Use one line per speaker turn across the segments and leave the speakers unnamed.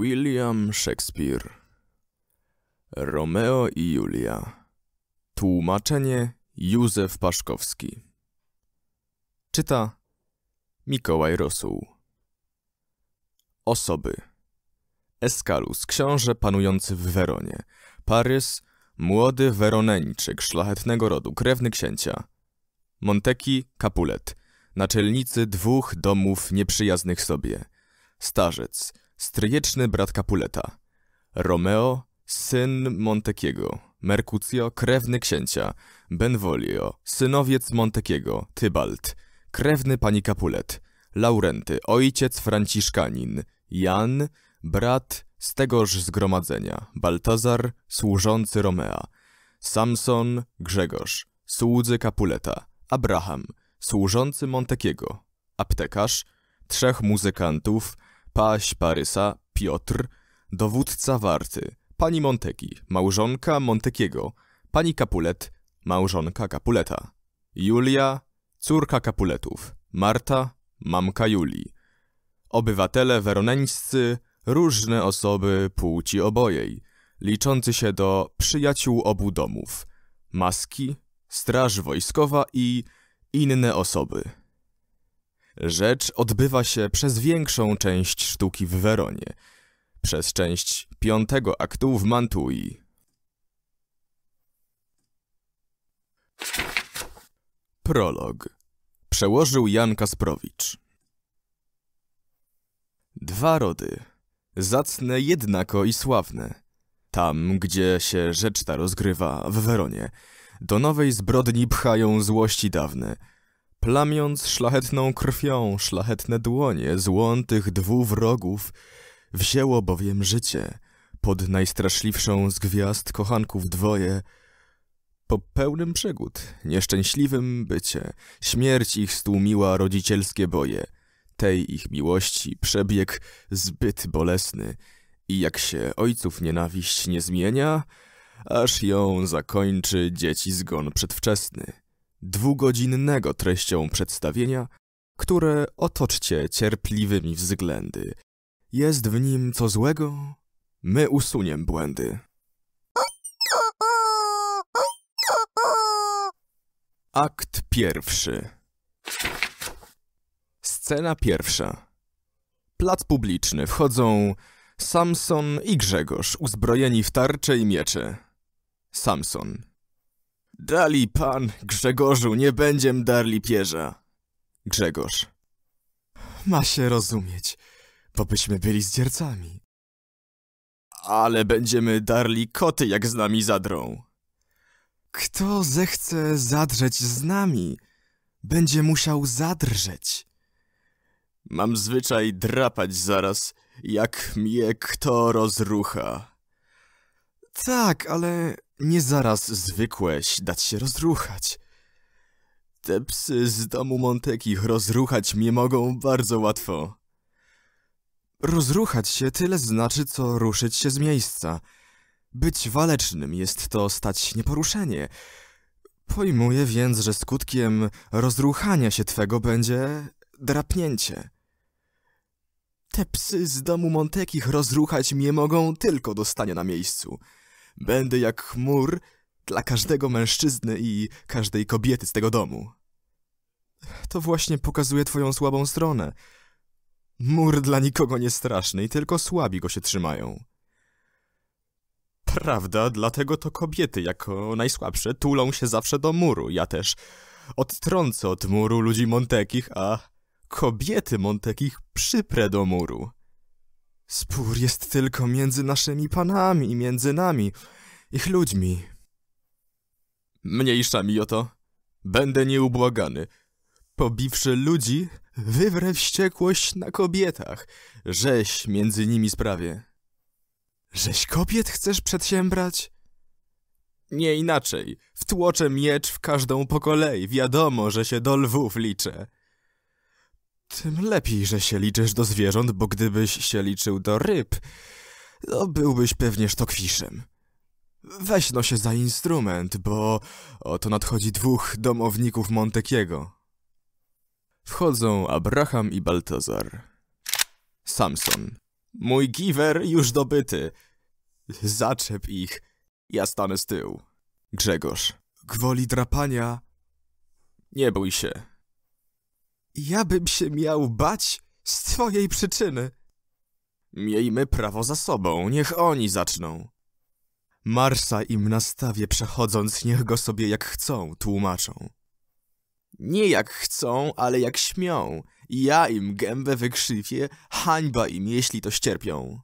William Shakespeare. Romeo i Julia. Tłumaczenie Józef Paszkowski. Czyta Mikołaj Rosół Osoby. Eskalus, książę panujący w Weronie. Parys, młody Weroneńczyk szlachetnego rodu, krewny księcia. Monteki, Capulet, naczelnicy dwóch domów nieprzyjaznych sobie. Starzec, stryjeczny brat Capuleta. Romeo, syn Montekiego, Mercutio, krewny księcia, Benvolio, synowiec Montekiego, Tybalt, krewny pani Capulet, Laurenty, ojciec Franciszkanin, Jan, brat z tegoż zgromadzenia, Baltazar, służący Romea, Samson, Grzegorz, słudzy Capuleta, Abraham, służący Montekiego, aptekarz, trzech muzykantów, paś Parysa, Piotr, dowódca warty, pani Monteki, małżonka Montekiego, pani Capulet, małżonka Capuleta, Julia, córka Capuletów, Marta, mamka Julii, obywatele weroneńscy, różne osoby płci obojej, liczący się do przyjaciół obu domów, maski, straż wojskowa i inne osoby. Rzecz odbywa się przez większą część sztuki w Weronie, przez część piątego aktu w Mantui. Prolog. Przełożył Jan Kasprowicz. Dwa rody, zacne jednako i sławne. Tam, gdzie się rzecz ta rozgrywa, w Weronie, do nowej zbrodni pchają złości dawne, plamiąc szlachetną krwią szlachetne dłonie złątych dwóch wrogów, wzięło bowiem życie pod najstraszliwszą z gwiazd kochanków dwoje, po pełnym przygód, nieszczęśliwym bycie, śmierć ich stłumiła rodzicielskie boje, tej ich miłości przebieg zbyt bolesny. I jak się ojców nienawiść nie zmienia, aż ją zakończy dzieci zgon przedwczesny, dwugodzinnego treścią przedstawienia, które otoczcie cierpliwymi względy. Jest w nim co złego, my usuniem błędy. Akt pierwszy. Scena pierwsza. Plac publiczny. Wchodzą Samson i Grzegorz, uzbrojeni w tarcze i miecze. Samson. Dali pan, Grzegorzu, nie będziem darli pierza. Grzegorz. Ma się rozumieć, bo byśmy byli zdziercami. Ale będziemy darli koty, jak z nami zadrą. Kto zechce zadrzeć z nami, będzie musiał zadrżeć. Mam zwyczaj drapać zaraz, jak mnie kto rozrucha. Tak, ale nie zaraz zwykłeś dać się rozruchać. Te psy z domu Montekich rozruchać mnie mogą bardzo łatwo. Rozruchać się tyle znaczy, co ruszyć się z miejsca. Być walecznym jest to stać nieporuszenie. Pojmuję więc, że skutkiem rozruchania się twego będzie drapnięcie. Te psy z domu Montekich rozruchać mnie mogą tylko do stania na miejscu. Będę jak mur dla każdego mężczyzny i każdej kobiety z tego domu. To właśnie pokazuje twoją słabą stronę. Mur dla nikogo nie straszny i tylko słabi go się trzymają. Prawda, dlatego to kobiety jako najsłabsze tulą się zawsze do muru. Ja też odtrącę od muru ludzi Montekich, a kobiety Montekich przyprę do muru. Spór jest tylko między naszymi panami i między nami, ich ludźmi. Mniejsza mi o to. Będę nieubłagany. Pobiwszy ludzi, wywrę wściekłość na kobietach. Rzeź między nimi sprawie. Żeś kobiet chcesz przedsiębrać? Nie inaczej. Wtłoczę miecz w każdą po kolei. Wiadomo, że się do lwów liczę. Tym lepiej, że się liczysz do zwierząt, bo gdybyś się liczył do ryb, to byłbyś pewnie sztokwiszem. Weź no się za instrument, bo oto nadchodzi dwóch domowników Montekiego. Wchodzą Abraham i Baltazar. Samson. Mój giwer już dobyty. Zaczep ich. Ja stanę z tyłu. Grzegorz. Gwoli drapania. Nie bój się. Ja bym się miał bać z twojej przyczyny. Miejmy prawo za sobą, niech oni zaczną. Marsa im nastawię przechodząc, niech go sobie jak chcą tłumaczą. Nie jak chcą, ale jak śmią. Ja im gębę wykrzywię, hańba im, jeśli to ścierpią.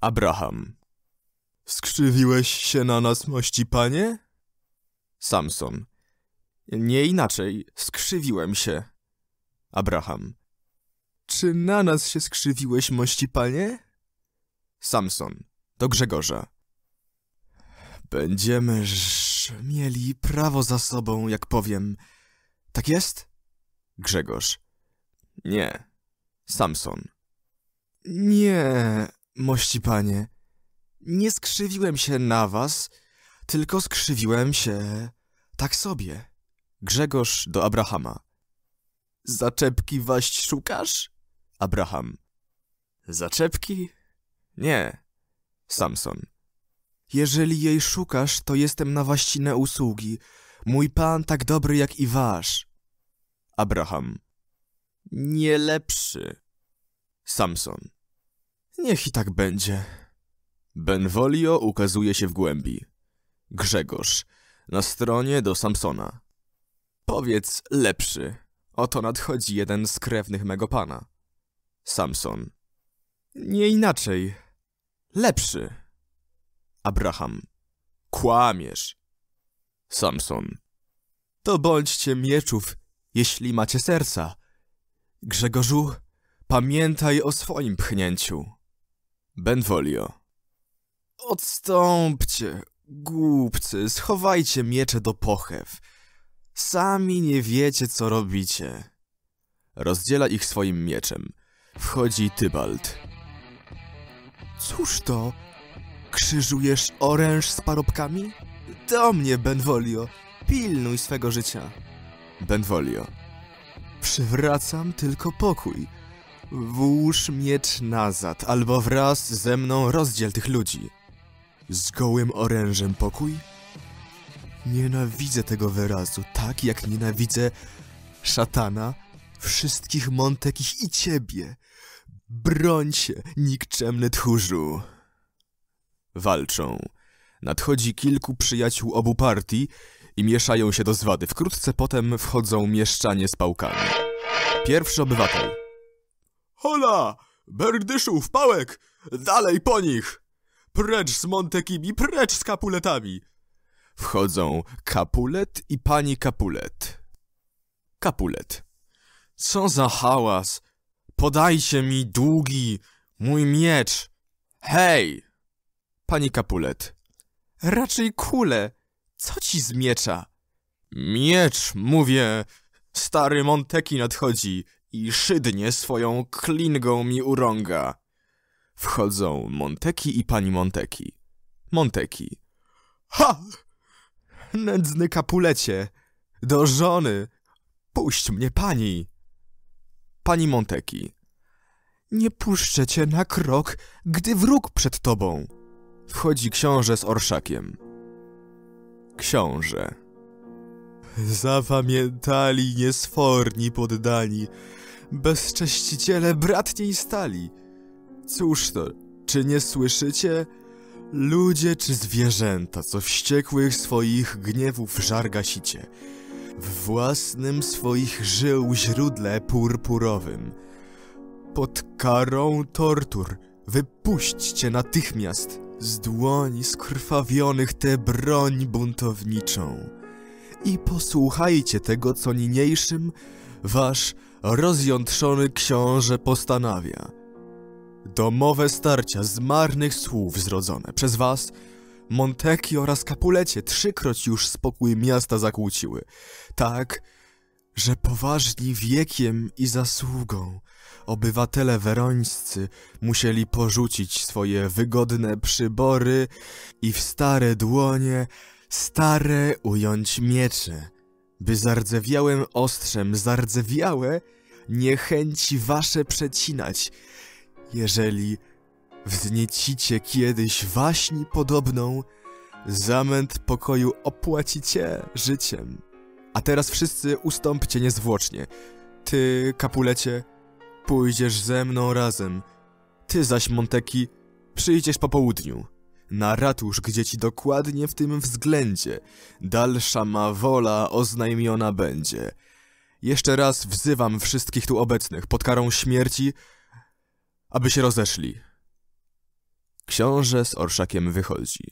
Abraham. Skrzywiłeś się na nas, mości panie? Samson. Nie inaczej, skrzywiłem się. Abraham. Czy na nas się skrzywiłeś, mości panie? Samson. Do Grzegorza. Będziemy mieli prawo za sobą, jak powiem. Tak jest? Grzegorz. Nie. Samson. Nie, mości panie. Nie skrzywiłem się na was, tylko skrzywiłem się tak sobie. Grzegorz do Abrahama. Zaczepki waść szukasz? Abraham. Zaczepki? Nie. Samson. Jeżeli jej szukasz, to jestem na waścinne usługi. Mój pan tak dobry jak i wasz. Abraham. Nie lepszy. Samson. Niech i tak będzie. Benvolio ukazuje się w głębi. Grzegorz. Na stronie do Samsona. Powiedz lepszy. Oto nadchodzi jeden z krewnych mego pana. Samson. Nie inaczej. Lepszy. Abraham. Kłamiesz. Samson. To bądźcie mieczów, jeśli macie serca. Grzegorzu, pamiętaj o swoim pchnięciu. Benvolio. Odstąpcie, głupcy, schowajcie miecze do pochew. Sami nie wiecie, co robicie. Rozdziela ich swoim mieczem. Wchodzi Tybalt. Cóż to? Krzyżujesz oręż z parobkami? Do mnie, Benvolio. Pilnuj swego życia. Benvolio. Przywracam tylko pokój. Włóż miecz nazad, albo wraz ze mną rozdziel tych ludzi. Z gołym orężem pokój? Nienawidzę tego wyrazu, tak jak nienawidzę szatana, wszystkich Montekich i ciebie. Broń się, nikczemny tchórzu. Walczą. Nadchodzi kilku przyjaciół obu partii i mieszają się do zwady. Wkrótce potem wchodzą mieszczanie z pałkami. Pierwszy obywatel. Hola! Berdyszów, pałek! Dalej po nich! Precz z Montekimi, precz z kapuletami! Wchodzą Kapulet i pani Kapulet. Kapulet. Co za hałas! Podajcie mi długi, mój miecz! Hej! Pani Kapulet. Raczej kule. Co ci z miecza? Miecz, mówię. Stary Monteki nadchodzi i szydnie swoją klingą mi urąga. Wchodzą Monteki i pani Monteki. Monteki. Ha! Nędzny kapulecie! Do żony! Puść mnie, pani! Pani Monteki. Nie puszczę cię na krok, gdy wróg przed tobą. Wchodzi książę z orszakiem. Książę. Zapamiętali niesforni poddani, bezcześciciele bratniej stali. Cóż to, czy nie słyszycie? Ludzie czy zwierzęta, co wściekłych swoich gniewów żar gasicie, w własnym swoich żył źródle purpurowym. Pod karą tortur wypuśćcie natychmiast z dłoni skrwawionych tę broń buntowniczą i posłuchajcie tego, co niniejszym wasz rozjątrzony książę postanawia. Domowe starcia z marnych słów zrodzone przez was, Monteki oraz Kapulecie trzykroć już spokój miasta zakłóciły, tak, że poważni wiekiem i zasługą obywatele werońscy musieli porzucić swoje wygodne przybory i w stare dłonie stare ująć miecze, by zardzewiałym ostrzem zardzewiałe niechęci wasze przecinać jeżeli wzniecicie kiedyś waśni podobną, zamęt pokoju opłacicie życiem. A teraz wszyscy ustąpcie niezwłocznie. Ty, Kapulecie, pójdziesz ze mną razem. Ty zaś, Monteki, przyjdziesz po południu. Na ratusz, gdzie ci dokładnie w tym względzie dalsza ma wola oznajmiona będzie. Jeszcze raz wzywam wszystkich tu obecnych pod karą śmierci, aby się rozeszli. Książę z orszakiem wychodzi.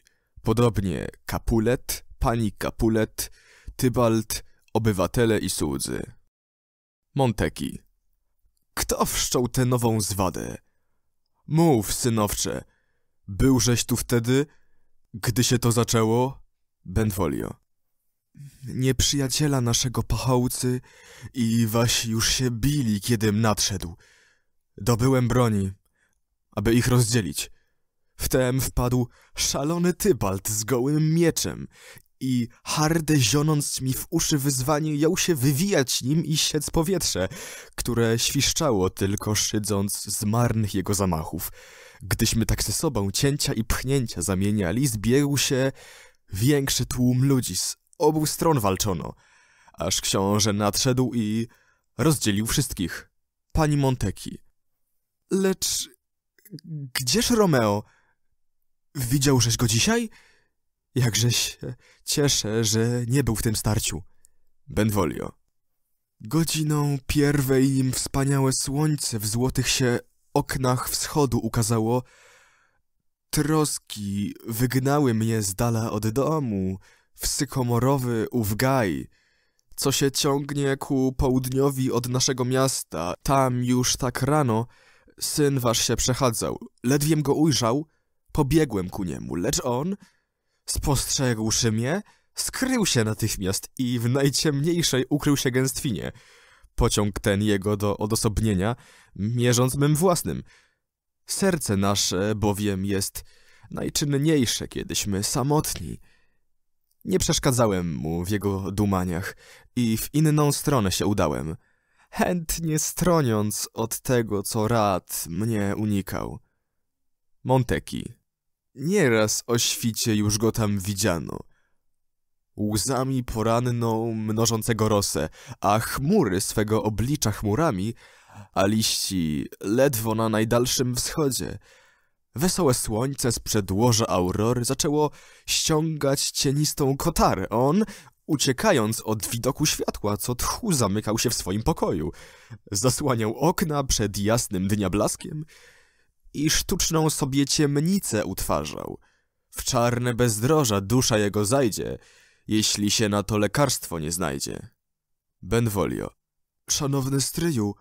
Podobnie Kapulet, pani Kapulet, Tybalt, obywatele i słudzy. Monteki. Kto wszczął tę nową zwadę? Mów, synowcze, byłżeś tu wtedy, gdy się to zaczęło? Benvolio. Nieprzyjaciela naszego pachołcy i wasi już się bili, kiedym nadszedł. Dobyłem broni, aby ich rozdzielić. Wtem wpadł szalony Tybalt z gołym mieczem i harde zionąc mi w uszy wyzwanie jął się wywijać nim i siec powietrze, które świszczało tylko szydząc z marnych jego zamachów. Gdyśmy tak ze sobą cięcia i pchnięcia zamieniali, zbiegł się większy tłum ludzi, z obu stron walczono, aż książę nadszedł i rozdzielił wszystkich. Pani Monteki. Lecz gdzież Romeo? Widziałżeś go dzisiaj? Jakżeś się cieszę, że nie był w tym starciu. Benvolio. Godziną pierwej nim wspaniałe słońce w złotych się oknach wschodu ukazało. Troski wygnały mnie z dala od domu, w sykomorowy ów gaj, co się ciągnie ku południowi od naszego miasta. Tam już tak rano syn wasz się przechadzał. Ledwiem go ujrzał, pobiegłem ku niemu, lecz on Spostrzegłszy mnie, skrył się natychmiast i w najciemniejszej ukrył się gęstwinie. Pociąg ten jego do odosobnienia, mierząc mym własnym. Serce nasze bowiem jest najczynniejsze, kiedyśmy samotni. Nie przeszkadzałem mu w jego dumaniach i w inną stronę się udałem, chętnie stroniąc od tego, co rad mnie unikał. Monteki Nieraz o świcie już go tam widziano. Łzami poranną mnożącego rosę, a chmury swego oblicza chmurami, a liści ledwo na najdalszym wschodzie. Wesołe słońce z przedłoża aurory zaczęło ściągać cienistą kotarę. On, uciekając od widoku światła, co tchu zamykał się w swoim pokoju, zasłaniał okna przed jasnym dnia blaskiem i sztuczną sobie ciemnicę utwarzał. W czarne bezdroża dusza jego zajdzie, jeśli się na to lekarstwo nie znajdzie. Benvolio. Szanowny stryju,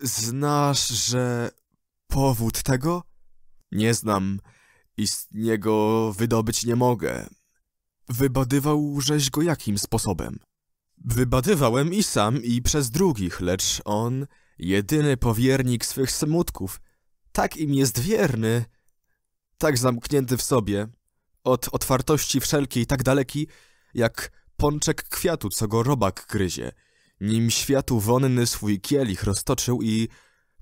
znasz, że powód tego? Nie znam i z niego wydobyć nie mogę. Wybadywał żeś go jakim sposobem? Wybadywałem i sam, i przez drugich, lecz on, jedyny powiernik swych smutków, tak im jest wierny, tak zamknięty w sobie, od otwartości wszelkiej tak daleki, jak pączek kwiatu, co go robak gryzie, nim światu wonny swój kielich roztoczył i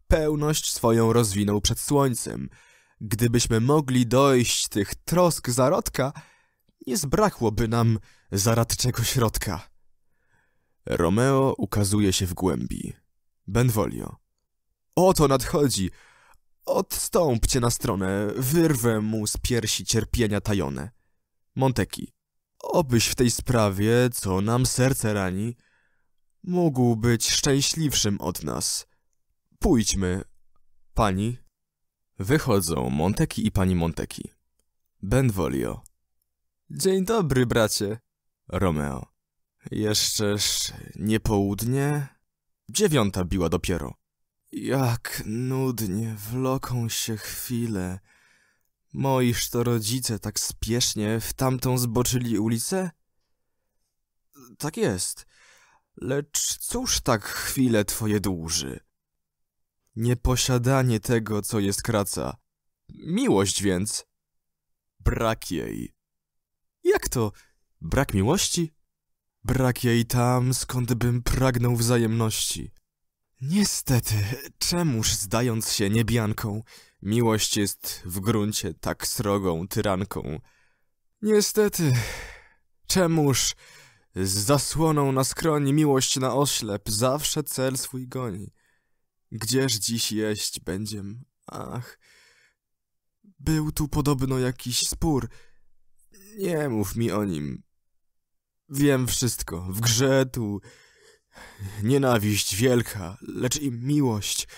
pełność swoją rozwinął przed słońcem. Gdybyśmy mogli dojść tych trosk zarodka, nie zbrakłoby nam zaradczego środka. Romeo ukazuje się w głębi. Benvolio. Oto nadchodzi, Odstąpcie na stronę, wyrwę mu z piersi cierpienia tajone. Monteki. Obyś w tej sprawie, co nam serce rani, mógł być szczęśliwszym od nas. Pójdźmy, pani. Wychodzą Monteki i pani Monteki. Benvolio. Dzień dobry, bracie. Romeo. Jeszczeż nie południe? Dziewiąta biła dopiero. Jak nudnie wloką się chwile. Moiż to rodzice tak spiesznie w tamtą zboczyli ulicę? Tak jest. Lecz cóż tak chwile twoje dłuży? Nieposiadanie tego, co jest kraca. Miłość więc. Brak jej. Jak to? Brak miłości? Brak jej tam, skąd bym pragnął wzajemności. Niestety, czemuż zdając się niebianką, Miłość jest w gruncie tak srogą tyranką. Niestety, czemuż z zasłoną na skroni miłość na oślep zawsze cel swój goni. Gdzież dziś jeść będziem? Ach, był tu podobno jakiś spór. Nie mów mi o nim. Wiem wszystko. W grze tu nienawiść wielka, lecz i miłość.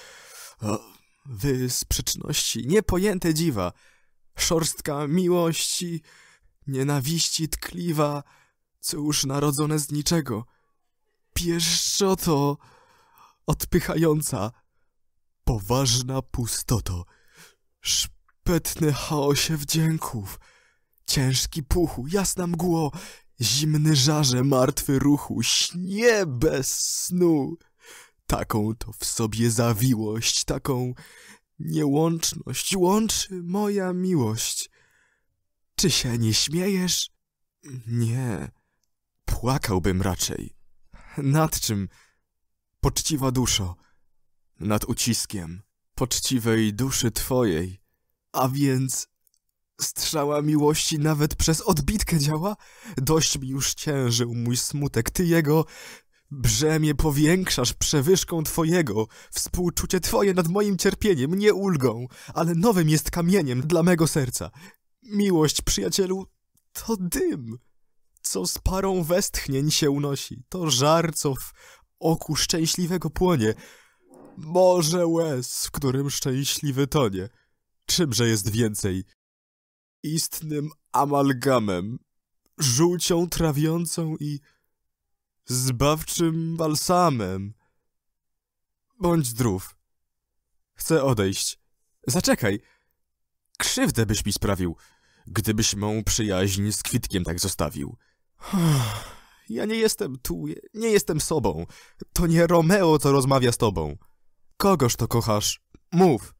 O, wy sprzeczności, niepojęte dziwa. Szorstka miłości, nienawiści tkliwa, cóż narodzone z niczego. Pieszczoto odpychająca, poważna pustoto, szpetny chaosie wdzięków, ciężki puchu, jasna mgło, zimny żarze, martwy ruchu, śnie bez snu. Taką to w sobie zawiłość, taką niełączność łączy moja miłość. Czy się nie śmiejesz? Nie, płakałbym raczej. Nad czym, poczciwa duszo? Nad uciskiem poczciwej duszy twojej. A więc strzała miłości nawet przez odbitkę działa? Dość mi już ciężył mój smutek, ty jego brzemię powiększasz przewyżką twojego. Współczucie twoje nad moim cierpieniem nie ulgą, ale nowym jest kamieniem dla mego serca. Miłość, przyjacielu, to dym, co z parą westchnień się unosi. To żar, co w oku szczęśliwego płonie. Morze łez, w którym szczęśliwy tonie. Czymże jest więcej? Istnym amalgamem, żółcią trawiącą i zbawczym balsamem. Bądź zdrów. Chcę odejść. Zaczekaj. Krzywdę byś mi sprawił, gdybyś mą przyjaźń z kwitkiem tak zostawił. Ja nie jestem tu, nie jestem sobą. To nie Romeo, co rozmawia z tobą. Kogoż to kochasz? Mów.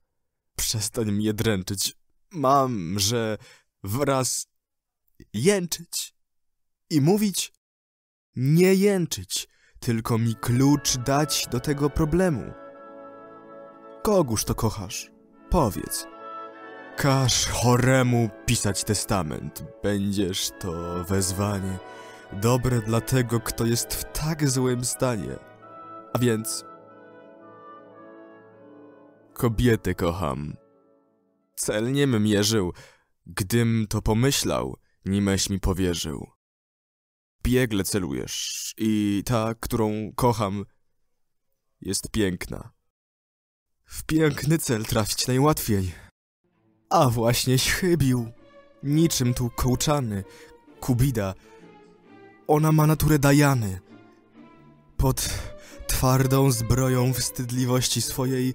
Przestań mnie dręczyć. Mam, że wraz jęczyć i mówić nie jęczyć, tylko mi klucz dać do tego problemu. Kogóż to kochasz? Powiedz. Każ choremu pisać testament. Będziesz to wezwanie dobre dla tego, kto jest w tak złym stanie. A więc... Kobietę kocham. Celniem mierzył, gdym to pomyślał, nimeś mi powierzył. Biegle celujesz i ta, którą kocham, jest piękna. W piękny cel trafić najłatwiej. A właśnieś chybił. Niczym tu kołczany, kubida. Ona ma naturę Dajany. Pod twardą zbroją wstydliwości swojej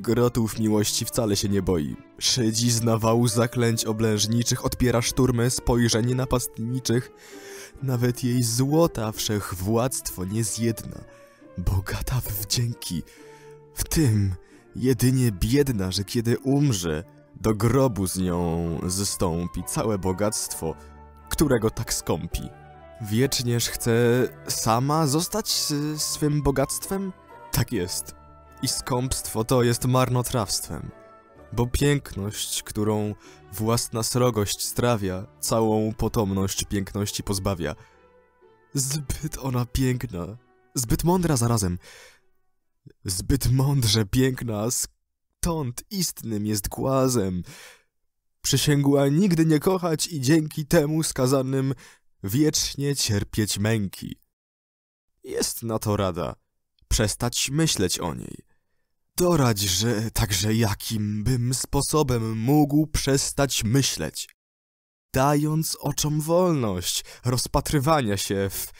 grotów miłości wcale się nie boi. Szydzi z nawału zaklęć oblężniczych, odpiera szturmy spojrzeń napastniczych. Nawet jej złota wszechwładztwo nie zjedna. Bogata w wdzięki. W tym jedynie biedna, że kiedy umrze, do grobu z nią zstąpi całe bogactwo, którego tak skąpi. Wiecznież chce sama zostać z swym bogactwem? Tak jest. I skąpstwo to jest marnotrawstwem. Bo piękność, którą własna srogość strawia, całą potomność piękności pozbawia. Zbyt ona piękna, zbyt mądra zarazem. Zbyt mądrze piękna, stąd istnym jest głazem. Przysięgła nigdy nie kochać i dzięki temu skazanym wiecznie cierpieć męki. Jest na to rada, przestać myśleć o niej. Doradź, że także jakim bym sposobem mógł przestać myśleć, dając oczom wolność rozpatrywania się w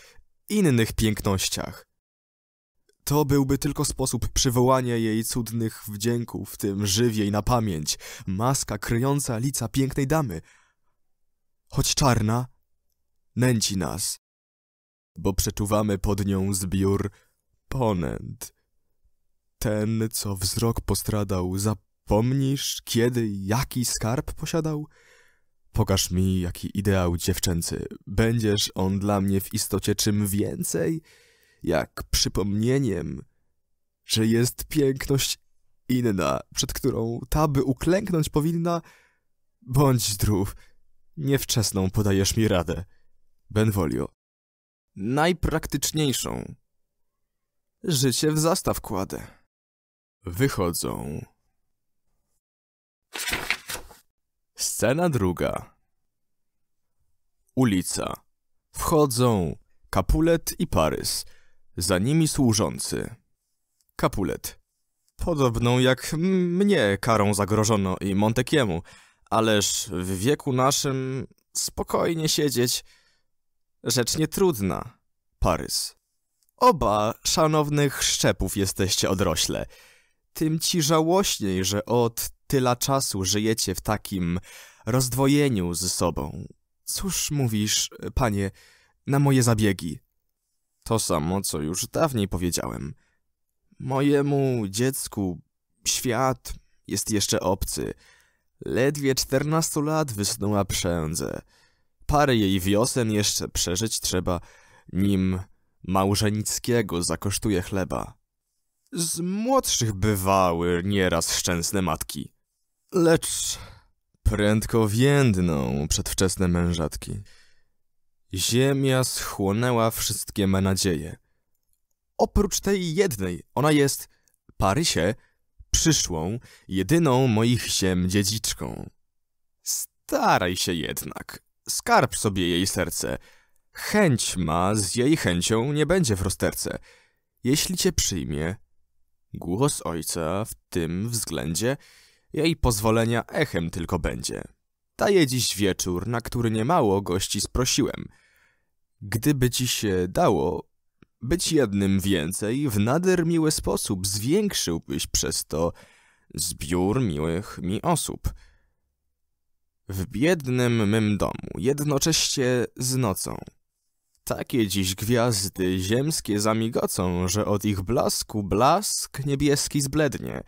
innych pięknościach. To byłby tylko sposób przywołania jej cudnych wdzięków, w tym żywiej na pamięć, maska kryjąca lica pięknej damy. Choć czarna, nęci nas, bo przeczuwamy pod nią zbiór ponęt. Ten, co wzrok postradał, zapomnisz, kiedy jaki skarb posiadał? Pokaż mi, jaki ideał dziewczęcy. Będziesz on dla mnie w istocie czym więcej, jak przypomnieniem, że jest piękność inna, przed którą ta by uklęknąć powinna. Bądź zdrów, niewczesną podajesz mi radę. Benvolio. Najpraktyczniejszą. Życie w zastaw kładę. Wychodzą. Scena druga. Ulica. Wchodzą Kapulet i Parys. Za nimi służący. Kapulet. Podobną jak mnie karą zagrożono i Montekiemu, ależ w wieku naszym spokojnie siedzieć rzecz nietrudna. Parys. Oba szanownych szczepów jesteście odrośle. Tym ci żałośniej, że od tyla czasu żyjecie w takim rozdwojeniu ze sobą. Cóż mówisz, panie, na moje zabiegi? To samo, co już dawniej powiedziałem. Mojemu dziecku świat jest jeszcze obcy. Ledwie czternastu lat wysnuła przędzę. Parę jej wiosen jeszcze przeżyć trzeba, nim małżenickiego zakosztuje chleba. Z młodszych bywały nieraz szczęsne matki. Lecz prędko więdną przedwczesne mężatki. Ziemia schłonęła wszystkie me nadzieje. Oprócz tej jednej, ona jest, Parysie, przyszłą, jedyną moich ziem dziedziczką. Staraj się jednak, skarb sobie jej serce. Chęć ma, z jej chęcią nie będzie w rozterce. Jeśli cię przyjmie, głos ojca w tym względzie jej pozwolenia echem tylko będzie. Daję dziś wieczór, na który niemało gości sprosiłem. Gdyby ci się dało, być jednym więcej, w nader miły sposób zwiększyłbyś przez to zbiór miłych mi osób. W biednym mym domu, jednocześnie z nocą. Takie dziś gwiazdy ziemskie zamigocą, że od ich blasku blask niebieski zblednie.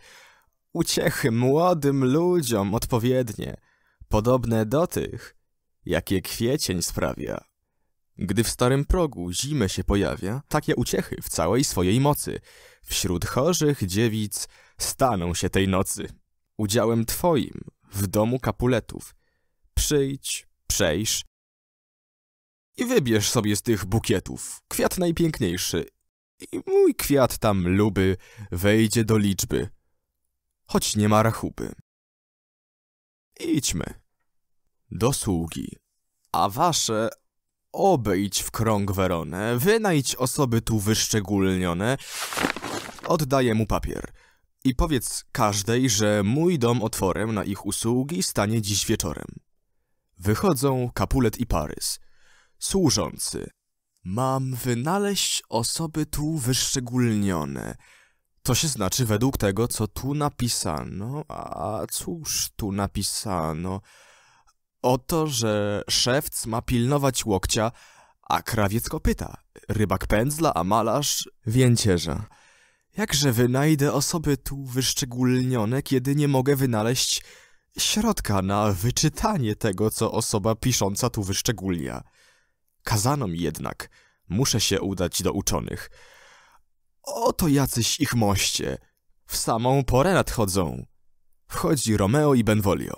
Uciechy młodym ludziom odpowiednie, podobne do tych, jakie kwiecień sprawia. Gdy w starym progu zimę się pojawia, takie uciechy w całej swojej mocy. Wśród chorzych dziewic staną się tej nocy. Udziałem twoim w domu kapuletów. Przyjdź, przejść i wybierz sobie z tych bukietów kwiat najpiękniejszy. I mój kwiat tam luby wejdzie do liczby, choć nie ma rachuby. Idźmy do sługi, a wasze obejdź w krąg Weronę, wynajdź osoby tu wyszczególnione, oddaję mu papier i powiedz każdej, że mój dom otworem na ich usługi stanie dziś wieczorem. Wychodzą Kapulet i Parys. Służący. Mam wynaleźć osoby tu wyszczególnione. To się znaczy według tego, co tu napisano. A cóż tu napisano? Oto, że szewc ma pilnować łokcia, a krawiec kopyta, rybak pędzla, a malarz więcierza. Jakże wynajdę osoby tu wyszczególnione, kiedy nie mogę wynaleźć środka na wyczytanie tego, co osoba pisząca tu wyszczególnia. Kazano mi jednak, muszę się udać do uczonych. Oto jacyś ich moście. W samą porę nadchodzą. Wchodzi Romeo i Benvolio.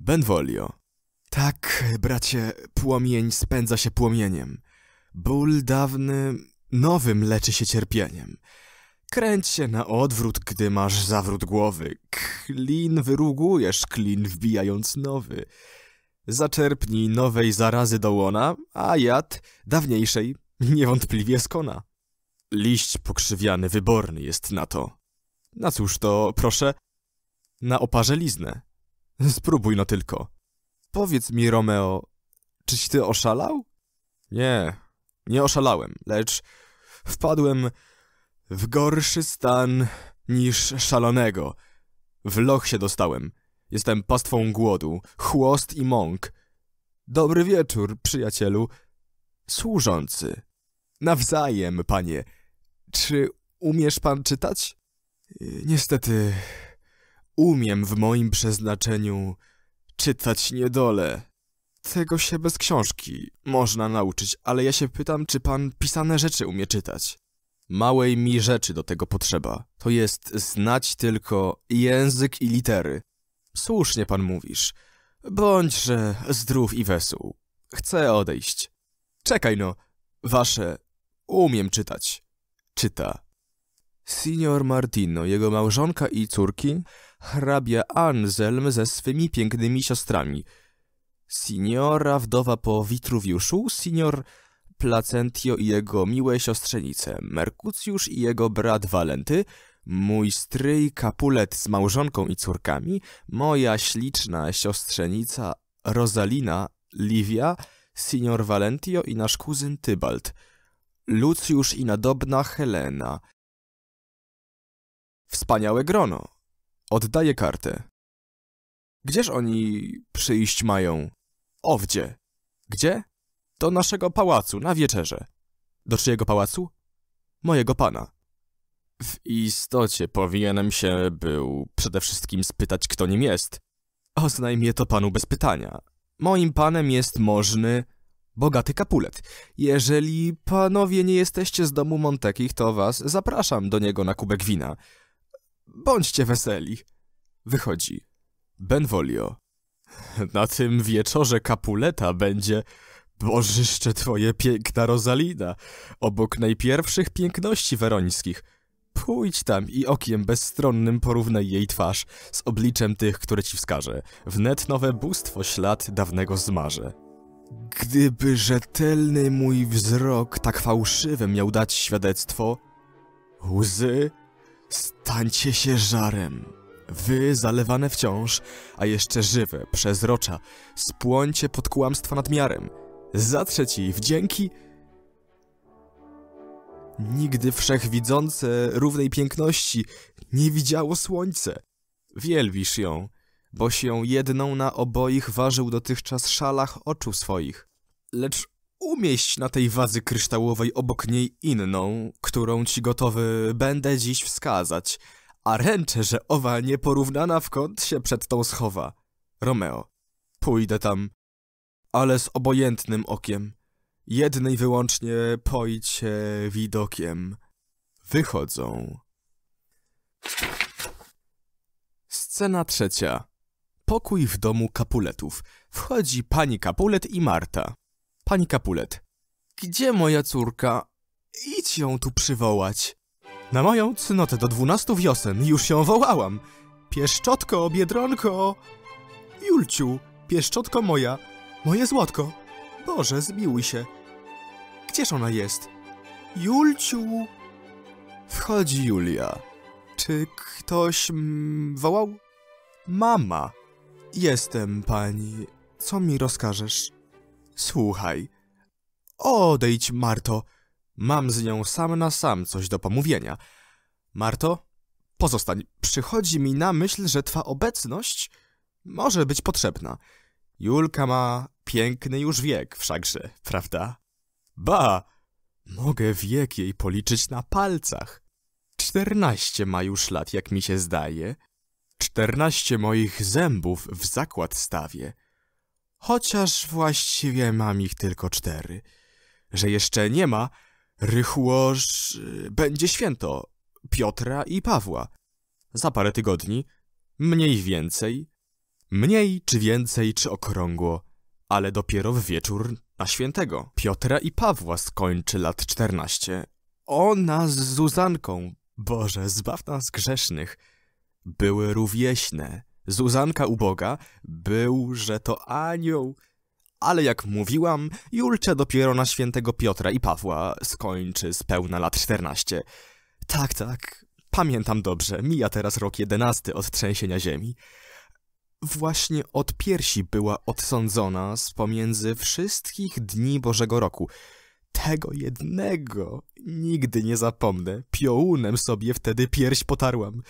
Benvolio. Tak, bracie, płomień spędza się płomieniem. Ból dawny nowym leczy się cierpieniem. Kręć się na odwrót, gdy masz zawrót głowy. Klin wyrugujesz, klin wbijając nowy. Zaczerpnij nowej zarazy do łona, a jad dawniejszej niewątpliwie skona. Liść pokrzywiany wyborny jest na to. Na cóż to, proszę? Na oparzeliznę. Spróbuj no tylko. Powiedz mi, Romeo, czyś ty oszalał? Nie, nie oszalałem, lecz wpadłem w gorszy stan niż szalonego. W loch się dostałem. Jestem pastwą głodu, chłost i mąk. Dobry wieczór, przyjacielu. Służący. Nawzajem, panie. Czy umiesz pan czytać? Niestety, umiem w moim przeznaczeniu czytać niedole. Tego się bez książki można nauczyć, ale ja się pytam, czy pan pisane rzeczy umie czytać. Małej mi rzeczy do tego potrzeba. To jest znać tylko język i litery. Słusznie pan mówisz. Bądźże zdrów i wesół. Chcę odejść. Czekaj no. Wasze. Umiem czytać. Czyta. Signor Martino, jego małżonka i córki, hrabia Anselm ze swymi pięknymi siostrami. Signora wdowa po Witruwiuszu, signor Placentio i jego miłe siostrzenice, Merkucjusz i jego brat Walenty, mój stryj Kapulet z małżonką i córkami, moja śliczna siostrzenica Rosalina, Livia, signor Valentio i nasz kuzyn Tybalt, Lucjusz i nadobna Helena. Wspaniałe grono. Oddaję kartę. Gdzież oni przyjść mają? Owdzie. Gdzie? Do naszego pałacu, na wieczerze. Do czyjego pałacu? Mojego pana. W istocie powinienem się był przede wszystkim spytać, kto nim jest. Oznajmię to panu bez pytania. Moim panem jest możny, bogaty kapulet. Jeżeli panowie nie jesteście z domu Montekich, to was zapraszam do niego na kubek wina. Bądźcie weseli. Wychodzi. Benvolio. Na tym wieczorze Kapuleta będzie Bożyszcze twoje piękna Rosalina, obok najpierwszych piękności werońskich. Pójdź tam i okiem bezstronnym porównaj jej twarz z obliczem tych, które ci wskażę. Wnet nowe bóstwo ślad dawnego zmarze. Gdyby rzetelny mój wzrok tak fałszywym miał dać świadectwo, łzy, stańcie się żarem. Wy, zalewane wciąż, a jeszcze żywe, przezrocza, spłońcie pod kłamstwa nad miarem. Zatrze ci wdzięki. Nigdy wszechwidzące równej piękności nie widziało słońce. Wielbisz ją, boś ją jedną na oboich ważył dotychczas szalach oczu swoich. Lecz umieść na tej wazy kryształowej obok niej inną, którą ci gotowy będę dziś wskazać – a ręczę, że owa nieporównana w kąt się przed tą schowa. Romeo, pójdę tam, ale z obojętnym okiem. Jednej wyłącznie poić się widokiem. Wychodzą. Scena trzecia. Pokój w domu Kapuletów. Wchodzi pani Kapulet i Marta. Pani Kapulet. Gdzie moja córka? Idź ją tu przywołać. Na moją cnotę do dwunastu wiosen już ją wołałam. Pieszczotko, biedronko! Julciu, pieszczotko moja, moje złotko. Boże, zmiłuj się. Gdzież ona jest? Julciu! Wchodzi Julia. Czy ktoś mm, wołał? Mama. Jestem, pani. Co mi rozkażesz? Słuchaj. Odejdź, Marto. Mam z nią sam na sam coś do pomówienia. Marto, pozostań. Przychodzi mi na myśl, że twa obecność może być potrzebna. Julka ma piękny już wiek wszakże, prawda? Ba, mogę wiek jej policzyć na palcach. Czternaście ma już lat, jak mi się zdaje. Czternaście moich zębów w zakład stawię. Chociaż właściwie mam ich tylko cztery. Że jeszcze nie ma, Rychłoż będzie święto Piotra i Pawła. Za parę tygodni, mniej więcej, mniej czy więcej czy okrągło, ale dopiero w wieczór na świętego. Piotra i Pawła skończy lat czternaście. Ona z Zuzanką, Boże, zbaw nas grzesznych, były rówieśne. Zuzanka uboga był, że to anioł, ale jak mówiłam, Julcze dopiero na świętego Piotra i Pawła skończy z pełna lat 14. Tak, tak, pamiętam dobrze, mija teraz rok jedenasty od trzęsienia ziemi. Właśnie od piersi była odsądzona z pomiędzy wszystkich dni Bożego Roku – tego jednego nigdy nie zapomnę. Piołunem sobie wtedy pierś potarłam.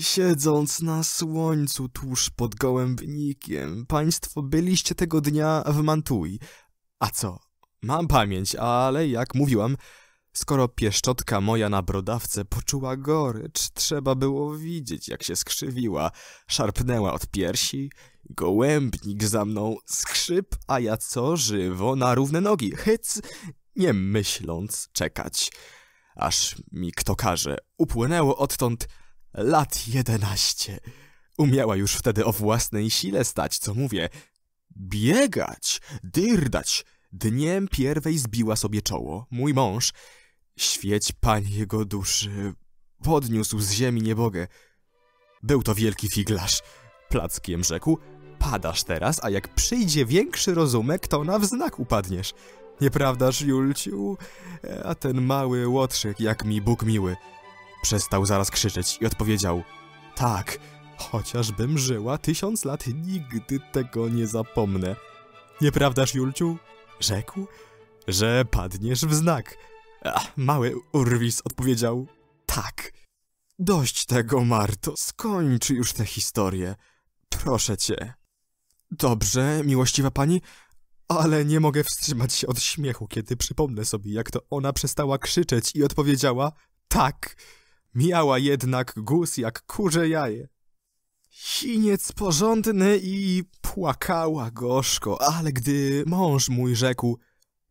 Siedząc na słońcu tuż pod gołębnikiem, państwo byliście tego dnia w Mantui. A co? Mam pamięć, ale jak mówiłam, skoro pieszczotka moja na brodawce poczuła gorycz, trzeba było widzieć, jak się skrzywiła. Szarpnęła od piersi, gołębnik za mną skrzyp, a ja co żywo na równe nogi. Hyc! nie myśląc czekać. aż mi kto każe. Upłynęło odtąd lat jedenaście. Umiała już wtedy o własnej sile stać, co mówię. Biegać, dyrdać. Dniem pierwej zbiła sobie czoło. Mój mąż, świeć Panie jego duszy, podniósł z ziemi niebogę. Był to wielki figlarz. Plackiem rzekł, padasz teraz, a jak przyjdzie większy rozumek, to na wznak upadniesz. Nieprawdaż, Julciu? A ten mały łotrzyk, jak mi Bóg miły. Przestał zaraz krzyczeć i odpowiedział, tak, chociażbym żyła tysiąc lat, nigdy tego nie zapomnę. Nieprawdaż, Julciu? Rzekł, że padniesz w znak. A, mały Urwis odpowiedział, tak. Dość tego, Marto, skończ już tę historię. Proszę cię. Dobrze, miłościwa pani, ale nie mogę wstrzymać się od śmiechu, kiedy przypomnę sobie, jak to ona przestała krzyczeć i odpowiedziała tak. Miała jednak guz jak kurze jaje. Siniec porządny i płakała gorzko, ale gdy mąż mój rzekł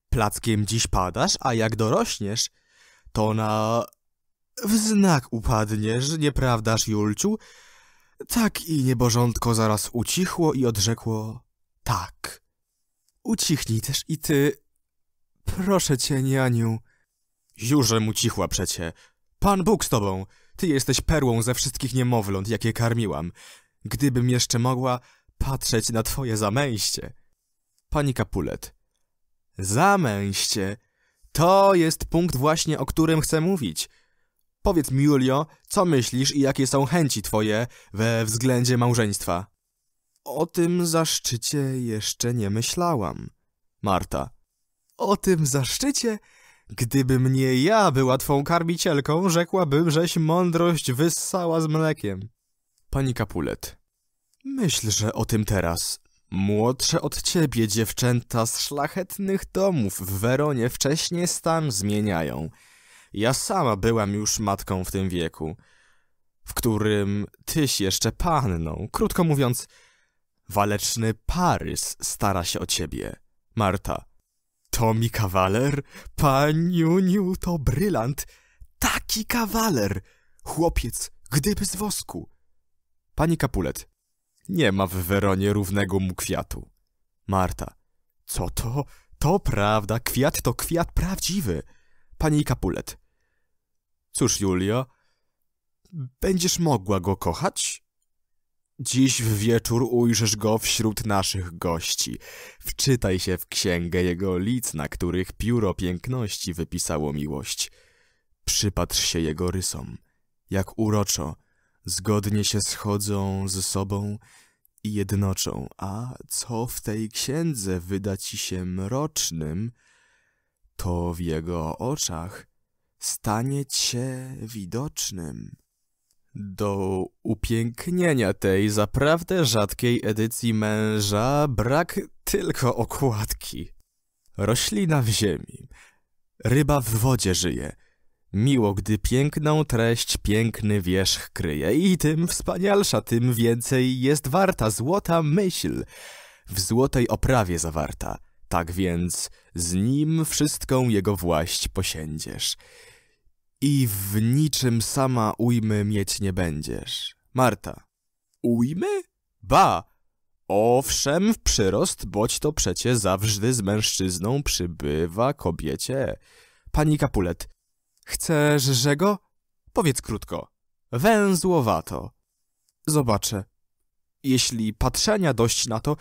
plackiem dziś padasz, a jak dorośniesz, to na w znak upadniesz, nieprawdaż, Julciu? Tak i niebożątko zaraz ucichło i odrzekło tak. Ucichnij też i ty. Proszę cię, nianiu. Jużem ucichła przecie. Pan Bóg z tobą. Ty jesteś perłą ze wszystkich niemowląt, jakie karmiłam. Gdybym jeszcze mogła patrzeć na twoje zamęście. Pani Kapulet. Zamęście. To jest punkt właśnie, o którym chcę mówić. Powiedz mi, Julio, co myślisz i jakie są chęci twoje we względzie małżeństwa? O tym zaszczycie jeszcze nie myślałam. Marta. O tym zaszczycie? Gdyby mnie ja była twą karmicielką, rzekłabym, żeś mądrość wyssała z mlekiem. Pani Kapulet. Myśl, że o tym teraz. Młodsze od ciebie dziewczęta z szlachetnych domów w Weronie wcześnie stan zmieniają. Ja sama byłam już matką w tym wieku, w którym tyś jeszcze panną. Krótko mówiąc, waleczny Parys stara się o ciebie. Marta. To mi kawaler? Paniuniu, to brylant. Taki kawaler! Chłopiec, gdyby z wosku. Pani Kapulet. Nie ma w Weronie równego mu kwiatu. Marta. Co to? To prawda, kwiat to kwiat prawdziwy. Pani Kapulet. Cóż, Julio, będziesz mogła go kochać? Dziś w wieczór ujrzysz go wśród naszych gości. Wczytaj się w księgę jego lic, na których pióro piękności wypisało miłość. Przypatrz się jego rysom, jak uroczo, zgodnie się schodzą ze sobą i jednoczą, a co w tej księdze wyda ci się mrocznym, to w jego oczach stanie cię widocznym. Do upięknienia tej zaprawdę rzadkiej edycji męża brak tylko okładki. Roślina w ziemi, ryba w wodzie żyje. Miło, gdy piękną treść piękny wierzch kryje i tym wspanialsza, tym więcej jest warta złota myśl, w złotej oprawie zawarta. Tak więc z nim wszystką jego właść posiędziesz i w niczym sama ujmy mieć nie będziesz. Marta. Ujmy? Ba! Owszem, w przyrost, boć to przecie zawsze z mężczyzną przybywa kobiecie. Pani Kapulet. Chcesz żego? Powiedz krótko. Węzłowato. Zobaczę. Jeśli patrzenia dość na to,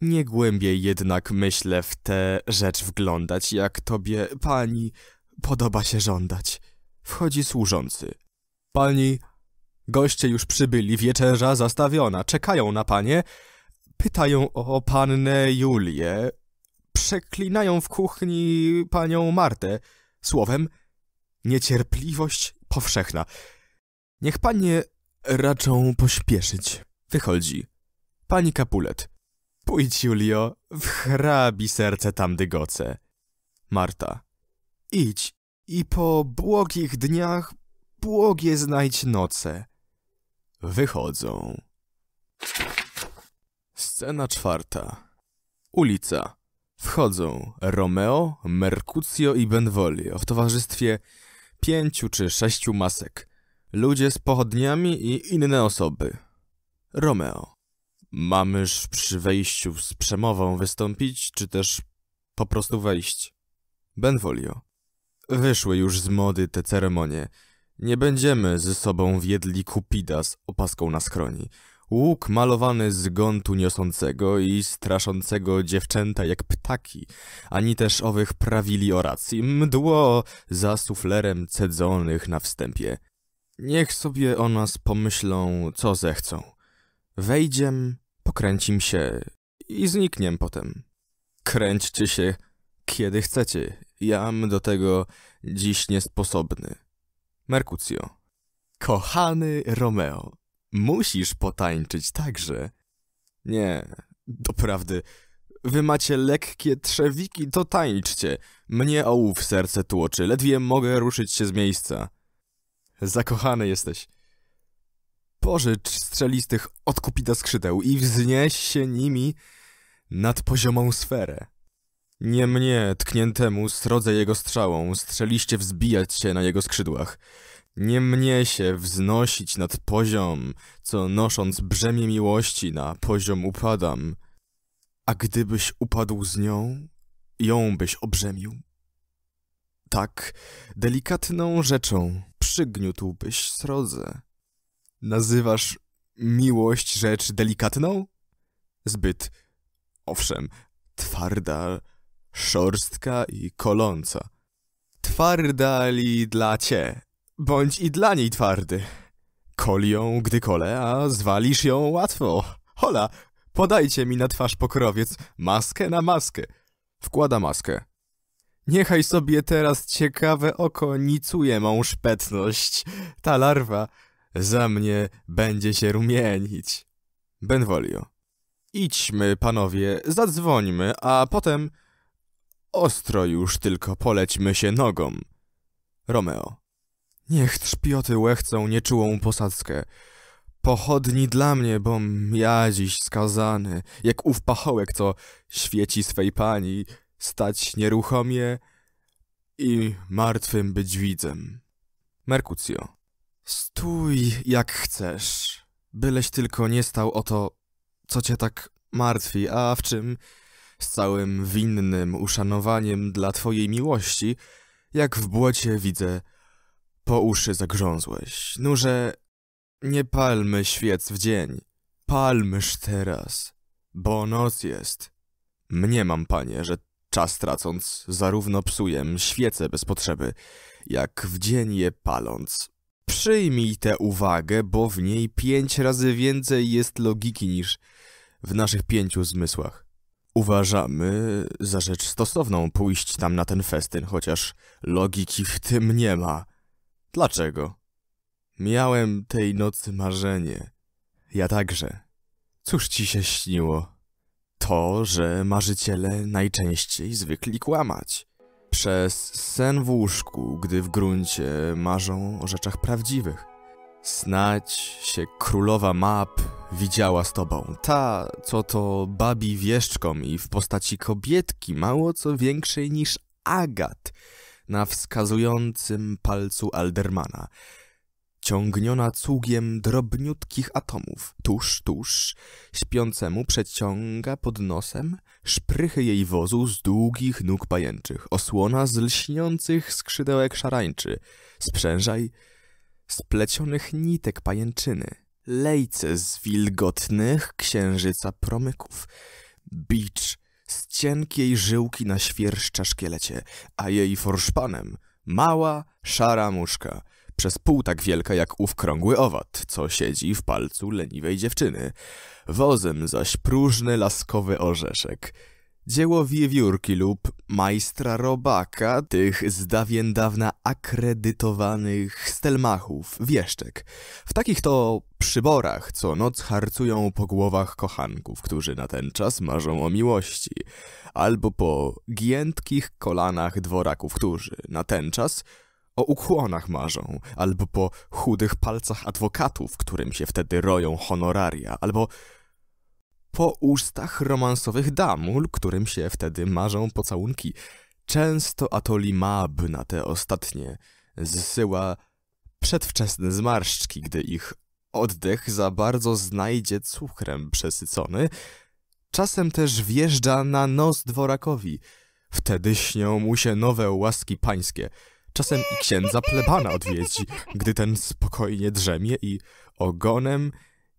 nie głębiej jednak myślę w tę rzecz wglądać, jak tobie, pani, podoba się żądać. Wchodzi służący. Pani, goście już przybyli, wieczerza zastawiona, czekają na panie, pytają o pannę Julię, przeklinają w kuchni panią Martę, słowem, niecierpliwość powszechna. Niech panie raczą pośpieszyć. Wychodzi. Pani Kapulet. Pójdź, Julio, w hrabi serce tam dygoce. Marta. Idź, i po błogich dniach błogie znajdź noce. Wychodzą. Scena czwarta. Ulica. Wchodzą Romeo, Mercutio i Benvolio w towarzystwie pięciu czy sześciu masek. Ludzie z pochodniami i inne osoby. Romeo. Mamyż przy wejściu z przemową wystąpić, czy też po prostu wejść? Benvolio. Wyszły już z mody te ceremonie. Nie będziemy ze sobą wiedli kupida z opaską na skroni. Łuk malowany z gontu niosącego i straszącego dziewczęta jak ptaki, ani też owych prawili oracji, mdło za suflerem cedzonych na wstępie. Niech sobie o nas pomyślą, co zechcą. Wejdziem, pokręcim się i znikniem potem. Kręćcie się, kiedy chcecie. Jam do tego dziś niesposobny. Merkucjo. Kochany Romeo, musisz potańczyć także. Nie, doprawdy, wy macie lekkie trzewiki, to tańczcie. Mnie ołów serce tłoczy, ledwie mogę ruszyć się z miejsca. Zakochany jesteś. Pożycz strzelistych od kupita skrzydeł i wznieś się nimi nad poziomą sferę. Nie mnie, tkniętemu, srodze jego strzałą, strzeliście wzbijać się na jego skrzydłach. Nie mnie się wznosić nad poziom, co nosząc brzemię miłości na poziom upadam. A gdybyś upadł z nią, ją byś obrzemił. Tak, delikatną rzeczą przygniótłbyś srodze. Nazywasz miłość rzecz delikatną? Zbyt, owszem, twarda, szorstka i koląca. Twarda li dla cie, bądź i dla niej twardy. Kol ją, gdy kole, a zwalisz ją łatwo. Hola, podajcie mi na twarz pokrowiec, maskę na maskę. Wkłada maskę. Niechaj sobie teraz ciekawe oko nicuje mą szpetność. Ta larwa za mnie będzie się rumienić. Benvolio. Idźmy, panowie, zadzwońmy, a potem Ostro już tylko polećmy się nogą. Romeo. Niech trzpioty łechcą nieczułą posadzkę. Pochodni dla mnie, bom ja dziś skazany, jak ów pachołek, co świeci swej pani, stać nieruchomie i martwym być widzem. Merkucjo. Stój jak chcesz, byleś tylko nie stał o to, co cię tak martwi, a w czym z całym winnym uszanowaniem dla twojej miłości, jak w błocie widzę, po uszy zagrzązłeś. Nurze, nie palmy świec w dzień, palmyż teraz, bo noc jest. Mniemam, panie, że czas tracąc, zarówno psuję świece bez potrzeby, jak w dzień je paląc. Przyjmij tę uwagę, bo w niej pięć razy więcej jest logiki niż w naszych pięciu zmysłach. Uważamy za rzecz stosowną pójść tam na ten festyn, chociaż logiki w tym nie ma. Dlaczego? Miałem tej nocy marzenie. Ja także. Cóż ci się śniło? To, że marzyciele najczęściej zwykli kłamać. Przez sen w łóżku, gdy w gruncie marzą o rzeczach prawdziwych. Snać się królowa map widziała z tobą. Ta, co to babi wieszczką i w postaci kobietki, mało co większej niż agat na wskazującym palcu Aldermana. Ciągniona cugiem drobniutkich atomów, tuż, tuż, śpiącemu przeciąga pod nosem szprychy jej wozu z długich nóg pajęczych, osłona z lśniących skrzydełek szarańczy. Sprzężaj splecionych nitek pajęczyny, lejce z wilgotnych księżyca promyków, bicz z cienkiej żyłki na świerszcza szkielecie, a jej forszpanem mała, szara muszka, przez pół tak wielka jak ów krągły owad, co siedzi w palcu leniwej dziewczyny. Wozem zaś próżny laskowy orzeszek, Dzieło wiewiórki lub majstra robaka, tych z dawien dawna akredytowanych stelmachów, wieszczek. W takich to przyborach co noc harcują po głowach kochanków, którzy na ten czas marzą o miłości, albo po giętkich kolanach dworaków, którzy na ten czas o ukłonach marzą, albo po chudych palcach adwokatów, którym się wtedy roją honoraria, albo po ustach romansowych damul, którym się wtedy marzą pocałunki. Często Atoli Mab na te ostatnie zsyła przedwczesne zmarszczki, gdy ich oddech za bardzo znajdzie cukrem przesycony. Czasem też wjeżdża na nos dworakowi. Wtedy śnią mu się nowe łaski pańskie. Czasem i księdza plebana odwiedzi, gdy ten spokojnie drzemie i ogonem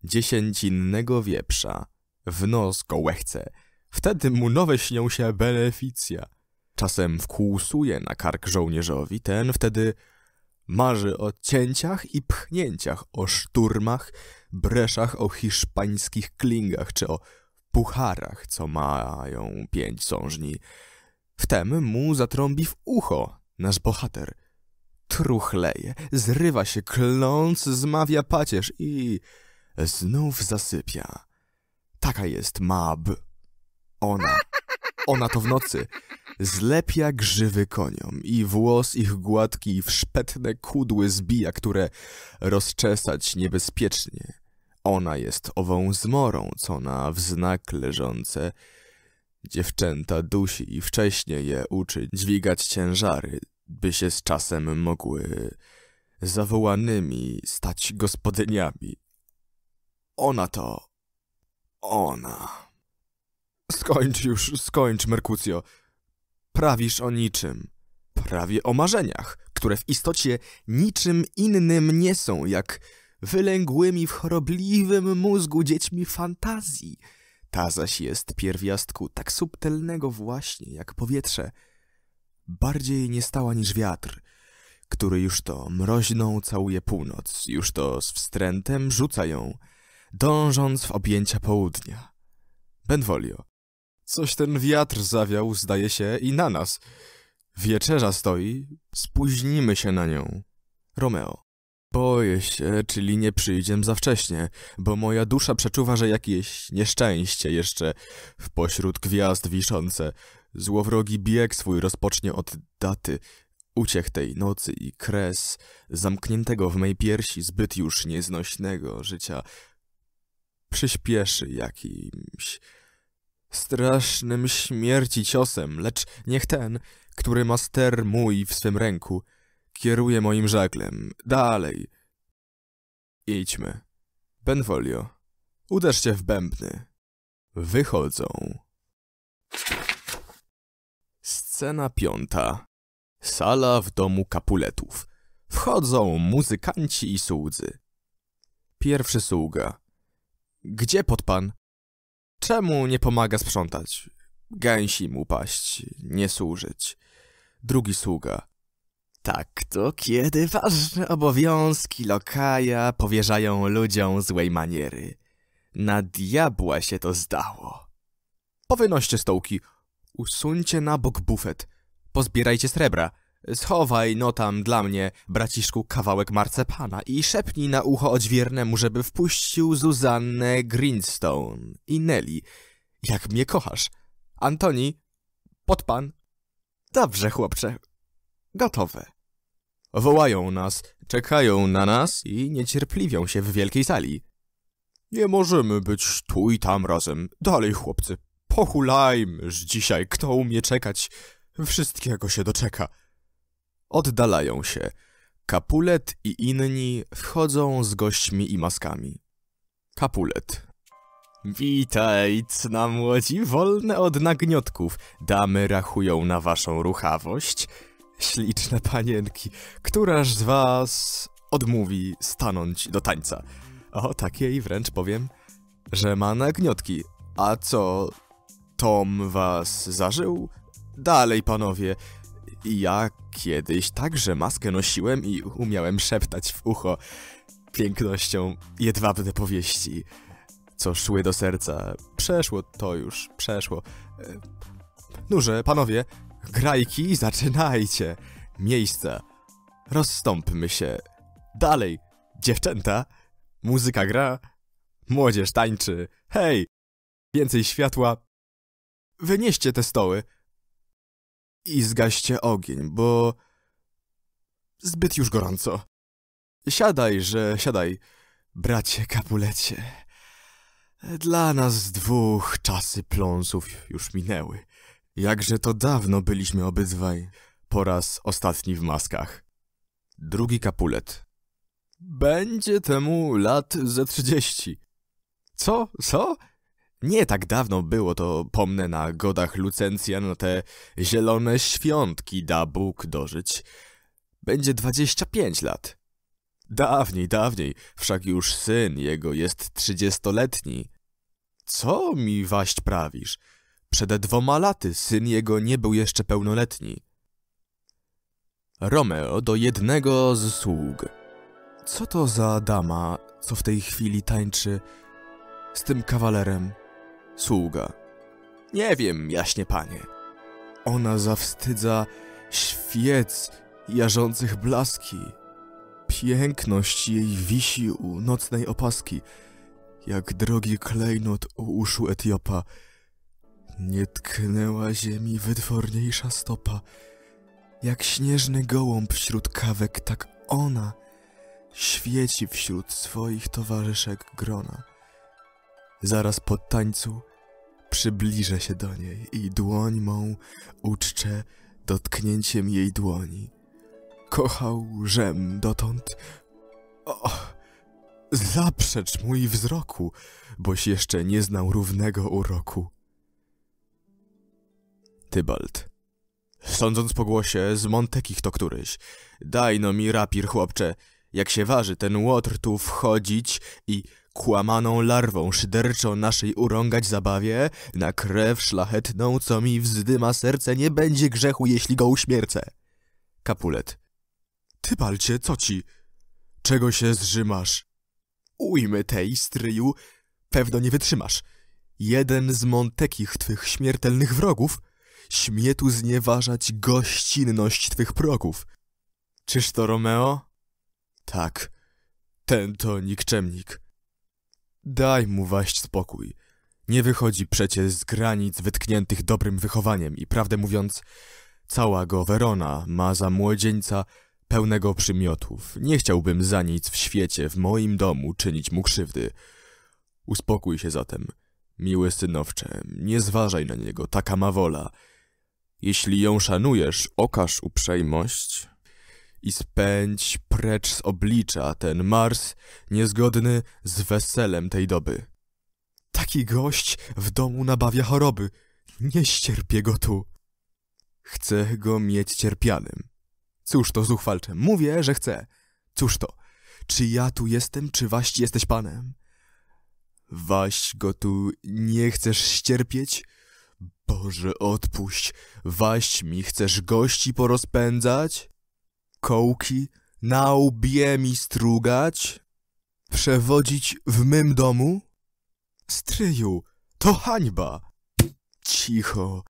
dziesięcinnego wieprza w nos go łechce. Wtedy mu nowe śnią się beneficja. Czasem wkłusuje na kark żołnierzowi, ten wtedy marzy o cięciach i pchnięciach, o szturmach, breszach, o hiszpańskich klingach czy o pucharach, co mają pięć sążni. Wtem mu zatrąbi w ucho nasz bohater. Truchleje, zrywa się kląc, zmawia pacierz i znów zasypia. Taka jest Mab. Ona, ona to w nocy zlepia grzywy koniom i włos ich gładki w szpetne kudły zbija, które rozczesać niebezpiecznie. Ona jest ową zmorą, co na wznak leżące dziewczęta dusi i wcześnie je uczy dźwigać ciężary, by się z czasem mogły zawołanymi stać gospodyniami. Ona to... ona. Skończ już, skończ, Merkucjo. Prawisz o niczym. Prawie o marzeniach, które w istocie niczym innym nie są, jak wylęgłymi w chorobliwym mózgu dziećmi fantazji. Ta zaś jest pierwiastku tak subtelnego właśnie, jak powietrze. Bardziej nie stała niż wiatr, który już to mroźną całuje północ, już to z wstrętem rzuca ją, dążąc w objęcia południa. Benvolio, coś ten wiatr zawiał, zdaje się, i na nas. Wieczerza stoi, spóźnimy się na nią. Romeo. Boję się, czyli nie przyjdziem za wcześnie, bo moja dusza przeczuwa, że jakieś nieszczęście jeszcze w pośród gwiazd wiszące. Złowrogi bieg swój rozpocznie od daty, uciech tej nocy i kres zamkniętego w mej piersi zbyt już nieznośnego życia przyspieszy jakimś strasznym śmierci ciosem, lecz niech ten, który ma ster mój w swym ręku, kieruje moim żaglem. Dalej. Idźmy. Benvolio, uderzcie w bębny. Wychodzą. Scena piąta. Sala w domu Kapuletów. Wchodzą muzykanci i słudzy. Pierwszy sługa. Gdzie pod pan? Czemu nie pomaga sprzątać? Gęsi mu paść, nie służyć. Drugi sługa. Tak to kiedy ważne obowiązki lokaja powierzają ludziom złej maniery. Na diabła się to zdało. Powynoście stołki, usuńcie na bok bufet, pozbierajcie srebra, schowaj no tam dla mnie, braciszku, kawałek marcepana i szepnij na ucho odźwiernemu, żeby wpuścił Zuzannę Greenstone i Nelly, jak mnie kochasz. Antoni, pod pan. Dobrze, chłopcze, Gotowe. Wołają nas, czekają na nas i niecierpliwią się w wielkiej sali. Nie możemy być tu i tam razem. Dalej, chłopcy, pochulajmy dzisiaj, kto umie czekać. Wszystkiego się doczeka. Oddalają się. Kapulet i inni wchodzą z gośćmi i maskami. Kapulet. Witaj, cna młodzi, wolne od nagniotków. Damy rachują na waszą ruchawość. Śliczne panienki, któraż z was odmówi stanąć do tańca? O, takiej wręcz powiem, że ma nagniotki. A co, Tom was zażył? Dalej, panowie. Ja kiedyś także maskę nosiłem i umiałem szeptać w ucho pięknością jedwabne powieści, co szły do serca. Przeszło to już, przeszło. E, Nurze, panowie, Grajki, zaczynajcie. Miejsca. Rozstąpmy się. Dalej. Dziewczęta. Muzyka gra. Młodzież tańczy. Hej! Więcej światła. Wynieście te stoły. I zgaście ogień, bo... Zbyt już gorąco. Siadaj, że siadaj, bracie Kapulecie. Dla nas dwóch czasy pląsów już minęły. Jakże to dawno byliśmy obydwaj, po raz ostatni w maskach. Drugi Kapulet. Będzie temu lat ze trzydzieści. Co? Co? Nie tak dawno było to, pomnę na godach Lucencjan, te zielone świątki da Bóg dożyć. Będzie dwadzieścia pięć lat. Dawniej, dawniej, wszak już syn jego jest trzydziestoletni. Co mi waść prawisz? Przede dwoma laty syn jego nie był jeszcze pełnoletni. Romeo do jednego z sług. Co to za dama, co w tej chwili tańczy z tym kawalerem? Sługa. Nie wiem, jaśnie panie. Ona zawstydza świec jarzących blaski. Piękność jej wisi u nocnej opaski, jak drogi klejnot u uszu Etiopa. Nie tknęła ziemi wytworniejsza stopa. Jak śnieżny gołąb wśród kawek, tak ona świeci wśród swoich towarzyszek grona. Zaraz po tańcu przybliżę się do niej i dłoń mą uczczę dotknięciem jej dłoni. Kochał żem dotąd. O, zaprzecz mój wzroku, boś jeszcze nie znał równego uroku. Tybalt. Sądząc po głosie, z Montekich to któryś. Daj no mi rapir, chłopcze. Jak się waży ten łotr tu wchodzić i kłamaną larwą szyderczą naszej urągać zabawie, na krew szlachetną, co mi wzdyma serce, nie będzie grzechu, jeśli go uśmiercę. Kapulet. Ty, palcie, co ci? Czego się zrzymasz? Ujmy tej, stryju, pewno nie wytrzymasz. Jeden z Montekich twych śmiertelnych wrogów śmie tu znieważać gościnność twych progów. Czyż to Romeo? Tak, ten to nikczemnik. Daj mu waść spokój. Nie wychodzi przecie z granic wytkniętych dobrym wychowaniem i prawdę mówiąc, cała go Werona ma za młodzieńca pełnego przymiotów. Nie chciałbym za nic w świecie, w moim domu czynić mu krzywdy. Uspokój się zatem, miły synowcze, nie zważaj na niego, taka ma wola. Jeśli ją szanujesz, okaż uprzejmość i spędź precz z oblicza ten Mars niezgodny z weselem tej doby. Taki gość w domu nabawia choroby. Nie ścierpię go tu. Chcę go mieć cierpianym. Cóż to zuchwalcze, mówię, że chcę. Cóż to, czy ja tu jestem, czy waść jesteś panem? Waść go tu nie chcesz ścierpieć? Boże, odpuść, waść mi chcesz gości porozpędzać? Kołki na łbie mi strugać? Przewodzić w mym domu? Stryju, to hańba! Cicho.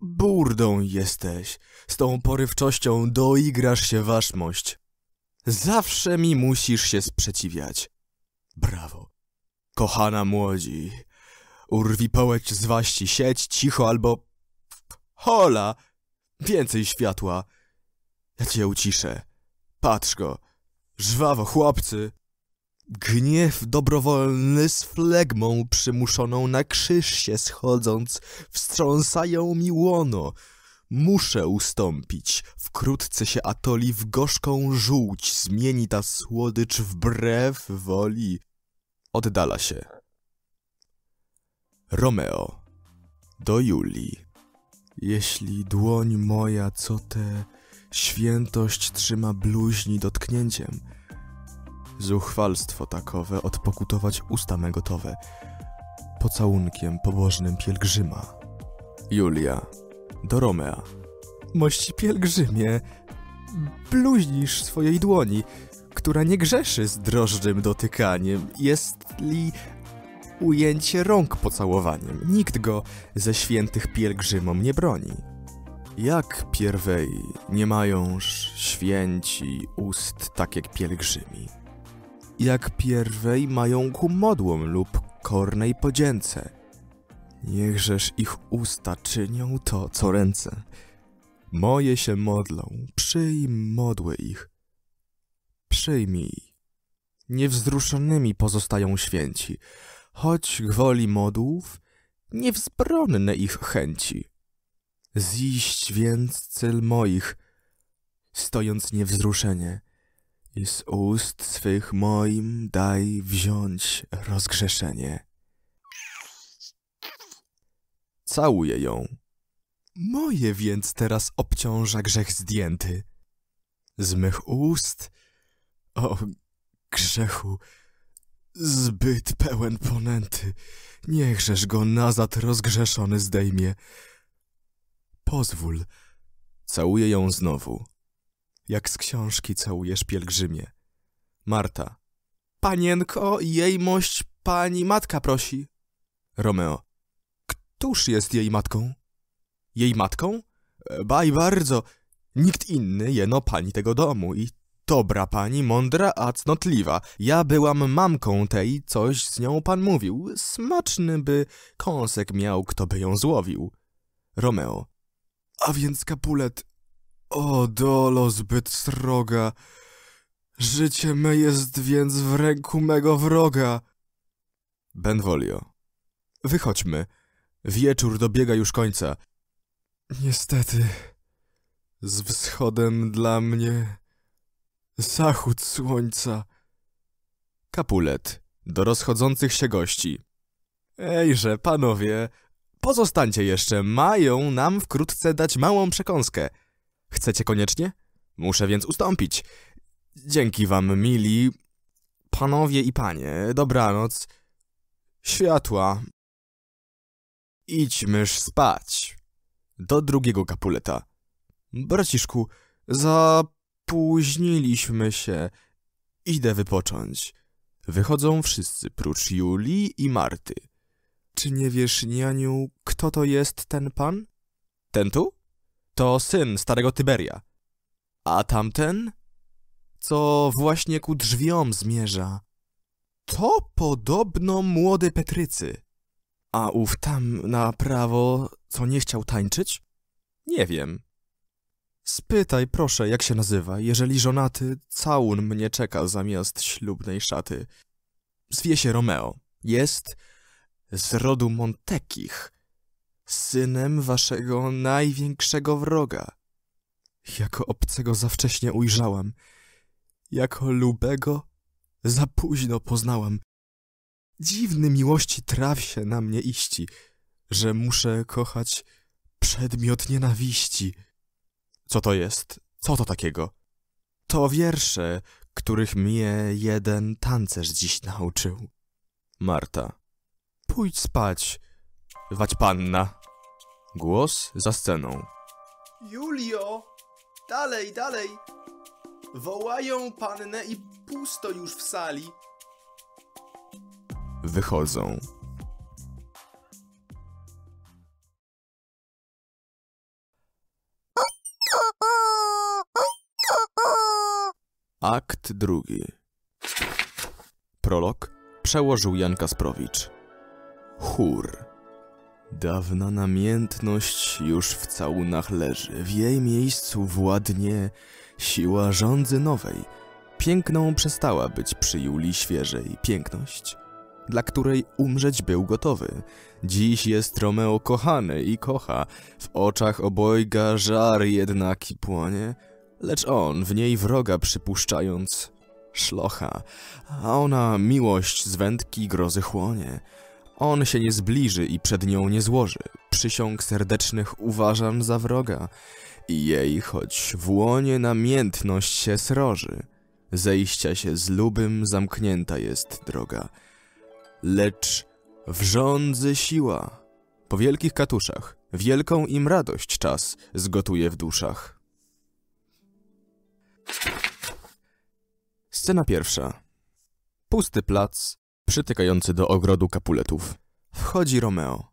Burdą jesteś. Z tą porywczością doigrasz się waszmość. Zawsze mi musisz się sprzeciwiać. Brawo. Kochana młodzi, urwi połeć z waści, sieć cicho albo... Hola! Więcej światła. Ja cię uciszę. Patrz go. Żwawo, chłopcy. Gniew dobrowolny z flegmą przymuszoną na krzyż się schodząc, wstrząsają mi łono. Muszę ustąpić. Wkrótce się atoli w gorzką żółć zmieni ta słodycz wbrew woli. Oddala się. Romeo. Do Julii. Jeśli dłoń moja, co te świętość trzyma bluźni dotknięciem, zuchwalstwo takowe odpokutować usta me gotowe, pocałunkiem pobożnym pielgrzyma. Julia. Do Romea. Mości pielgrzymie, bluźnisz swojej dłoni, która nie grzeszy z drożdżym dotykaniem, jest li ujęcie rąk pocałowaniem. Nikt go ze świętych pielgrzymom nie broni. Jak pierwej nie mają święci ust tak jak pielgrzymi? Jak pierwej mają ku modłom lub kornej podzięce? Niechżeż ich usta czynią to, co ręce. Moje się modlą, przyjm modły ich. Przyjmij. Niewzruszonymi pozostają święci, choć gwoli modłów, niewzbronne ich chęci. Ziść więc cel moich, stojąc niewzruszenie. I z ust swych moim daj wziąć rozgrzeszenie. Całuję ją. Moje więc teraz obciąża grzech zdjęty. Z mych ust, o grzechu, zbyt pełen ponęty, niechżeż go nazad rozgrzeszony zdejmie. Pozwól, całuję ją znowu, jak z książki całujesz pielgrzymie. Marta. Panienko, jejmość pani matka prosi. Romeo. Któż jest jej matką? Jej matką? E, Baj bardzo, nikt inny jeno pani tego domu i dobra pani, mądra, a cnotliwa. Ja byłam mamką tej, coś z nią pan mówił. Smaczny by kąsek miał, kto by ją złowił. Romeo. A więc Kapulet, o dolo zbyt sroga, życie me jest więc w ręku mego wroga. Benvolio. Wychodźmy. Wieczór dobiega już końca. Niestety, z wschodem dla mnie zachód słońca. Kapulet do rozchodzących się gości. Ejże, panowie, pozostańcie jeszcze, mają nam wkrótce dać małą przekąskę. Chcecie koniecznie? Muszę więc ustąpić. Dzięki wam, mili panowie i panie, dobranoc. Światła. Idźmyż spać. Do drugiego kapuleta. Braciszku, zapóźniliśmy się. Idę wypocząć. Wychodzą wszyscy, prócz Julii i Marty. Czy nie wiesz, Nianiu, kto to jest ten pan? Ten tu? To syn starego Tyberia. A tamten? Co właśnie ku drzwiom zmierza. To podobno młody Petrycy. A ów tam na prawo, co nie chciał tańczyć? Nie wiem. Spytaj proszę, jak się nazywa, jeżeli żonaty całun mnie czeka zamiast ślubnej szaty. Zwie się Romeo. Jest z rodu Montekich, synem waszego największego wroga. Jako obcego za wcześnie ujrzałam, jako lubego za późno poznałam. Dziwny miłości traw się na mnie iści, że muszę kochać przedmiot nienawiści. Co to jest? Co to takiego? To wiersze, których mnie jeden tancerz dziś nauczył. Marta. Pójdź spać, wać panna. Głos za sceną.
Julio! Dalej, dalej! Wołają pannę i pusto już w sali.
Wychodzą. Akt drugi. Prolog przełożył Jan Kasprowicz. Chór. Dawna namiętność już w całunach leży. W jej miejscu władnie siła rządzy nowej. Piękną przestała być przy Julii świeżej piękność, dla której umrzeć był gotowy. Dziś jest Romeo kochany i kocha, w oczach obojga żar jednaki płonie, lecz on w niej wroga przypuszczając szlocha, a ona miłość z wędki grozy chłonie. On się nie zbliży i przed nią nie złoży, przysiąg serdecznych uważam za wroga i jej choć w łonie namiętność się sroży, zejścia się z lubym zamknięta jest droga. Lecz w żądzy siła, po wielkich katuszach, wielką im radość czas zgotuje w duszach. Scena pierwsza. Pusty plac, przytykający do ogrodu kapuletów. Wchodzi Romeo.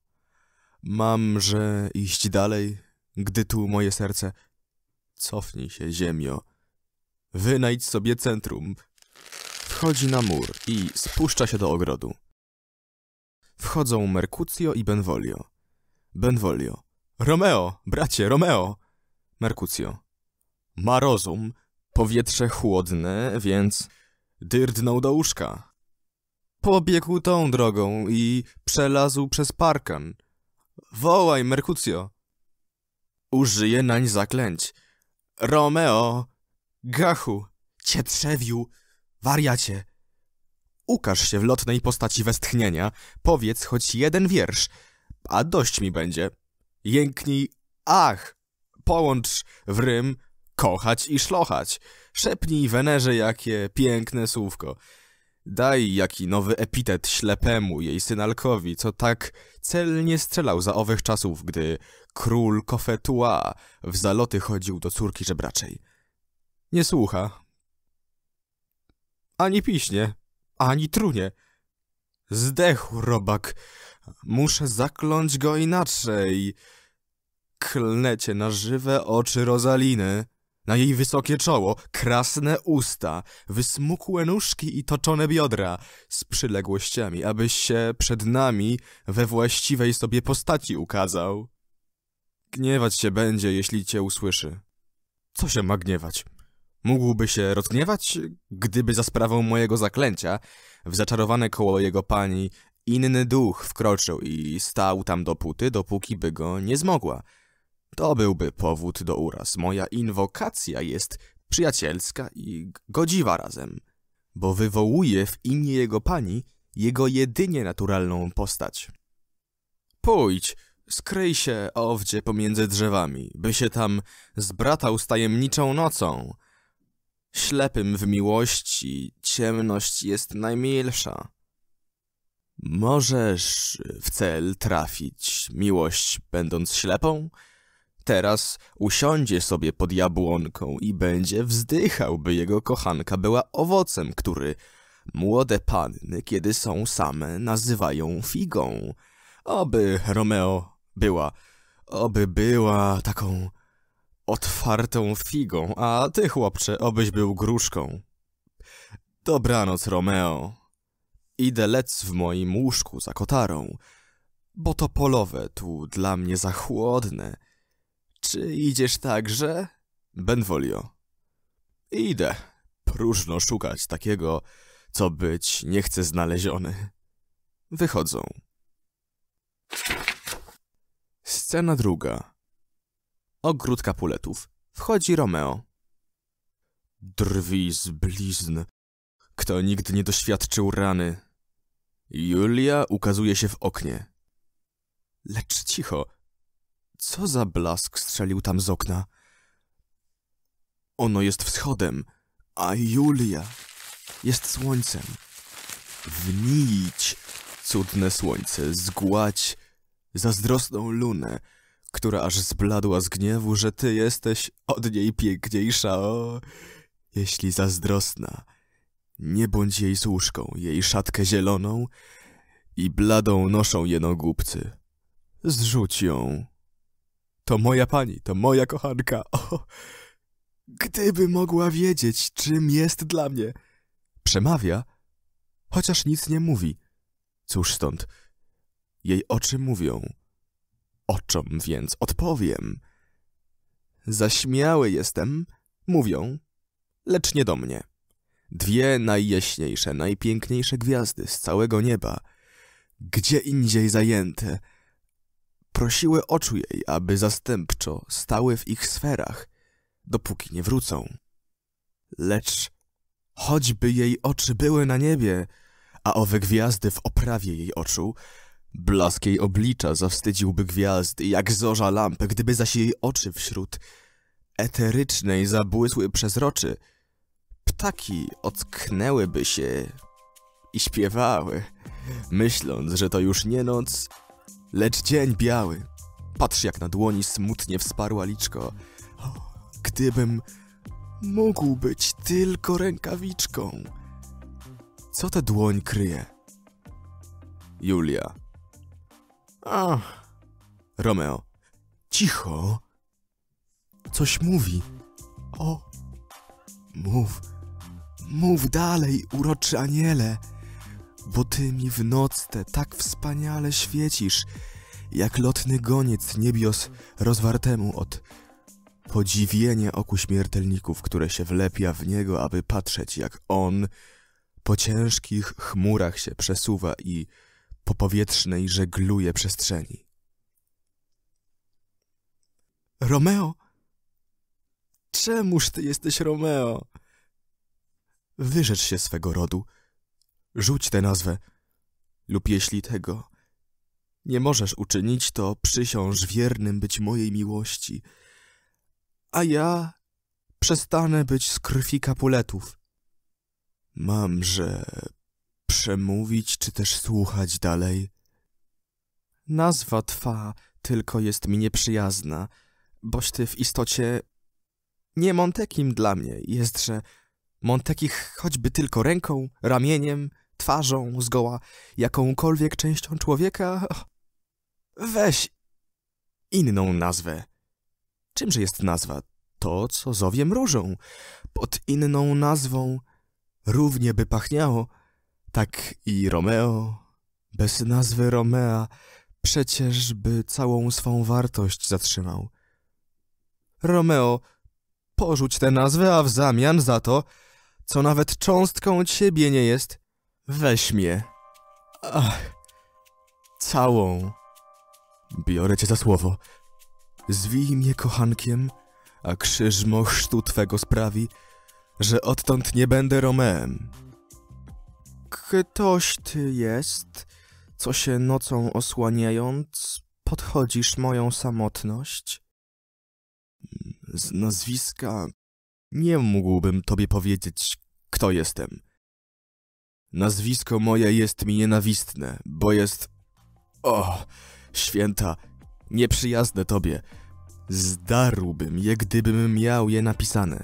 Mam, że iść dalej, gdy tu moje serce... Cofnij się, ziemio. Wynajdź sobie centrum. Wchodzi na mur i spuszcza się do ogrodu. Wchodzą Mercutio i Benvolio. Benvolio. Romeo, bracie, Romeo! Mercutio. Ma rozum, powietrze chłodne, więc dyrdnął do łóżka. Pobiegł tą drogą i przelazł przez parkan. Wołaj, Mercutio. Użyję nań zaklęć. Romeo, Gachu, cietrzewiu, wariacie. Ukaż się w lotnej postaci westchnienia, powiedz choć jeden wiersz, a dość mi będzie. Jęknij, ach, połącz w rym kochać i szlochać. Szepnij Wenerze jakie piękne słówko. Daj jaki nowy epitet ślepemu jej synalkowi, co tak celnie strzelał za owych czasów, gdy król Kofetua w zaloty chodził do córki żebraczej. Nie słucha. Ani piśnie, ani trunie. Zdechł robak. Muszę zakląć go inaczej. Klnecie na żywe oczy Rozaliny na jej wysokie czoło, krasne usta, wysmukłe nóżki i toczone biodra, z przyległościami, abyś się przed nami we właściwej sobie postaci ukazał. Gniewać się będzie, jeśli cię usłyszy. Co się ma gniewać? Mógłby się rozgniewać, gdyby za sprawą mojego zaklęcia w zaczarowane koło jego pani inny duch wkroczył i stał tam dopóty, dopóki by go nie zmogła. To byłby powód do uraz. Moja inwokacja jest przyjacielska i godziwa razem, bo wywołuje w imię jego pani jego jedynie naturalną postać. Pójdź, skryj się, owdzie, pomiędzy drzewami, by się tam zbratał z tajemniczą nocą. Ślepym w miłości ciemność jest najmilsza. Możesz w cel trafić, miłość będąc ślepą? Teraz usiądzie sobie pod jabłonką i będzie wzdychał, by jego kochanka była owocem, który młode panny, kiedy są same, nazywają figą. Oby Romeo była, oby była taką otwartą figą, a ty, chłopcze, obyś był gruszką. Dobranoc, Romeo. Idę lec w moim łóżku za kotarą, bo to polowe tu dla mnie za chłodne. Czy idziesz także? Benvolio. Idę. Próżno szukać takiego, co być nie chce znaleziony. Wychodzą. Scena druga. Ogród Kapuletów. Wchodzi Romeo. Drwi z blizn. Kto nigdy nie doświadczył rany. Julia ukazuje się w oknie. Lecz cicho, co za blask strzelił tam z okna? Ono jest wschodem, a Julia jest słońcem. Wnić, cudne słońce, zgładź zazdrosną lunę, która aż zbladła z gniewu, że ty jesteś od niej piękniejsza. O, jeśli zazdrosna, nie bądź jej służką, jej szatkę zieloną i bladą noszą jeno głupcy. Zrzuć ją to moja pani, to moja kochanka. O, gdyby mogła wiedzieć, czym jest dla mnie. Przemawia, chociaż nic nie mówi. Cóż stąd? Jej oczy mówią. Oczom więc odpowiem. Zaśmiały jestem, mówią, lecz nie do mnie. Dwie najjaśniejsze, najpiękniejsze gwiazdy z całego nieba, gdzie indziej zajęte, prosiły oczu jej, aby zastępczo stały w ich sferach, dopóki nie wrócą. Lecz choćby jej oczy były na niebie, a owe gwiazdy w oprawie jej oczu, blask jej oblicza zawstydziłby gwiazdy, jak zorza lampy, gdyby zaś jej oczy wśród eterycznej zabłysły przezroczy, ptaki ocknęłyby się i śpiewały, myśląc, że to już nie noc, lecz dzień biały. Patrz jak na dłoni smutnie wsparła liczko. Gdybym mógł być tylko rękawiczką. Co ta dłoń kryje? Julia. Ach. Romeo. Cicho. Coś mówi. O. Mów. Mów dalej, uroczy aniele bo ty mi w noc te tak wspaniale świecisz, jak lotny goniec niebios rozwartemu od podziwienia oku śmiertelników, które się wlepia w niego, aby patrzeć, jak on po ciężkich chmurach się przesuwa i po powietrznej żegluje przestrzeni. Romeo, Czemuż ty jesteś Romeo? Wyrzecz się swego rodu. Rzuć tę nazwę. Lub jeśli tego nie możesz uczynić, to przysiąż wiernym być mojej miłości. A ja przestanę być z krwi kapuletów. Mamże przemówić, czy też słuchać dalej? Nazwa twa tylko jest mi nieprzyjazna, boś ty w istocie nie Montekim dla mnie jest, że Monteki choćby tylko ręką, ramieniem, twarzą, zgoła jakąkolwiek częścią człowieka. Weź inną nazwę. Czymże jest nazwa? To, co zowiem różą. Pod inną nazwą równie by pachniało. Tak i Romeo, bez nazwy Romea, przecież by całą swą wartość zatrzymał. Romeo, porzuć tę nazwę, a w zamian za to, co nawet cząstką ciebie nie jest, weź mnie. Ach, całą. Biorę cię za słowo. Zwij mnie kochankiem, a krzyż mosztu twego sprawi, że odtąd nie będę Romeem. Ktoś ty jest, co się nocą osłaniając, podchodzisz moją samotność? Z nazwiska nie mógłbym tobie powiedzieć, kto jestem. Nazwisko moje jest mi nienawistne, bo jest... O, święta, nieprzyjazne tobie. Zdarłbym je, gdybym miał je napisane.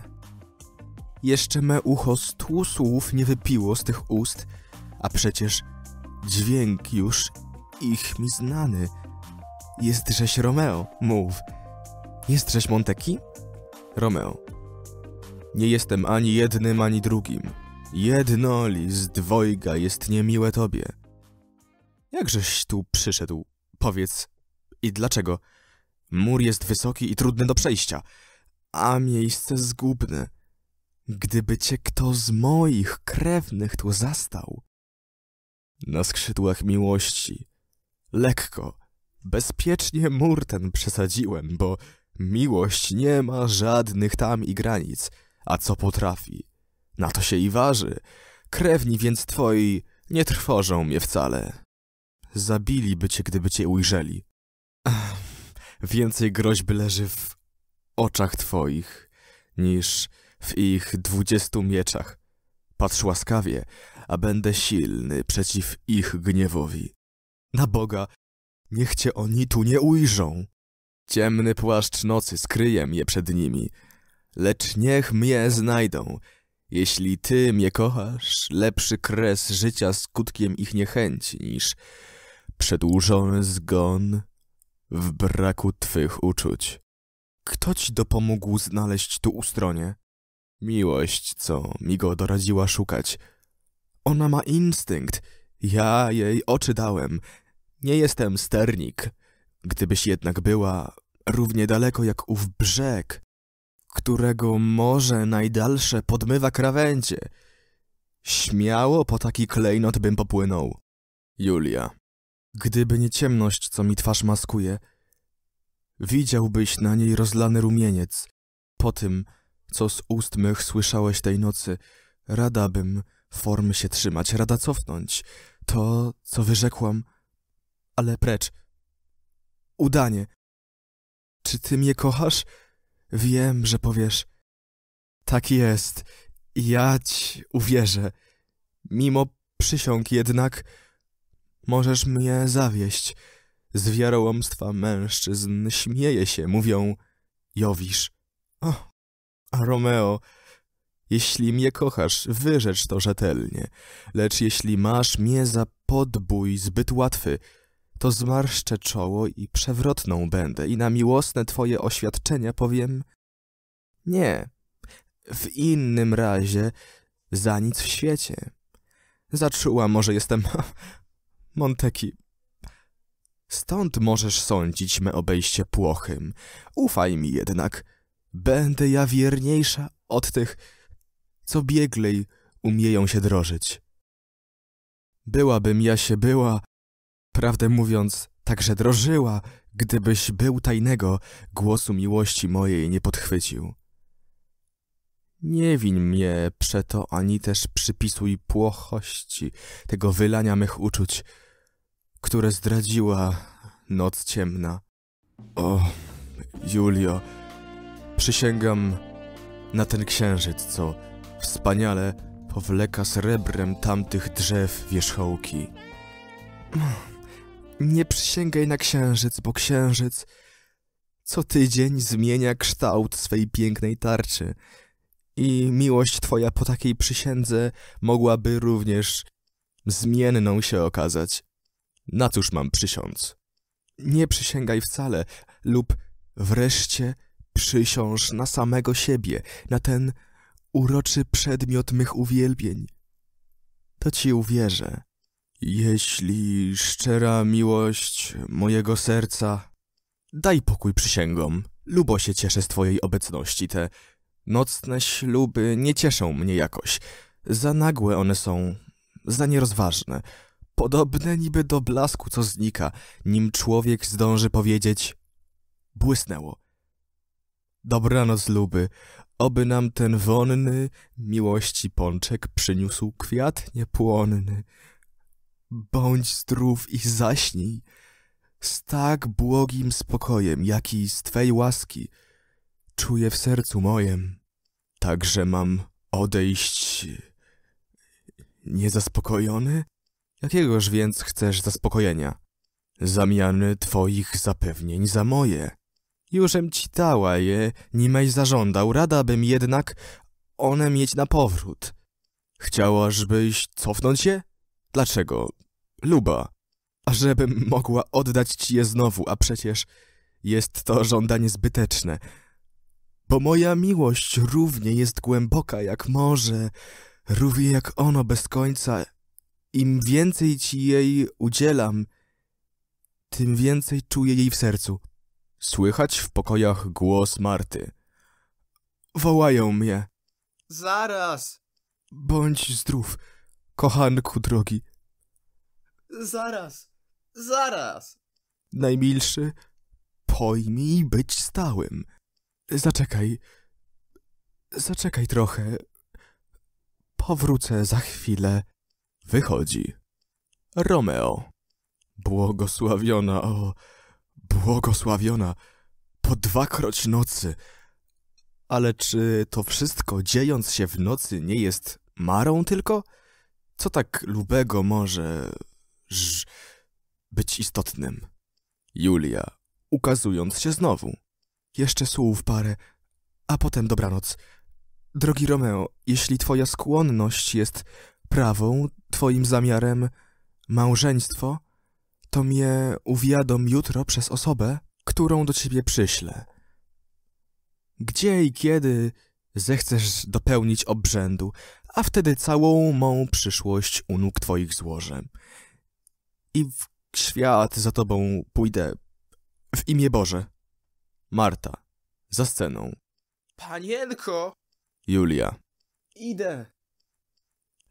Jeszcze me ucho stu słów nie wypiło z tych ust, a przecież dźwięk już ich mi znany. Jestżeś Romeo, mów. Jestżeś Monteki? Romeo. Nie jestem ani jednym, ani drugim. Jedno li z dwojga jest niemiłe tobie. Jakżeś tu przyszedł? Powiedz. I dlaczego? Mur jest wysoki i trudny do przejścia, a miejsce zgubne. Gdyby cię kto z moich krewnych tu zastał. Na skrzydłach miłości. Lekko, bezpiecznie mur ten przesadziłem, bo miłość nie ma żadnych tam i granic, a co potrafi. Na to się i waży. Krewni więc twoi nie trwożą mnie wcale. Zabiliby cię, gdyby cię ujrzeli. Ach, więcej groźby leży w oczach twoich, niż w ich dwudziestu mieczach. Patrz łaskawie, a będę silny przeciw ich gniewowi. Na Boga, niech cię oni tu nie ujrzą. Ciemny płaszcz nocy skryje mnie przed nimi, lecz niech mnie znajdą. Jeśli ty mnie kochasz, lepszy kres życia skutkiem ich niechęci niż przedłużony zgon w braku twych uczuć. Kto ci dopomógł znaleźć tu ustronie? Miłość, co mi go doradziła szukać. Ona ma instynkt. Ja jej oczy dałem. Nie jestem sternik. Gdybyś jednak była równie daleko jak ów brzeg, którego morze najdalsze podmywa krawędzie, śmiało po taki klejnot bym popłynął. Julia. Gdyby nie ciemność, co mi twarz maskuje, widziałbyś na niej rozlany rumieniec. Po tym, co z ust mych słyszałeś tej nocy, rada bym formy się trzymać, rada cofnąć. To, co wyrzekłam, ale precz. Udanie. Czy ty mnie kochasz? Wiem, że powiesz. Tak jest. Ja ci uwierzę. Mimo przysiąg jednak możesz mnie zawieść. Z wiarołomstwa mężczyzn śmieje się, mówią Jowisz. O, a Romeo, jeśli mnie kochasz, wyrzecz to rzetelnie, lecz jeśli masz mnie za podbój zbyt łatwy, to zmarszczę czoło i przewrotną będę i na miłosne twoje oświadczenia powiem nie, w innym razie za nic w świecie. Zaczuła może jestem Monteki. Stąd możesz sądzić me obejście płochym. Ufaj mi jednak. Będę ja wierniejsza od tych, co bieglej umieją się drożyć. Byłabym ja się była, prawdę mówiąc, także drożyła, gdybyś był tajnego głosu miłości mojej nie podchwycił. Nie win mnie przeto, ani też przypisuj płochości tego wylania mych uczuć, które zdradziła noc ciemna. O, Julio, przysięgam na ten księżyc, co wspaniale powleka srebrem tamtych drzew wierzchołki. Nie przysięgaj na księżyc, bo księżyc co tydzień zmienia kształt swej pięknej tarczy. I miłość twoja po takiej przysiędze mogłaby również zmienną się okazać. Na cóż mam przysiąc? Nie przysięgaj wcale, lub wreszcie przysiąż na samego siebie, na ten uroczy przedmiot mych uwielbień. To ci uwierzę. Jeśli szczera miłość mojego serca... Daj pokój przysięgom. Lubo się cieszę z twojej obecności. Te nocne śluby nie cieszą mnie jakoś. Za nagłe one są, za nierozważne. Podobne niby do blasku, co znika, nim człowiek zdąży powiedzieć błysnęło. Dobranoc, luby, oby nam ten wonny miłości pączek przyniósł kwiat niepłonny. Bądź zdrów i zaśnij z tak błogim spokojem, jaki z Twej łaski czuję w sercu mojem. Także mam odejść niezaspokojony? Jakiegoż więc chcesz zaspokojenia? Zamiany Twoich zapewnień za moje. Jużem ci dała je, nimeś zażądał, rada bym jednak one mieć na powrót. Chciałażbyś cofnąć je? Dlaczego? Luba. Ażebym mogła oddać ci je znowu, a przecież jest to żądanie zbyteczne. Bo moja miłość równie jest głęboka jak morze, równie jak ono bez końca. Im więcej ci jej udzielam, tym więcej czuję jej w sercu. Słychać w pokojach głos Marty. Wołają mnie.
Zaraz!
Bądź zdrów, kochanku drogi.
Zaraz! Zaraz!
Najmilszy, pojmij być stałym. Zaczekaj. Zaczekaj trochę. Powrócę za chwilę. Wychodzi. Romeo. Błogosławiona, o, błogosławiona, po dwakroć nocy. Ale czy to wszystko dziejąc się w nocy nie jest marą tylko? Co tak lubego może być istotnym? Julia, ukazując się znowu. Jeszcze słów parę, a potem dobranoc. Drogi Romeo, jeśli twoja skłonność jest prawą, twoim zamiarem małżeństwo, to mnie uwiadom jutro przez osobę, którą do ciebie przyślę. Gdzie i kiedy zechcesz dopełnić obrzędu, a wtedy całą mą przyszłość u nóg twoich złożę. I w świat za tobą pójdę w imię Boże. Marta, za sceną.
Panienko!
Julia.
Idę!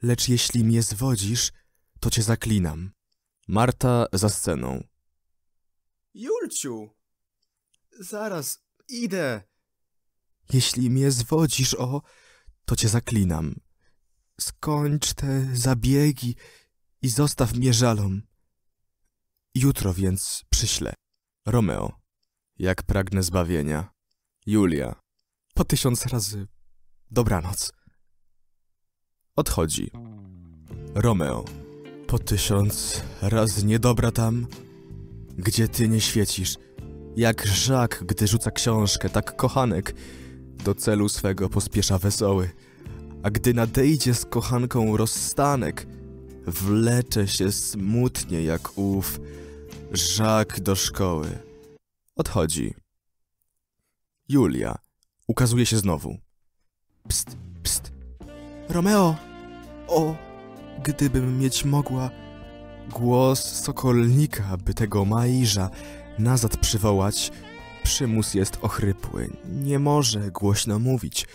Lecz jeśli mnie zwodzisz, to cię zaklinam. Marta za sceną.
Julciu! Zaraz, idę!
Jeśli mnie zwodzisz, o, to cię zaklinam. Skończ te zabiegi i zostaw mnie żalom. Jutro więc przyślę. Romeo. Jak pragnę zbawienia. Julia. Po tysiąc razy dobranoc. Odchodzi. Romeo. Po tysiąc razy niedobra tam, gdzie ty nie świecisz. Jak żak, gdy rzuca książkę, tak kochanek do celu swego pospiesza wesoły. A gdy nadejdzie z kochanką rozstanek, wlecze się smutnie jak ów żak do szkoły. Odchodzi. Julia ukazuje się znowu. Pst, pst. Romeo! O, gdybym mieć mogła głos sokolnika, by tego Maïża nazad przywołać, przymus jest ochrypły, nie może głośno mówić.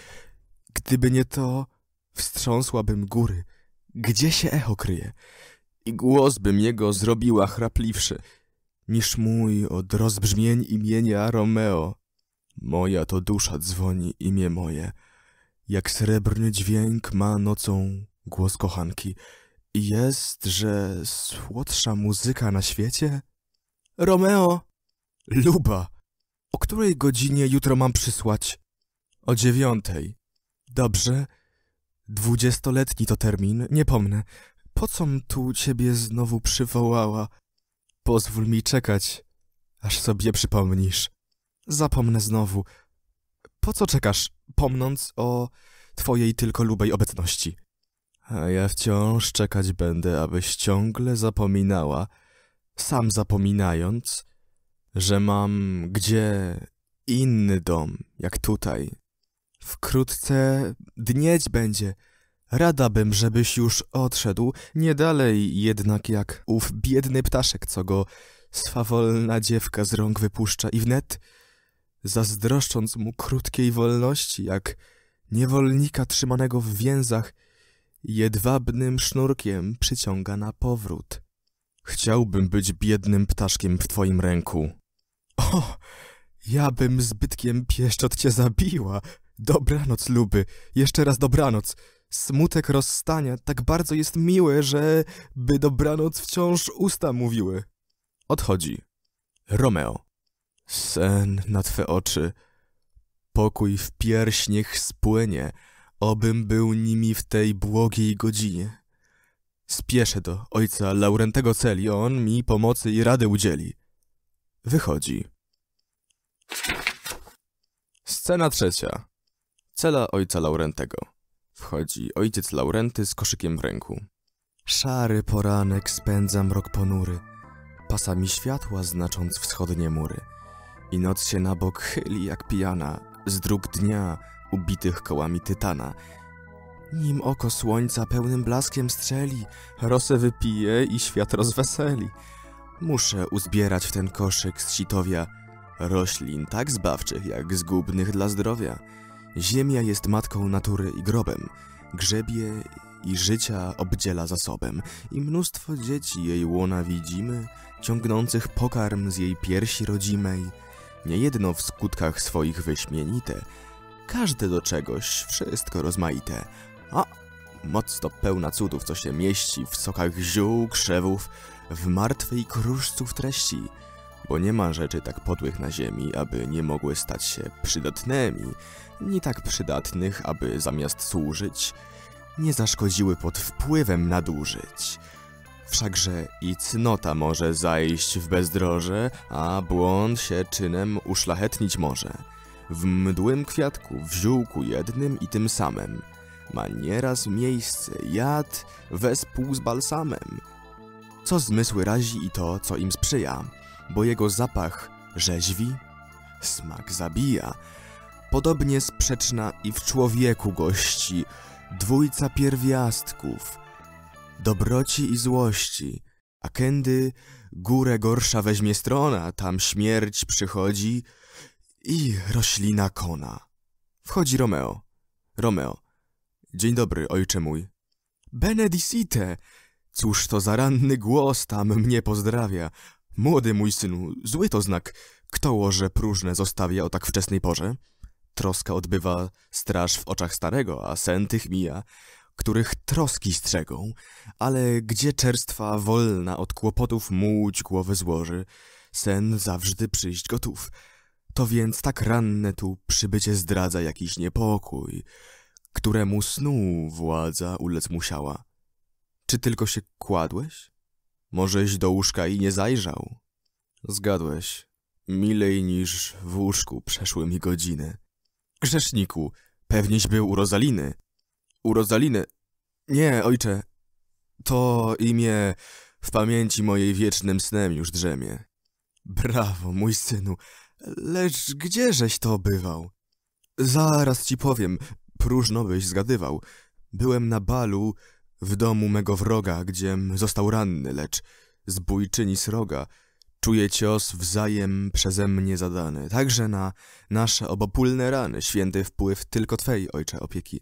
Gdyby nie to, wstrząsłabym góry, gdzie się echo kryje, i głos bym jego zrobiła chrapliwszy, niż mój od rozbrzmień imienia Romeo. Moja to dusza dzwoni imię moje, Jak srebrny dźwięk ma nocą głos kochanki. I Jest, że słodsza muzyka na świecie? Romeo! Luba! O której godzinie jutro mam przysłać? O dziewiątej. Dobrze. Dwudziestoletni to termin, nie pomnę. Po com tu ciebie znowu przywołała? Pozwól mi czekać, aż sobie przypomnisz. Zapomnę znowu. Po co czekasz, pomnąc o twojej tylko lubej obecności? A ja wciąż czekać będę, abyś ciągle zapominała, sam zapominając, że mam gdzie inny dom, jak tutaj. Wkrótce dnieć będzie. Rada bym, żebyś już odszedł, nie dalej jednak jak ów biedny ptaszek, co go swawolna dziewka z rąk wypuszcza i wnet, zazdroszcząc mu krótkiej wolności, jak niewolnika trzymanego w więzach, jedwabnym sznurkiem przyciąga na powrót. Chciałbym być biednym ptaszkiem w twoim ręku. O, ja bym zbytkiem pieszczot cię zabiła. Dobranoc, luby. Jeszcze raz dobranoc. Smutek rozstania tak bardzo jest miły, że by dobranoc wciąż usta mówiły. Odchodzi. Romeo. Sen na twe oczy. Pokój w pierś niech spłynie, obym był nimi w tej błogiej godzinie. Spieszę do ojca Laurentego Celi, on mi pomocy i rady udzieli. Wychodzi. Scena trzecia. Cela ojca Laurentego. Wchodzi ojciec Laurenty z koszykiem w ręku. Szary poranek spędza mrok ponury, pasami światła znacząc wschodnie mury. I noc się na bok chyli jak pijana, z dróg dnia ubitych kołami tytana. Nim oko słońca pełnym blaskiem strzeli, rosę wypije i świat rozweseli. Muszę uzbierać w ten koszyk z sitowia roślin tak zbawczych, jak zgubnych dla zdrowia. Ziemia jest matką natury i grobem, grzebie i życia obdziela zasobem. I mnóstwo dzieci jej łona widzimy, ciągnących pokarm z jej piersi rodzimej, niejedno w skutkach swoich wyśmienite, każde do czegoś, wszystko rozmaite, a moc to pełna cudów, co się mieści w sokach ziół, krzewów, w martwej kruszców treści, bo nie ma rzeczy tak podłych na ziemi, aby nie mogły stać się przydatnymi, ni tak przydatnych, aby zamiast służyć, nie zaszkodziły pod wpływem nadużyć. Wszakże i cnota może zajść w bezdroże, a błąd się czynem uszlachetnić może. W mdłym kwiatku, w ziółku jednym i tym samym, ma nieraz miejsce jad wespół z balsamem. Co zmysły razi i to, co im sprzyja, bo jego zapach rzeźwi, smak zabija. Podobnie sprzeczna i w człowieku gości dwójca pierwiastków, dobroci i złości, a kędy górę gorsza weźmie strona, tam śmierć przychodzi i roślina kona. Wchodzi Romeo. Romeo. Dzień dobry, ojcze mój. Benedicite! Cóż to za ranny głos tam mnie pozdrawia. Młody mój synu, zły to znak. Kto łoże próżne zostawia o tak wczesnej porze? Troska odbywa straż w oczach starego, a sen tych mija, których troski strzegą. Ale gdzie czerstwa wolna od kłopotów muć głowy złoży, sen zawsze przyjść gotów. To więc tak ranne tu przybycie zdradza jakiś niepokój, któremu snu władza ulec musiała. Czy tylko się kładłeś? Możeś do łóżka i nie zajrzał. Zgadłeś. Milej niż w łóżku przeszły mi godziny. Grzeszniku, pewnieś był u Rozaliny. U Rozaliny? Nie, ojcze. To imię w pamięci mojej wiecznym snem już drzemie. Brawo, mój synu. Lecz gdzieżeś to bywał? Zaraz ci powiem, próżno byś zgadywał. Byłem na balu w domu mego wroga, gdziem został ranny, lecz zbójczyni sroga czuje cios wzajem przeze mnie zadany. Także na nasze obopólne rany święty wpływ tylko twej, ojcze, opieki.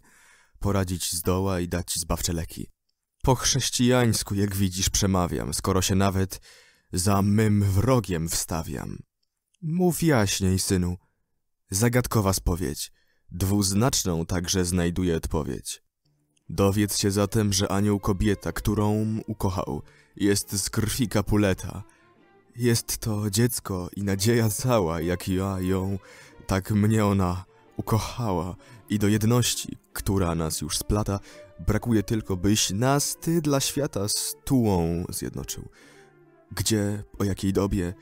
Poradzić zdoła i dać zbawcze leki. Po chrześcijańsku, jak widzisz, przemawiam, skoro się nawet za mym wrogiem wstawiam. Mów jaśniej, synu. Zagadkowa spowiedź. Dwuznaczną także znajduje odpowiedź. Dowiedz się zatem, że anioł kobieta, którą ukochał, jest z krwi Kapuleta. Jest to dziecko i nadzieja cała, jak ja ją, tak mnie ona ukochała i do jedności, która nas już splata, brakuje tylko, byś nas ty dla świata z tułą zjednoczył. Gdzie, o jakiej dobie,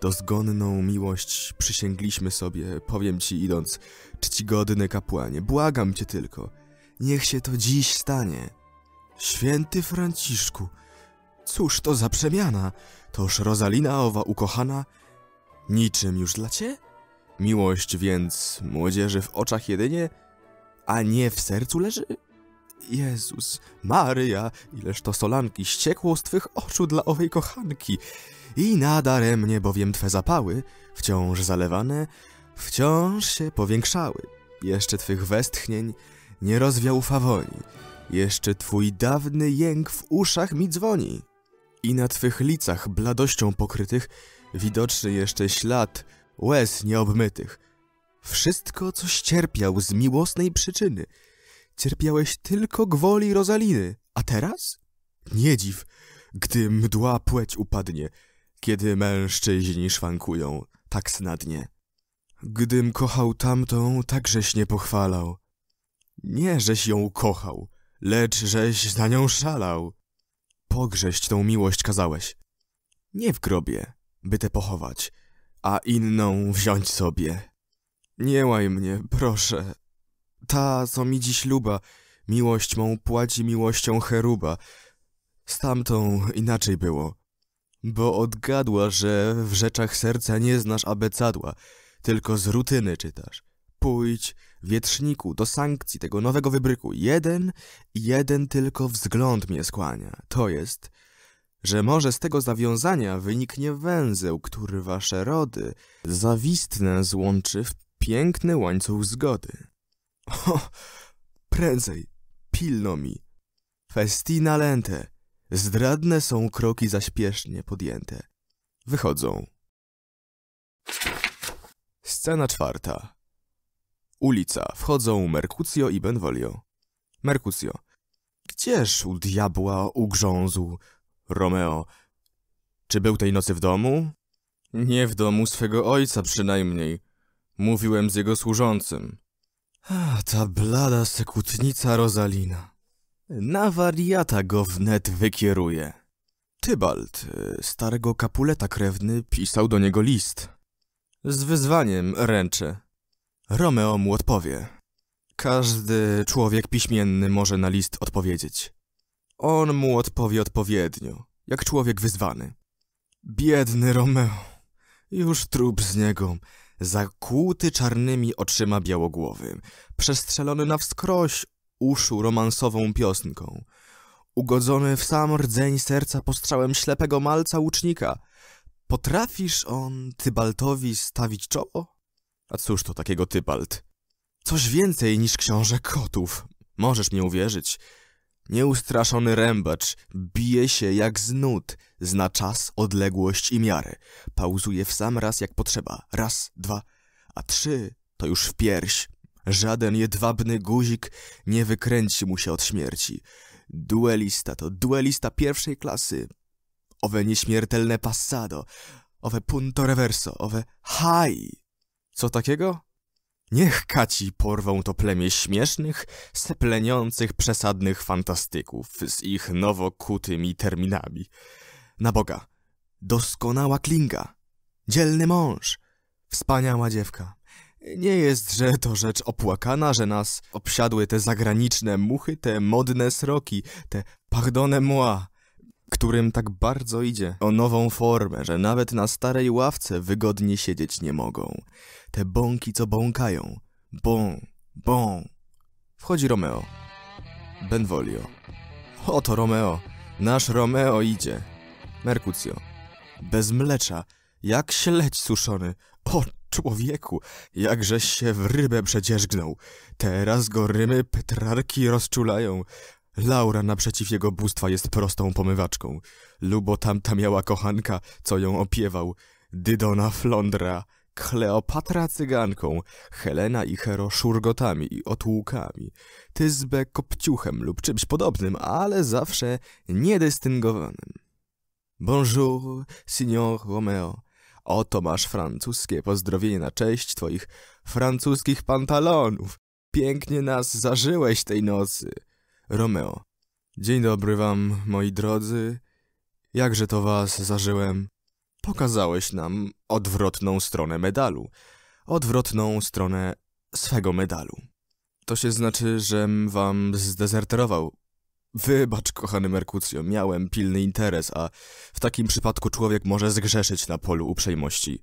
dozgonną miłość przysięgliśmy sobie, powiem ci idąc, czcigodny kapłanie, błagam cię tylko, niech się to dziś stanie. Święty Franciszku, cóż to za przemiana, toż Rosalina owa ukochana, niczym już dla cię? Miłość więc młodzieży w oczach jedynie, a nie w sercu leży? Jezus, Maryja, ileż to solanki ściekło z twych oczu dla owej kochanki. I nadaremnie bowiem twe zapały, wciąż zalewane, wciąż się powiększały. Jeszcze twych westchnień nie rozwiał fawoni, jeszcze twój dawny jęk w uszach mi dzwoni. I na twych licach bladością pokrytych widoczny jeszcze ślad łez nieobmytych. Wszystko, coś cierpiał z miłosnej przyczyny. Cierpiałeś tylko gwoli Rozaliny, a teraz? Nie dziw, gdy mdła płeć upadnie, kiedy mężczyźni szwankują tak snadnie. Gdym kochał tamtą, takżeś nie pochwalał. Nie, żeś ją kochał, lecz żeś za nią szalał. Pogrześć tą miłość kazałeś. Nie w grobie, by te pochować, a inną wziąć sobie. Nie łaj mnie, proszę. Ta, co mi dziś luba, miłość mą płaci miłością cheruba. Z tamtą inaczej było. Bo odgadła, że w rzeczach serca nie znasz abecadła, tylko z rutyny czytasz. Pójdź, wietrzniku, do sankcji tego nowego wybryku. Jeden, jeden tylko wzgląd mnie skłania. To jest, że może z tego zawiązania wyniknie węzeł, który wasze rody zawistne złączy w piękny łańcuch zgody. O, prędzej, pilno mi. Festina lente. Zdradne są kroki zaśpiesznie podjęte. Wychodzą. Scena czwarta. Ulica. Wchodzą Mercutio i Benvolio. Mercutio. Gdzież u diabła ugrzązł Romeo? Czy był tej nocy w domu? Nie w domu swego ojca przynajmniej. Mówiłem z jego służącym. A, ta blada sekutnica Rosalina. Na wariata go wnet wykieruje. Tybalt, y, starego kapuleta krewny, pisał do niego list. Z wyzwaniem ręczę. Romeo mu odpowie. Każdy człowiek piśmienny może na list odpowiedzieć. On mu odpowie odpowiednio, jak człowiek wyzwany. Biedny Romeo, już trup z niego, zakłuty czarnymi oczyma białogłowy, przestrzelony na wskroś uszu romansową piosnką, ugodzony w sam rdzeń serca postrzałem ślepego malca łucznika. Potrafisz on Tybaltowi stawić czoło? A cóż to takiego Tybalt? Coś więcej niż książę kotów. Możesz mnie uwierzyć. Nieustraszony rębacz bije się jak z nut, zna czas, odległość i miarę. Pauzuje w sam raz jak potrzeba. Raz, dwa, a trzy to już w pierś. Żaden jedwabny guzik nie wykręci mu się od śmierci. Duelista to duelista pierwszej klasy. Owe nieśmiertelne passado, owe punto reverso, owe high. Co takiego? Niech kaci porwą to plemię śmiesznych, sepleniących, przesadnych fantastyków z ich nowo kutymi terminami. Na Boga, doskonała klinga, dzielny mąż, wspaniała dziewka. Nie jest, że to rzecz opłakana, że nas obsiadły te zagraniczne muchy, te modne sroki, te pardonne moi, którym tak bardzo idzie o nową formę, że nawet na starej ławce wygodnie siedzieć nie mogą. Te bąki, co bąkają. Bąk, bąk. Wchodzi Romeo. Benvolio. Oto Romeo. Nasz Romeo idzie. Mercutio. Bez mlecza. Jak śledź suszony. O, człowieku, jakżeś się w rybę przedzierzgnął. Teraz go rymy petrarki rozczulają. Laura naprzeciw jego bóstwa jest prostą pomywaczką. Lubo tamta miała kochanka, co ją opiewał. Dydona Flondra, Kleopatra cyganką, Helena i Hero szurgotami i otłukami, Tyzbę kopciuchem lub czymś podobnym, ale zawsze niedystyngowanym. Bonjour, signor Romeo. Oto masz francuskie pozdrowienie na cześć twoich francuskich pantalonów. Pięknie nas zażyłeś tej nocy. Romeo. Dzień dobry wam, moi drodzy. Jakże to was zażyłem? Pokazałeś nam odwrotną stronę medalu. Odwrotną stronę swego medalu. To się znaczy, żem wam zdezerterował. Wybacz, kochany Merkucjo, miałem pilny interes, a w takim przypadku człowiek może zgrzeszyć na polu uprzejmości.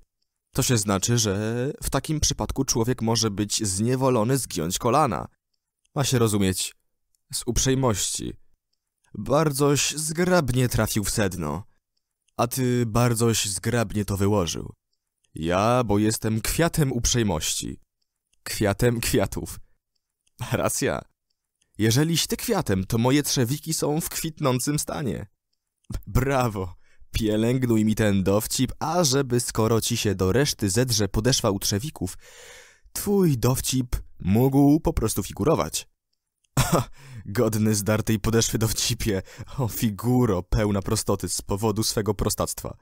To się znaczy, że w takim przypadku człowiek może być zniewolony zgiąć kolana. Ma się rozumieć z uprzejmości. Bardzoś zgrabnie trafił w sedno, a ty bardzoś zgrabnie to wyłożył. Ja, bo jestem kwiatem uprzejmości. Kwiatem kwiatów. Racja. Jeżeliś ty kwiatem, to moje trzewiki są w kwitnącym stanie. Brawo. Pielęgnuj mi ten dowcip, a żeby skoro ci się do reszty zedrze podeszwa u trzewików, twój dowcip mógł po prostu figurować. Godny zdartej podeszwy dowcipie, o figuro pełna prostoty z powodu swego prostactwa.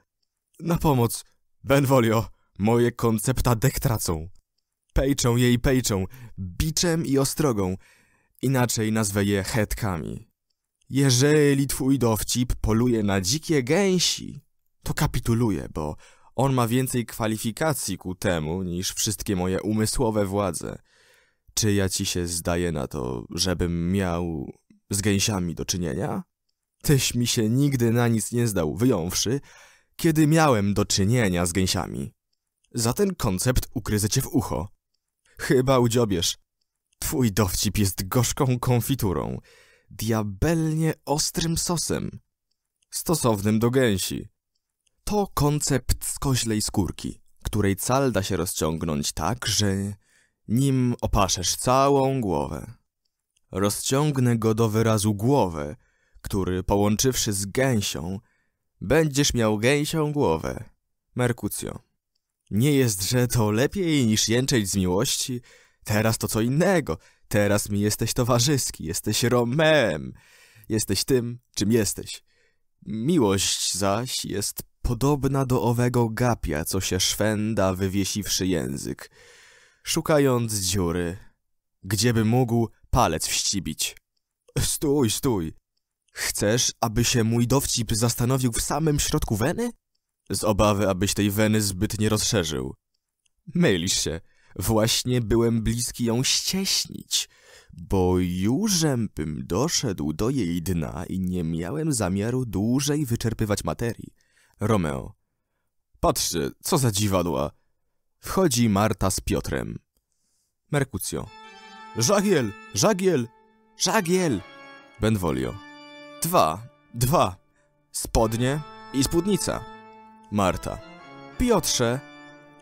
Na pomoc, Benvolio, moje koncepta dek tracą. Pejczą jej pejczą, biczem i ostrogą, inaczej nazwę je hetkami. Jeżeli twój dowcip poluje na dzikie gęsi, to kapituluje, bo on ma więcej kwalifikacji ku temu niż wszystkie moje umysłowe władze. Czy ja ci się zdaje na to, żebym miał z gęsiami do czynienia? Tyś mi się nigdy na nic nie zdał, wyjąwszy, kiedy miałem do czynienia z gęsiami. Za ten koncept ukryzę cię w ucho. Chyba udziobiesz. Twój dowcip jest gorzką konfiturą, diabelnie ostrym sosem, stosownym do gęsi. To koncept z koźlej skórki, której cal da się rozciągnąć tak, że nim opaszesz całą głowę. Rozciągnę go do wyrazu głowę, który połączywszy z gęsią, będziesz miał gęsią głowę. Merkucjo. Nie jest, że to lepiej niż jęczeć z miłości? Teraz to co innego. Teraz mi jesteś towarzyski, jesteś Romem. Jesteś tym, czym jesteś. Miłość zaś jest podobna do owego gapia, co się szwenda, wywiesiwszy język, szukając dziury, gdzieby mógł palec wścibić. Stój, stój. Chcesz, aby się mój dowcip zastanowił w samym środku weny? Z obawy, abyś tej weny zbyt nie rozszerzył. Mylisz się. Właśnie byłem bliski ją ścieśnić, bo jużem bym doszedł do jej dna i nie miałem zamiaru dłużej wyczerpywać materii. Romeo. Patrzcie, co za dziwadła. Wchodzi Marta z Piotrem. Merkucjo. Żagiel, żagiel, żagiel. Benvolio. Dwa, dwa. Spodnie i spódnica. Marta. Piotrze.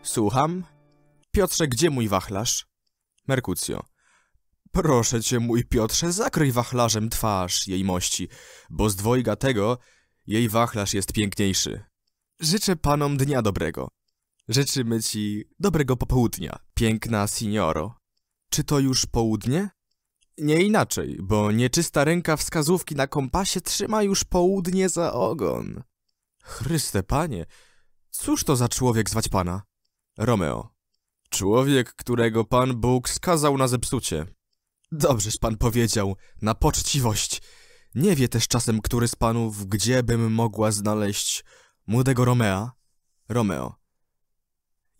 Słucham? Piotrze, gdzie mój wachlarz? Merkucjo. Proszę cię, mój Piotrze, zakryj wachlarzem twarz jej mości, bo z dwojga tego jej wachlarz jest piękniejszy. Życzę panom dnia dobrego. Życzymy ci dobrego popołudnia, piękna signoro. Czy to już południe? Nie inaczej, bo nieczysta ręka wskazówki na kompasie trzyma już południe za ogon. Chryste panie, cóż to za człowiek zwać pana? Romeo. Człowiek, którego pan Bóg skazał na zepsucie. Dobrzeż pan powiedział, na poczciwość. Nie wie też czasem, który z panów, gdzie bym mogła znaleźć młodego Romea? Romeo.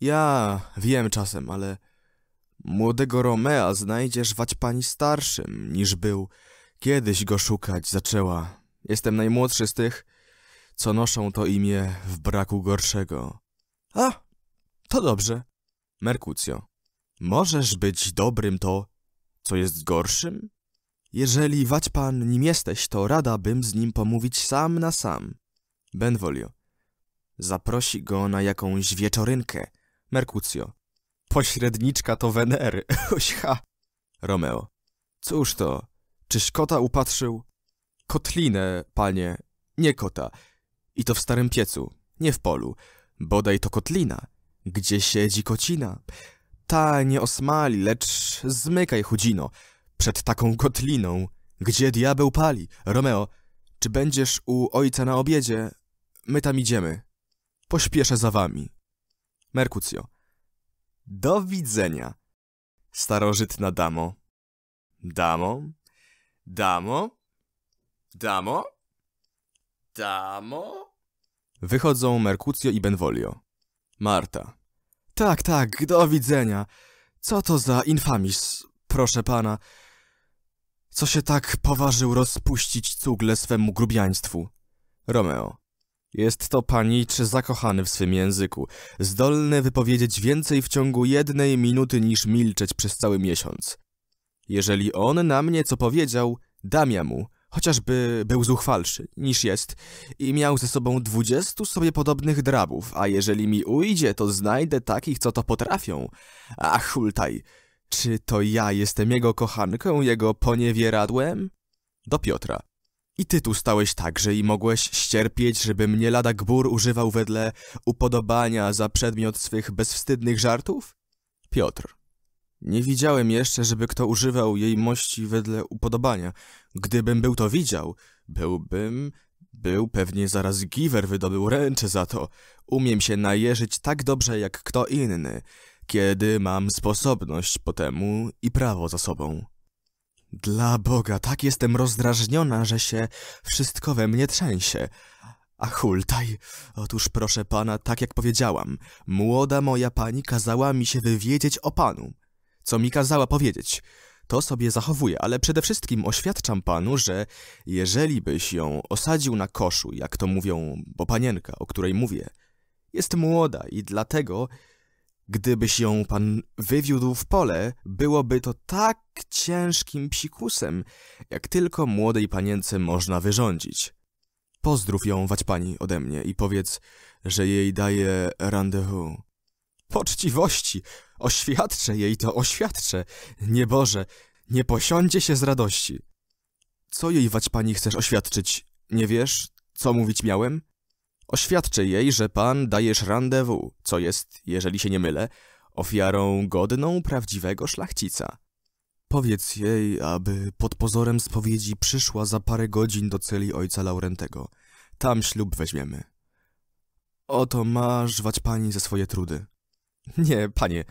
Ja wiem czasem, ale młodego Romea znajdziesz wać pani starszym, niż był. Kiedyś go szukać zaczęła. Jestem najmłodszy z tych, co noszą to imię w braku gorszego. A, to dobrze. Merkucjo. Możesz być dobrym to, co jest gorszym? Jeżeli wać pan nim jesteś, to rada bym z nim pomówić sam na sam. Benvolio. Zaprosi go na jakąś wieczorynkę. Merkucjo. Pośredniczka to Wenery. Ośha. Romeo. Cóż to? Czyś kota upatrzył? Kotlinę, panie. Nie kota. I to w starym piecu, nie w polu. Bodaj to kotlina. gdzie siedzi kocina. Ta nie osmali, lecz zmykaj chudzino, przed taką kotliną, gdzie diabeł pali. Romeo, czy będziesz u ojca na obiedzie? My tam idziemy. Pośpieszę za wami. Merkucjo. Do widzenia. Starożytna damo. Damo? Damo? Damo?
Damo?
Wychodzą Merkucjo i Benvolio. Marta. Tak, tak, do widzenia. Co to za infamis, proszę pana? Co się tak poważył rozpuścić cugle swemu grubiaństwu? Romeo. Jest to panicz zakochany w swym języku, zdolny wypowiedzieć więcej w ciągu jednej minuty niż milczeć przez cały miesiąc. Jeżeli on na mnie co powiedział, dam ja mu, chociażby był zuchwalszy, niż jest, i miał ze sobą dwudziestu sobie podobnych drabów, a jeżeli mi ujdzie, to znajdę takich, co to potrafią. Ach, hultaj, czy to ja jestem jego kochanką, jego poniewieradłem? Do Piotra. I ty tu stałeś także i mogłeś ścierpieć, żeby mnie lada gbur używał wedle upodobania za przedmiot swych bezwstydnych żartów? Piotr. Nie widziałem jeszcze, żeby kto używał jej mości wedle upodobania. Gdybym był to widział, byłbym... Był pewnie zaraz giwer wydobył ręce za to. Umiem się najeżyć tak dobrze jak kto inny, kiedy mam sposobność po temu i prawo za sobą. Dla Boga, tak jestem rozdrażniona, że się wszystko we mnie trzęsie. A hultaj, otóż proszę pana, tak jak powiedziałam, młoda moja pani kazała mi się wywiedzieć o panu. Co mi kazała powiedzieć, to sobie zachowuję, ale przede wszystkim oświadczam panu, że jeżeli byś ją osadził na koszu, jak to mówią, bo panienka, o której mówię, jest młoda i dlatego Gdybyś ją pan wywiódł w pole, byłoby to tak ciężkim psikusem, jak tylko młodej panience można wyrządzić. Pozdrów ją, wać pani, ode mnie i powiedz, że jej daję rendezvous. Poczciwości! Oświadczę jej to, oświadczę! Nieboże, nie posiądzie się z radości. Co jej, wać pani, chcesz oświadczyć? Nie wiesz, co mówić miałem? Oświadczę jej, że pan dajesz rendezvous, co jest, jeżeli się nie mylę, ofiarą godną prawdziwego szlachcica. Powiedz jej, aby pod pozorem spowiedzi przyszła za parę godzin do celi ojca Laurentego. Tam ślub weźmiemy. Oto masz wać pani ze swoje trudy. Nie, panie,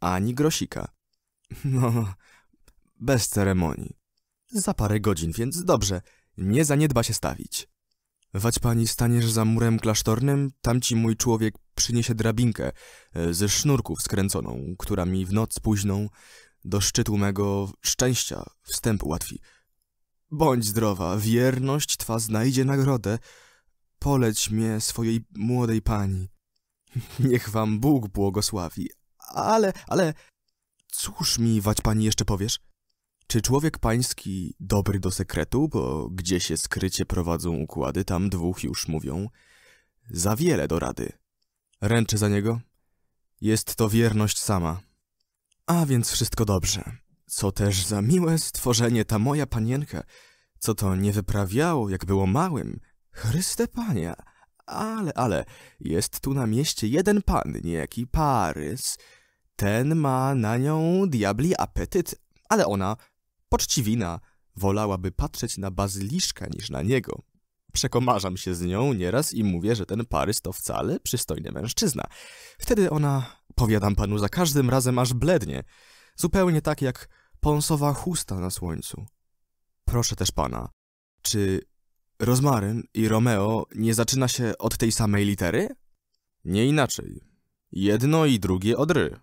ani grosika. No, bez ceremonii. Za parę godzin, więc dobrze, nie zaniedba się stawić. Wać pani staniesz za murem klasztornym, tam ci mój człowiek przyniesie drabinkę e, ze sznurków skręconą, która mi w noc późną do szczytu mego szczęścia wstęp ułatwi. Bądź zdrowa, wierność twa znajdzie nagrodę. Poleć mnie swojej młodej pani. Niech wam Bóg błogosławi. Ale, ale, cóż mi, wać pani, jeszcze powiesz? Czy człowiek pański dobry do sekretu, bo gdzie się skrycie prowadzą układy, tam dwóch już mówią, za wiele do rady. Ręczę za niego. Jest to wierność sama. A więc wszystko dobrze. Co też za miłe stworzenie ta moja panienka, co to nie wyprawiało, jak było małym. Chryste Panie, ale, ale, jest tu na mieście jeden pan, niejaki Parys. Ten ma na nią diabli apetyt, ale ona Poczciwina wolałaby patrzeć na bazyliszka niż na niego. Przekomarzam się z nią nieraz i mówię, że ten Parys to wcale przystojny mężczyzna. Wtedy ona, powiadam panu, za każdym razem aż blednie. Zupełnie tak jak pąsowa chusta na słońcu. Proszę też pana, czy rozmaryn i Romeo nie zaczyna się od tej samej litery? Nie inaczej. Jedno i drugie od ry.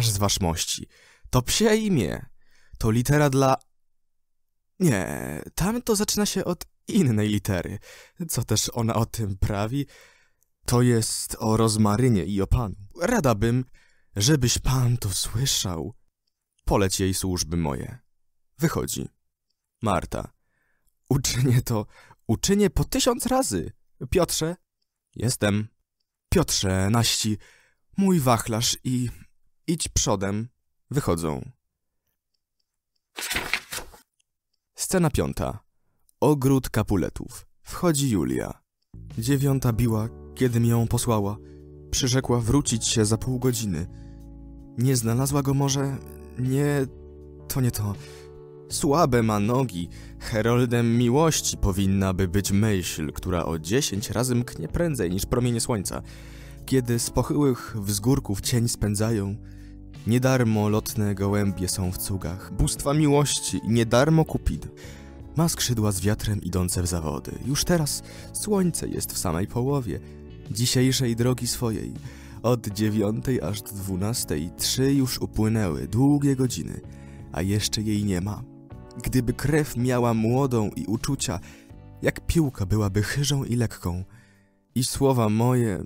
Z waszmości. To psie imię. To litera dla... Nie, tam to zaczyna się od innej litery. Co też ona o tym prawi? To jest o rozmarynie i o panu. Rada bym, żebyś pan to słyszał. Poleć jej służby moje. Wychodzi. Marta. Uczynię to, uczynię po tysiąc razy. Piotrze? Jestem. Piotrze, naści, mój wachlarz i... idź przodem. Wychodzą. Scena piąta. Ogród Kapuletów. Wchodzi Julia. Dziewiąta biła, kiedy mi ją posłała. Przyrzekła wrócić się za pół godziny. Nie znalazła go może? Nie, to nie to. Słabe ma nogi. Heroldem miłości powinna by być myśl, która o dziesięć razy mknie prędzej niż promienie słońca. Kiedy z pochyłych wzgórków cień spędzają, niedarmo lotne gołębie są w cugach. Bóstwa miłości i niedarmo kupid. Ma skrzydła z wiatrem idące w zawody. Już teraz słońce jest w samej połowie dzisiejszej drogi swojej. Od dziewiątej aż do dwunastej trzy już upłynęły długie godziny, a jeszcze jej nie ma. Gdyby krew miała młodą i uczucia, jak piłka byłaby chyżą i lekką. I słowa moje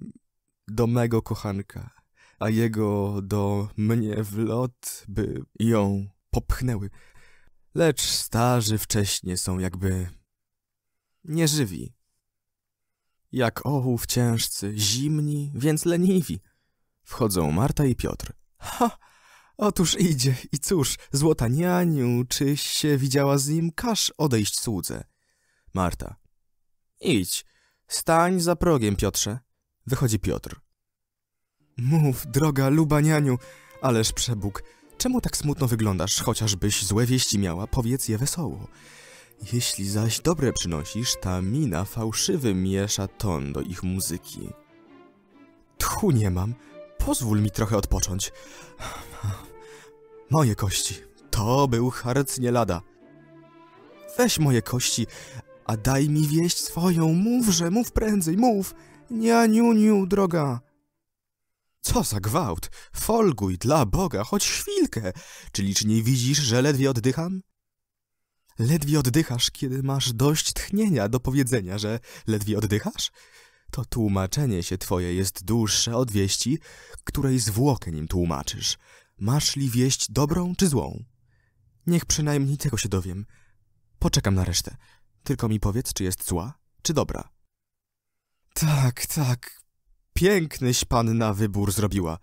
do mego kochanka, a jego do mnie w lot by ją popchnęły. Lecz starzy wcześnie są jakby nieżywi. Jak ołów ciężcy, zimni, więc leniwi. Wchodzą Marta i Piotr. Ha! Otóż idzie. I cóż, złota nianiu, czyś się widziała z nim? Każ odejść słudze. Marta. Idź. Stań za progiem, Piotrze. Wychodzi Piotr. Mów, droga luba nianiu, ależ przebóg, czemu tak smutno wyglądasz, chociażbyś złe wieści miała, powiedz je wesoło. Jeśli zaś dobre przynosisz, ta mina fałszywy miesza ton do ich muzyki. Tchu nie mam, pozwól mi trochę odpocząć. Moje kości, to był harc nie lada. Weź moje kości, a daj mi wieść swoją, mówże, mów prędzej, mów. Nianiuniu, droga. Co za gwałt! Folguj, dla Boga, choć chwilkę! Czyli czy nie widzisz, że ledwie oddycham? Ledwie oddychasz, kiedy masz dość tchnienia do powiedzenia, że ledwie oddychasz? To tłumaczenie się twoje jest dłuższe od wieści, której zwłokę nim tłumaczysz. Masz li wieść dobrą czy złą? Niech przynajmniej tego się dowiem. Poczekam na resztę. Tylko mi powiedz, czy jest zła, czy dobra. Tak, tak. Pięknyś panna wybór zrobiła.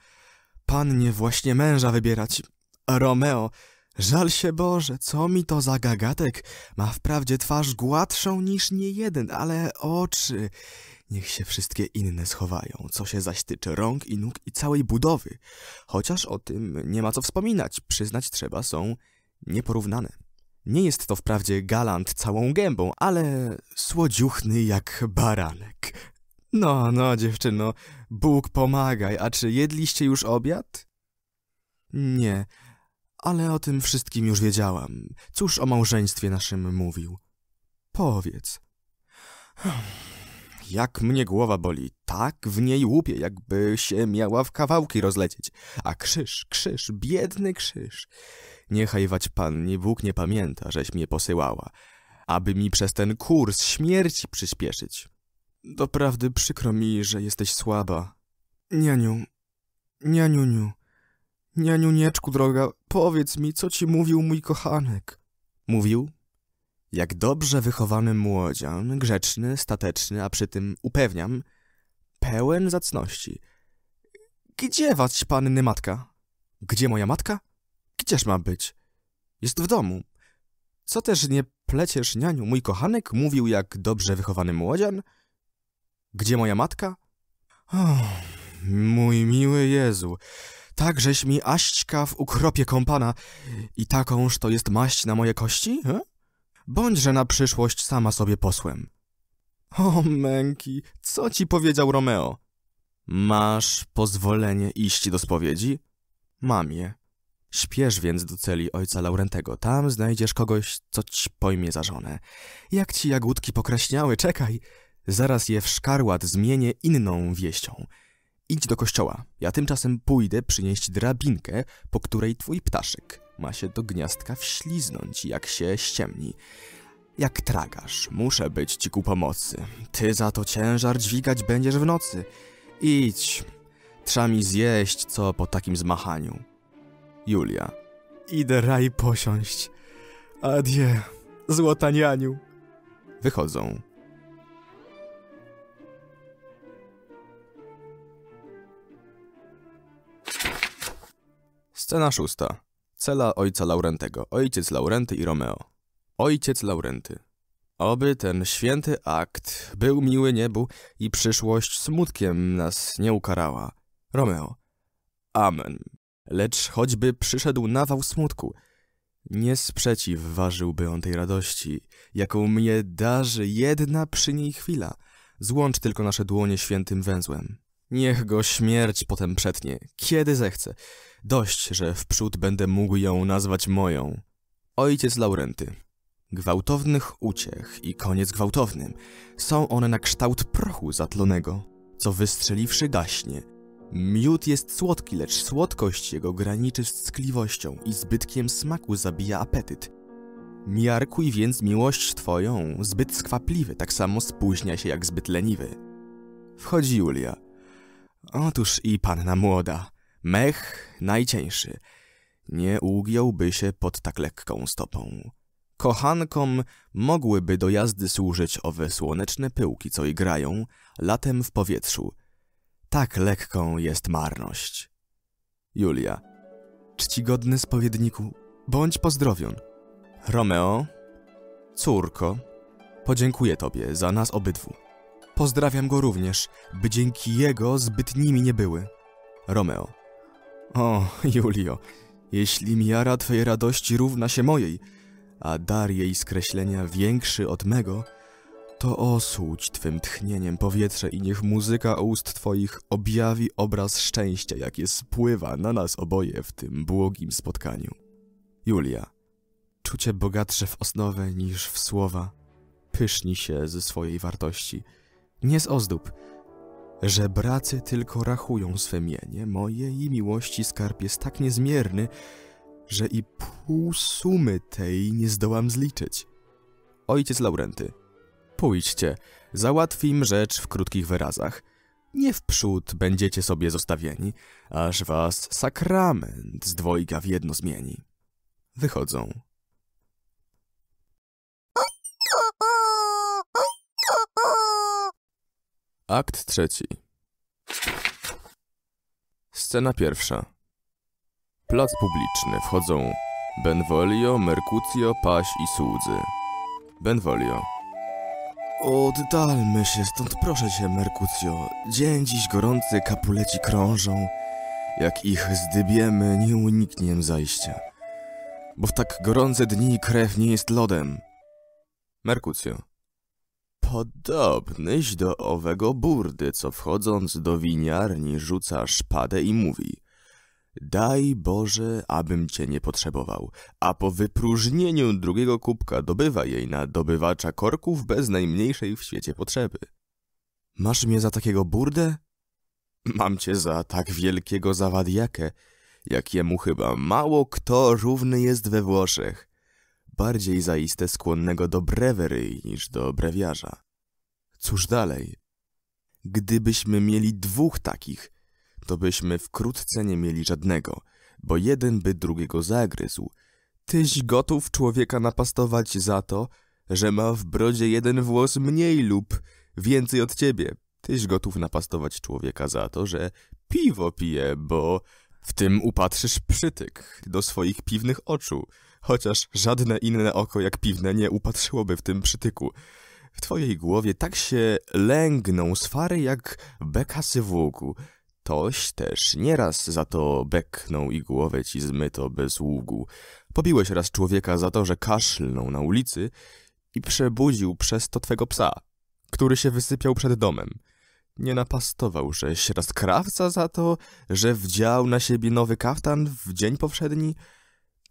Pannie właśnie męża wybierać. Romeo, żal się Boże, co mi to za gagatek? Ma wprawdzie twarz gładszą niż nie jeden, ale oczy... Niech się wszystkie inne schowają, co się zaś tyczy rąk i nóg i całej budowy. Chociaż o tym nie ma co wspominać, przyznać trzeba, są nieporównane. Nie jest to wprawdzie galant całą gębą, ale słodziuchny jak baranek. No, no, dziewczyno, Bóg pomagaj, a czy jedliście już obiad? Nie, ale o tym wszystkim już wiedziałam. Cóż o małżeństwie naszym mówił? Powiedz. Jak mnie głowa boli, tak w niej łupie, jakby się miała w kawałki rozlecieć. A krzyż, krzyż, biedny krzyż. Niechaj wać Bóg nie pamięta, żeś mnie posyłała, aby mi przez ten kurs śmierci przyspieszyć. Doprawdy przykro mi, że jesteś słaba. Nianiu, nianiuniu, nianiunieczku droga, powiedz mi, co ci mówił mój kochanek. Mówił? Jak dobrze wychowany młodzian, grzeczny, stateczny, a przy tym, upewniam, pełen zacności. Gdzie wać panny matka? Gdzie moja matka? Gdzież ma być? Jest w domu. Co też nie pleciesz, nianiu? Mój kochanek mówił jak dobrze wychowany młodzian? Gdzie moja matka? Oh, mój miły Jezu, takżeś mi aśćka w ukropie kąpana i takąż to jest maść na moje kości? He? Bądźże na przyszłość sama sobie posłem. O, męki, co ci powiedział Romeo? Masz pozwolenie iść do spowiedzi? Mam je. Śpiesz więc do celi ojca Laurentego. Tam znajdziesz kogoś, co ci pojmie za żonę. Jak ci jagódki pokraśniały, czekaj. Zaraz je w szkarłat zmienię inną wieścią. Idź do kościoła. Ja tymczasem pójdę przynieść drabinkę, po której twój ptaszek ma się do gniazdka wśliznąć, jak się ściemni. Jak tragarz, muszę być ci ku pomocy. Ty za to ciężar dźwigać będziesz w nocy. Idź. Trza mi zjeść, co po takim zmachaniu. Julia. Idę raj posiąść. Adie, złota nianiu. Wychodzą. Scena szósta. Cela ojca Laurentego. Ojciec Laurenty i Romeo. Ojciec Laurenty. Oby ten święty akt był miły niebu i przyszłość smutkiem nas nie ukarała. Romeo. Amen. Lecz choćby przyszedł nawał smutku, nie sprzeciw ważyłby on tej radości, jaką mnie darzy jedna przy niej chwila. Złącz tylko nasze dłonie świętym węzłem. Niech go śmierć potem przetnie, kiedy zechce. Dość, że wprzód będę mógł ją nazwać moją. Ojciec Laurenty. Gwałtownych uciech i koniec gwałtownym. Są one na kształt prochu zatlonego, co wystrzeliwszy gaśnie. Miód jest słodki, lecz słodkość jego graniczy z ckliwością i zbytkiem smaku zabija apetyt. Miarkuj więc miłość twoją, zbyt skwapliwy, tak samo spóźnia się jak zbyt leniwy. Wchodzi Julia. Otóż i panna młoda, mech najcieńszy. Nie ugiąłby się pod tak lekką stopą. Kochankom mogłyby do jazdy służyć owe słoneczne pyłki, co igrają latem w powietrzu. Tak lekką jest marność. Julia. Czcigodny spowiedniku, bądź pozdrowion. Romeo, córko, podziękuję tobie za nas obydwu. Pozdrawiam go również, by dzięki jego zbyt nimi nie były. Romeo. O, Julio, jeśli miara twojej radości równa się mojej, a dar jej skreślenia większy od mego, to osłudź twym tchnieniem powietrze i niech muzyka ust twoich objawi obraz szczęścia, jakie spływa na nas oboje w tym błogim spotkaniu. Julia. Czucie bogatsze w osnowę niż w słowa. Pyszni się ze swojej wartości. Nie z ozdób. Że bracy tylko rachują swe mienie, mojej miłości skarb jest tak niezmierny, że i pół sumy tej nie zdołam zliczyć. Ojciec Laurenty. Pójdźcie, załatwim rzecz w krótkich wyrazach. Nie wprzód będziecie sobie zostawieni, aż was sakrament z dwojga w jedno zmieni. Wychodzą. Akt trzeci. Scena pierwsza. Plac publiczny. Wchodzą Benvolio, Mercutio, Paś i słudzy. Benvolio. Oddalmy się stąd, proszę cię, Mercutio. Dzień dziś gorący, kapuleci krążą. Jak ich zdybiemy, nie unikniem zajścia. Bo w tak gorące dni krew nie jest lodem. Mercutio. Podobnyś do owego burdy, co wchodząc do winiarni rzuca szpadę i mówi Daj Boże, abym cię nie potrzebował, a po wypróżnieniu drugiego kubka dobywa jej na dobywacza korków bez najmniejszej w świecie potrzeby. Masz mnie za takiego burdę? Mam cię za tak wielkiego zawadiakę, jakiemu chyba mało kto równy jest we Włoszech. Bardziej zaiste skłonnego do brewery niż do brewiarza. Cóż dalej? Gdybyśmy mieli dwóch takich, to byśmy wkrótce nie mieli żadnego, bo jeden by drugiego zagryzł. Tyś gotów człowieka napastować za to, że ma w brodzie jeden włos mniej lub więcej od ciebie. Tyś gotów napastować człowieka za to, że piwo pije, bo w tym upatrzysz przytyk do swoich piwnych oczu, chociaż żadne inne oko jak piwne nie upatrzyłoby w tym przytyku. W twojej głowie tak się lęgną swary jak bekasy w łuku. Toś też nieraz za to beknął i głowę ci zmyto bez ługu. Pobiłeś raz człowieka za to, że kaszlnął na ulicy i przebudził przez to twego psa, który się wysypiał przed domem. Nie napastował żeś raz krawca za to, że wdział na siebie nowy kaftan w dzień powszedni?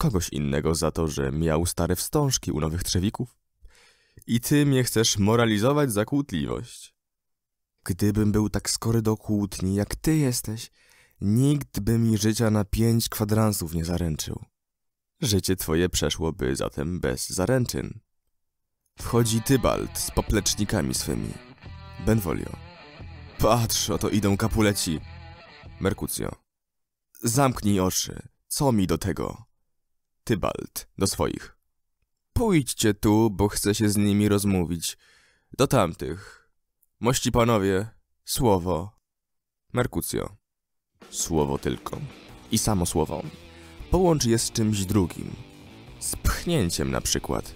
Kogoś innego za to, że miał stare wstążki u nowych trzewików? I ty mnie chcesz moralizować za kłótliwość. Gdybym był tak skory do kłótni, jak ty jesteś, nikt by mi życia na pięć kwadransów nie zaręczył. Życie twoje przeszłoby zatem bez zaręczyn. Wchodzi Tybalt z poplecznikami swymi. Benvolio. Patrz, oto idą kapuleci. Merkucjo. Zamknij oczy. Co mi do tego? Tybalt do swoich. Pójdźcie tu, bo chcę się z nimi rozmówić. Do tamtych. Mości panowie, słowo. Merkucjo. Słowo tylko. I samo słowo. Połącz je z czymś drugim. Z pchnięciem na przykład.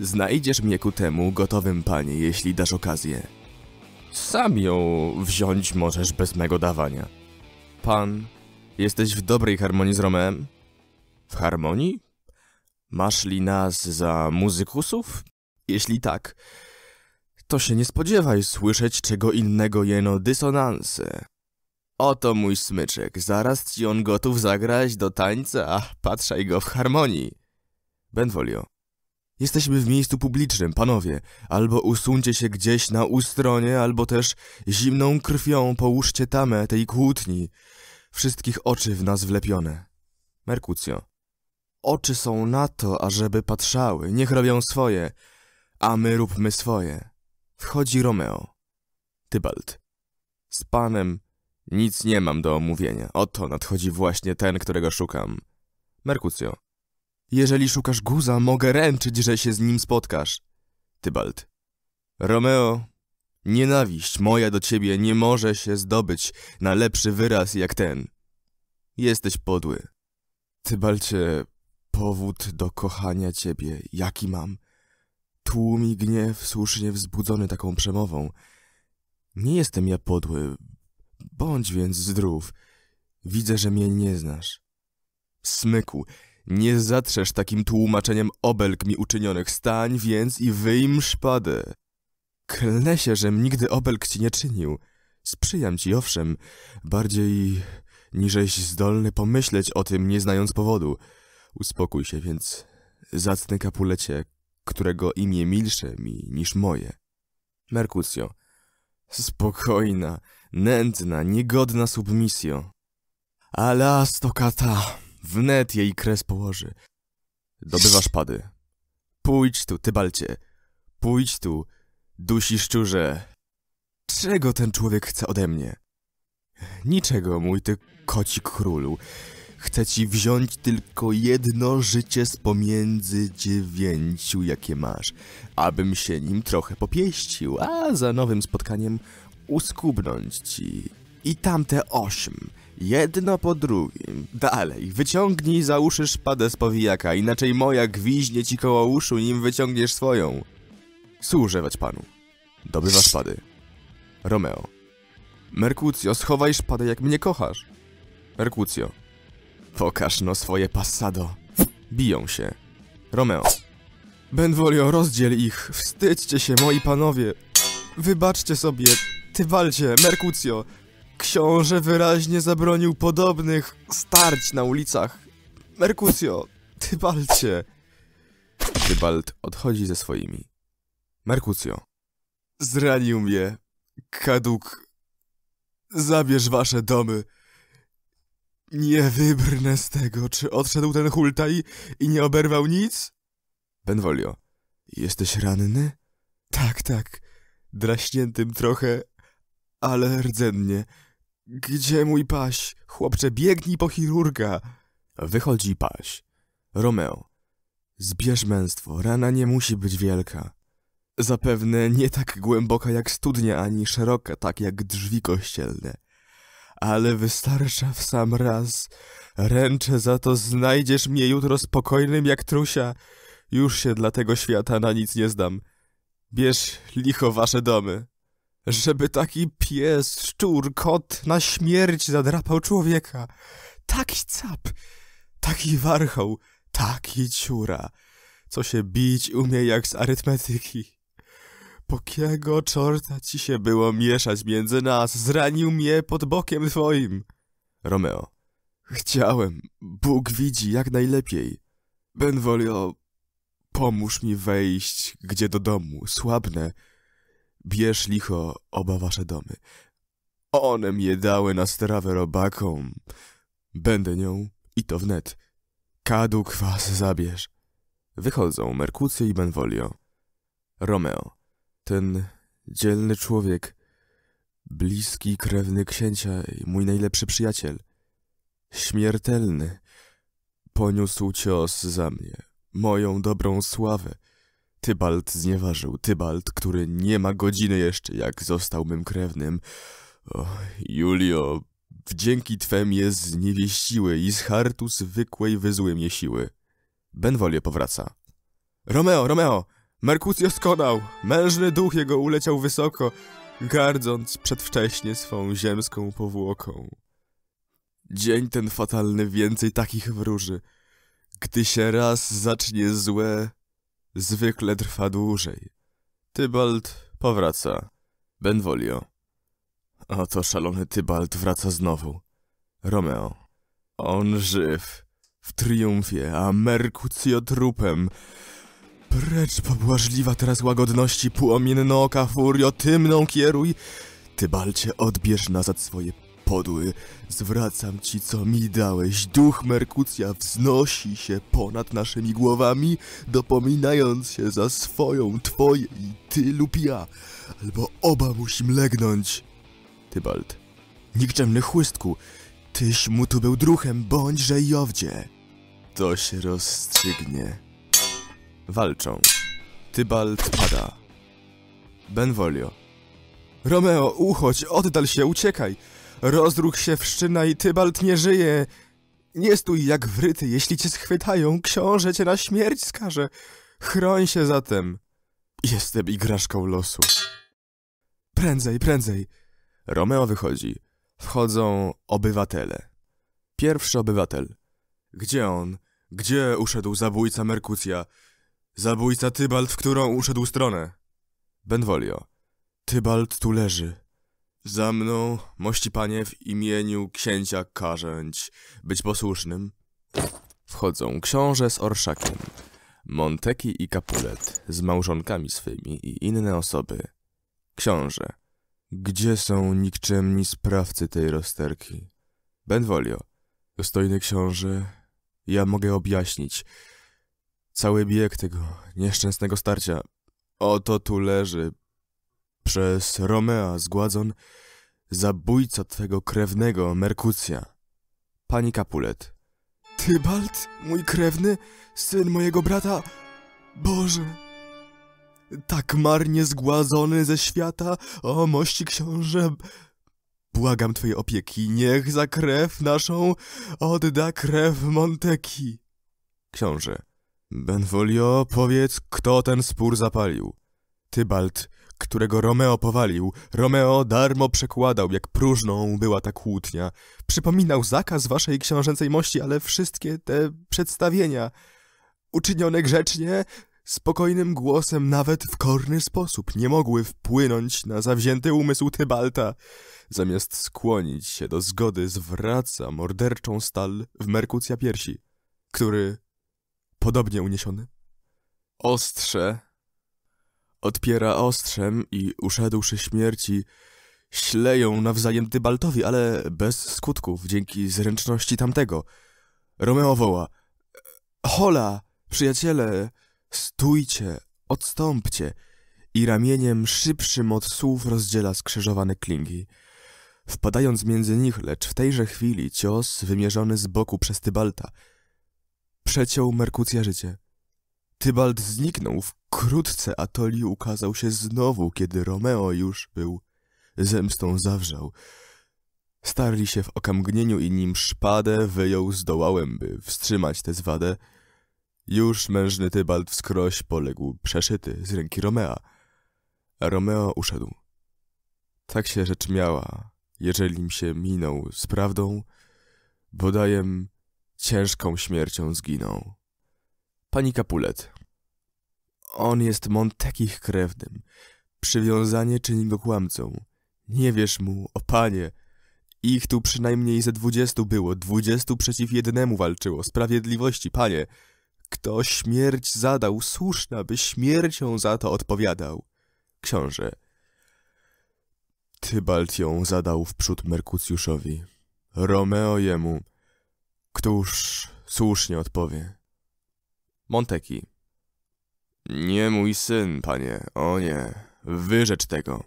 Znajdziesz mnie ku temu gotowym, panie, jeśli dasz okazję. Sam ją wziąć możesz bez mego dawania. Pan, jesteś w dobrej harmonii z Romeem? W harmonii? Masz li nas za muzykusów? Jeśli tak, to się nie spodziewaj słyszeć czego innego jeno dysonanse. Oto mój smyczek, zaraz ci on gotów zagrać do tańca, patrzaj go w harmonii. Benvolio. Jesteśmy w miejscu publicznym, panowie. Albo usuńcie się gdzieś na ustronie, albo też zimną krwią połóżcie tamę tej kłótni. Wszystkich oczy w nas wlepione. Merkucjo. Oczy są na to, ażeby patrzały, niech robią swoje, a my róbmy swoje. Wchodzi Romeo. Tybalt. Z panem nic nie mam do omówienia. Oto nadchodzi właśnie ten, którego szukam. Merkucjo. Jeżeli szukasz guza, mogę ręczyć, że się z nim spotkasz. Tybalt. Romeo, nienawiść moja do ciebie nie może się zdobyć na lepszy wyraz jak ten. Jesteś podły. Tybalcie, powód do kochania ciebie, jaki mam? Tłumi gniew słusznie wzbudzony taką przemową. Nie jestem ja podły. Bądź więc zdrów. Widzę, że mnie nie znasz. Smyku, nie zatrzesz takim tłumaczeniem obelg mi uczynionych. Stań więc i wyjm szpadę. Klnę się, żem nigdy obelg ci nie czynił. Sprzyjam ci, owszem, bardziej niżeś zdolny pomyśleć o tym, nie znając powodu. Uspokój się więc, zacny kapulecie, którego imię milsze mi niż moje. Merkucjo. Spokojna, nędzna, niegodna submisjo. Ale stokata, wnet jej kres położy. Dobywa szpady. Pójdź tu, Tybalcie. Pójdź tu, dusi szczurze. Czego ten człowiek chce ode mnie? Niczego, mój ty koci królu. Chcę ci wziąć tylko jedno życie z pomiędzy dziewięciu, jakie masz, abym się nim trochę popieścił, a za nowym spotkaniem uskubnąć ci. I tamte osiem, jedno po drugim. Dalej, wyciągnij za uszy szpadę z powijaka, inaczej moja gwiźnie ci koło uszu, nim wyciągniesz swoją. Służewać panu. Dobywa szpady. Romeo. Merkucjo, schowaj szpadę, jak mnie kochasz. Merkucjo. Pokaż no swoje passado. Biją się. Romeo. Benvolio, rozdziel ich. Wstydźcie się, moi panowie. Wybaczcie sobie. Tybalcie, Merkucjo. Książę wyraźnie zabronił podobnych starć na ulicach. Merkucjo, Tybalcie. Tybalt odchodzi ze swoimi. Merkucjo. Zranił mnie. Kaduk. Zabierz wasze domy. Nie wybrnę z tego, czy odszedł ten hultaj i nie oberwał nic? Benvolio. Jesteś ranny? Tak, tak. Draśniętym trochę, ale rdzennie. Gdzie mój paś? Chłopcze, biegnij po chirurga. Wychodzi paś. Romeo. Zbierz męstwo, rana nie musi być wielka. Zapewne nie tak głęboka jak studnia, ani szeroka tak jak drzwi kościelne ale wystarcza w sam raz. Ręczę za to, znajdziesz mnie jutro spokojnym jak trusia. Już się dla tego świata na nic nie zdam. Bierz licho wasze domy. Żeby taki pies, szczur, kot na śmierć zadrapał człowieka. Taki cap, taki warchoł, taki ciura, co się bić umie jak z arytmetyki. Po kiego czorta ci się było mieszać między nas? Zranił mnie pod bokiem twoim. Romeo. Chciałem. Bóg widzi jak najlepiej. Benvolio, pomóż mi wejść gdzie do domu. Słabne. Bierz licho oba wasze domy. One mnie dały na strawę robakom. Będę nią i to wnet. Kadu kwas zabierz. Wychodzą Merkucjo i Benvolio. Romeo. Ten dzielny człowiek, bliski krewny księcia i mój najlepszy przyjaciel, śmiertelny, poniósł cios za mnie, moją dobrą sławę. Tybalt znieważył, Tybalt, który nie ma godziny jeszcze, jak został mym krewnym. O, Julio, wdzięki Twem je zniewieściły i z hartu zwykłej wyzły mnie siły. Benvolio powraca. Romeo, Romeo, Merkucjo skonał, mężny duch jego uleciał wysoko, gardząc przedwcześnie swą ziemską powłoką. Dzień ten fatalny więcej takich wróży. Gdy się raz zacznie złe, zwykle trwa dłużej. Tybalt powraca. Benvolio. Oto szalony Tybalt wraca znowu. Romeo. On żyw. W triumfie, a Merkucjo trupem. Precz pobłażliwa teraz łagodności, płomienno oka furio, tymną kieruj. Tybalcie, odbierz nazad swoje podły. Zwracam ci, co mi dałeś. Duch Merkucja wznosi się ponad naszymi głowami, dopominając się za swoją, twoje i ty lub ja. Albo oba musimy legnąć. Tybalt. Nikczemny chłystku, tyś mu tu był druhem, bądźże Jowdzie. To się rozstrzygnie. Walczą. Tybalt pada. Benvolio. Romeo, uchodź, oddal się, uciekaj. Rozruch się wszczyna i Tybalt nie żyje. Nie stój jak wryty, jeśli cię schwytają, książę cię na śmierć skaże. Chroń się zatem. Jestem igraszką losu. Prędzej, prędzej. Romeo wychodzi. Wchodzą obywatele. Pierwszy obywatel. Gdzie on? Gdzie uszedł zabójca Merkucja? Zabójca Tybalt, w którą uszedł stronę? Benvolio. Tybalt tu leży. Za mną, mości panie, w imieniu księcia karzęć być posłusznym. Wchodzą książę z orszakiem, Monteki i Capulet z małżonkami swymi i inne osoby. Książę. Gdzie są nikczemni sprawcy tej rozterki? Benvolio. Dostojny książę, ja mogę objaśnić. Cały bieg tego nieszczęsnego starcia. Oto tu leży, przez Romea zgładzon, zabójca twego krewnego Merkucja. Pani Capulet. Tybalt, mój krewny, syn mojego brata, Boże! Tak marnie zgładzony ze świata, o mości książę, błagam twojej opieki, niech za krew naszą odda krew Monteki. Książę. Benvolio, powiedz, kto ten spór zapalił. Tybalt, którego Romeo powalił. Romeo darmo przekładał, jak próżną była ta kłótnia. Przypominał zakaz waszej książęcej mości, ale wszystkie te przedstawienia, uczynione grzecznie, spokojnym głosem, nawet w korny sposób, nie mogły wpłynąć na zawzięty umysł Tybalta. Zamiast skłonić się do zgody, zwraca morderczą stal w Merkucja piersi, który, podobnie uniesiony, ostrze odpiera ostrzem i uszedłszy śmierci, śleją nawzajem Tybaltowi, ale bez skutków, dzięki zręczności tamtego. Romeo woła. Hola, przyjaciele, stójcie, odstąpcie. I ramieniem szybszym od słów rozdziela skrzyżowane klingi. Wpadając między nich, lecz w tejże chwili cios wymierzony z boku przez Tybalta przeciął Merkucja życie. Tybalt zniknął wkrótce, a Toli ukazał się znowu, kiedy Romeo już był zemstą zawrzał. Starli się w okamgnieniu i nim szpadę wyjął zdołałem, by wstrzymać tę zwadę. Już mężny Tybalt wskroś poległ przeszyty z ręki Romea, Romeo uszedł. Tak się rzecz miała, jeżelim się minął z prawdą, bodajem ciężką śmiercią zginął. Pani Capulet. On jest Montekich krewnym. Przywiązanie czyni go kłamcą. Nie wierz mu, o panie. Ich tu przynajmniej ze dwudziestu było, dwudziestu przeciw jednemu walczyło. Sprawiedliwości, panie. Kto śmierć zadał, słuszna, by śmiercią za to odpowiadał. Książę. Tybalt ją zadał wprzód Merkucjuszowi. Romeo jemu. Któż słusznie odpowie? Monteki. Nie mój syn, panie, o nie. Wyrzecz tego.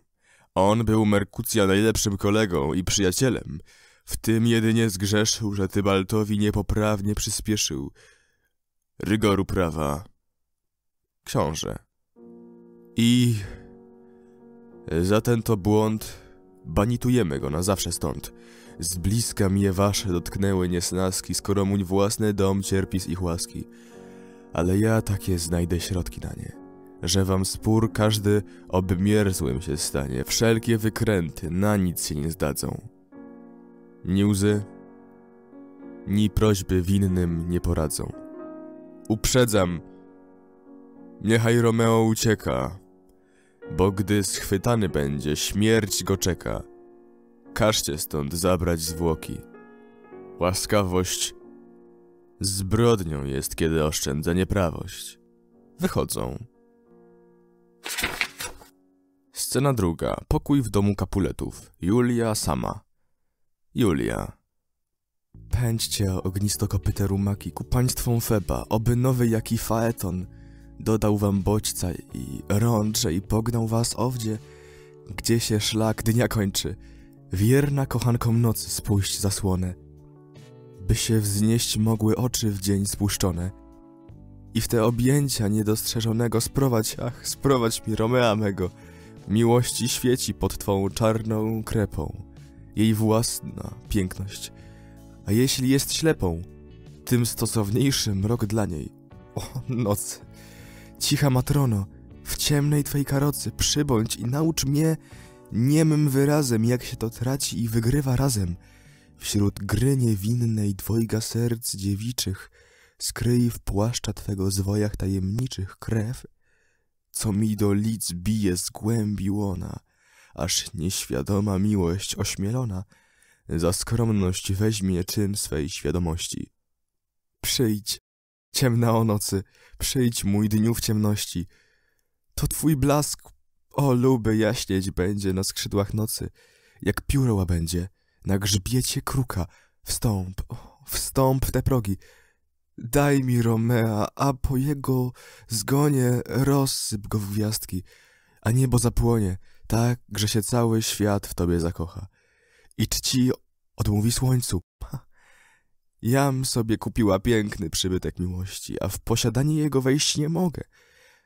On był Merkucja najlepszym kolegą i przyjacielem. W tym jedynie zgrzeszył, że Tybaltowi niepoprawnie przyspieszył. Rygoru prawa. Książę. I za ten to błąd banitujemy go na zawsze stąd. Z bliska mnie wasze dotknęły niesnaski, skoro mój własny dom cierpi z ich łaski ale ja takie znajdę środki na nie. że wam spór każdy obmierzłym się stanie, wszelkie wykręty na nic się nie zdadzą. Ni łzy, ni prośby winnym nie poradzą. Uprzedzam, niechaj Romeo ucieka, bo gdy schwytany będzie, śmierć go czeka. Każcie stąd zabrać zwłoki. Łaskawość zbrodnią jest, kiedy oszczędza nieprawość. Wychodzą. Scena druga. Pokój w domu Kapuletów. Julia sama. Julia. Pędźcie ognistokopyte rumaki ku państwom Feba, oby nowy jaki faeton dodał wam bodźca i rącze i pognał was owdzie, gdzie się szlak dnia kończy. Wierna kochankom nocy spuść zasłonę, by się wznieść mogły oczy w dzień spuszczone. I w te objęcia niedostrzeżonego sprowadź, ach, sprowadź mi Romea mego, miłości świeci pod twą czarną krepą, jej własna piękność. A jeśli jest ślepą, tym stosowniejszy mrok dla niej. O, noc! Cicha matrono, w ciemnej twej karocy przybądź i naucz mnie niemym wyrazem, jak się to traci i wygrywa razem. Wśród gry niewinnej dwojga serc dziewiczych skryj w płaszcza twego zwojach tajemniczych krew, co mi do lic bije z głębi łona, aż nieświadoma miłość ośmielona za skromność weźmie czyn swej świadomości. Przyjdź, ciemna o nocy, przyjdź mój dniu w ciemności. To twój blask, o luby, jaśnieć będzie na skrzydłach nocy, jak pióro będzie na grzbiecie kruka. Wstąp, o, wstąp w te progi. Daj mi Romea, a po jego zgonie rozsyp go w gwiazdki, a niebo zapłonie, tak, że się cały świat w tobie zakocha. I czci odmówi słońcu. Jam sobie kupiła piękny przybytek miłości, a w posiadanie jego wejść nie mogę.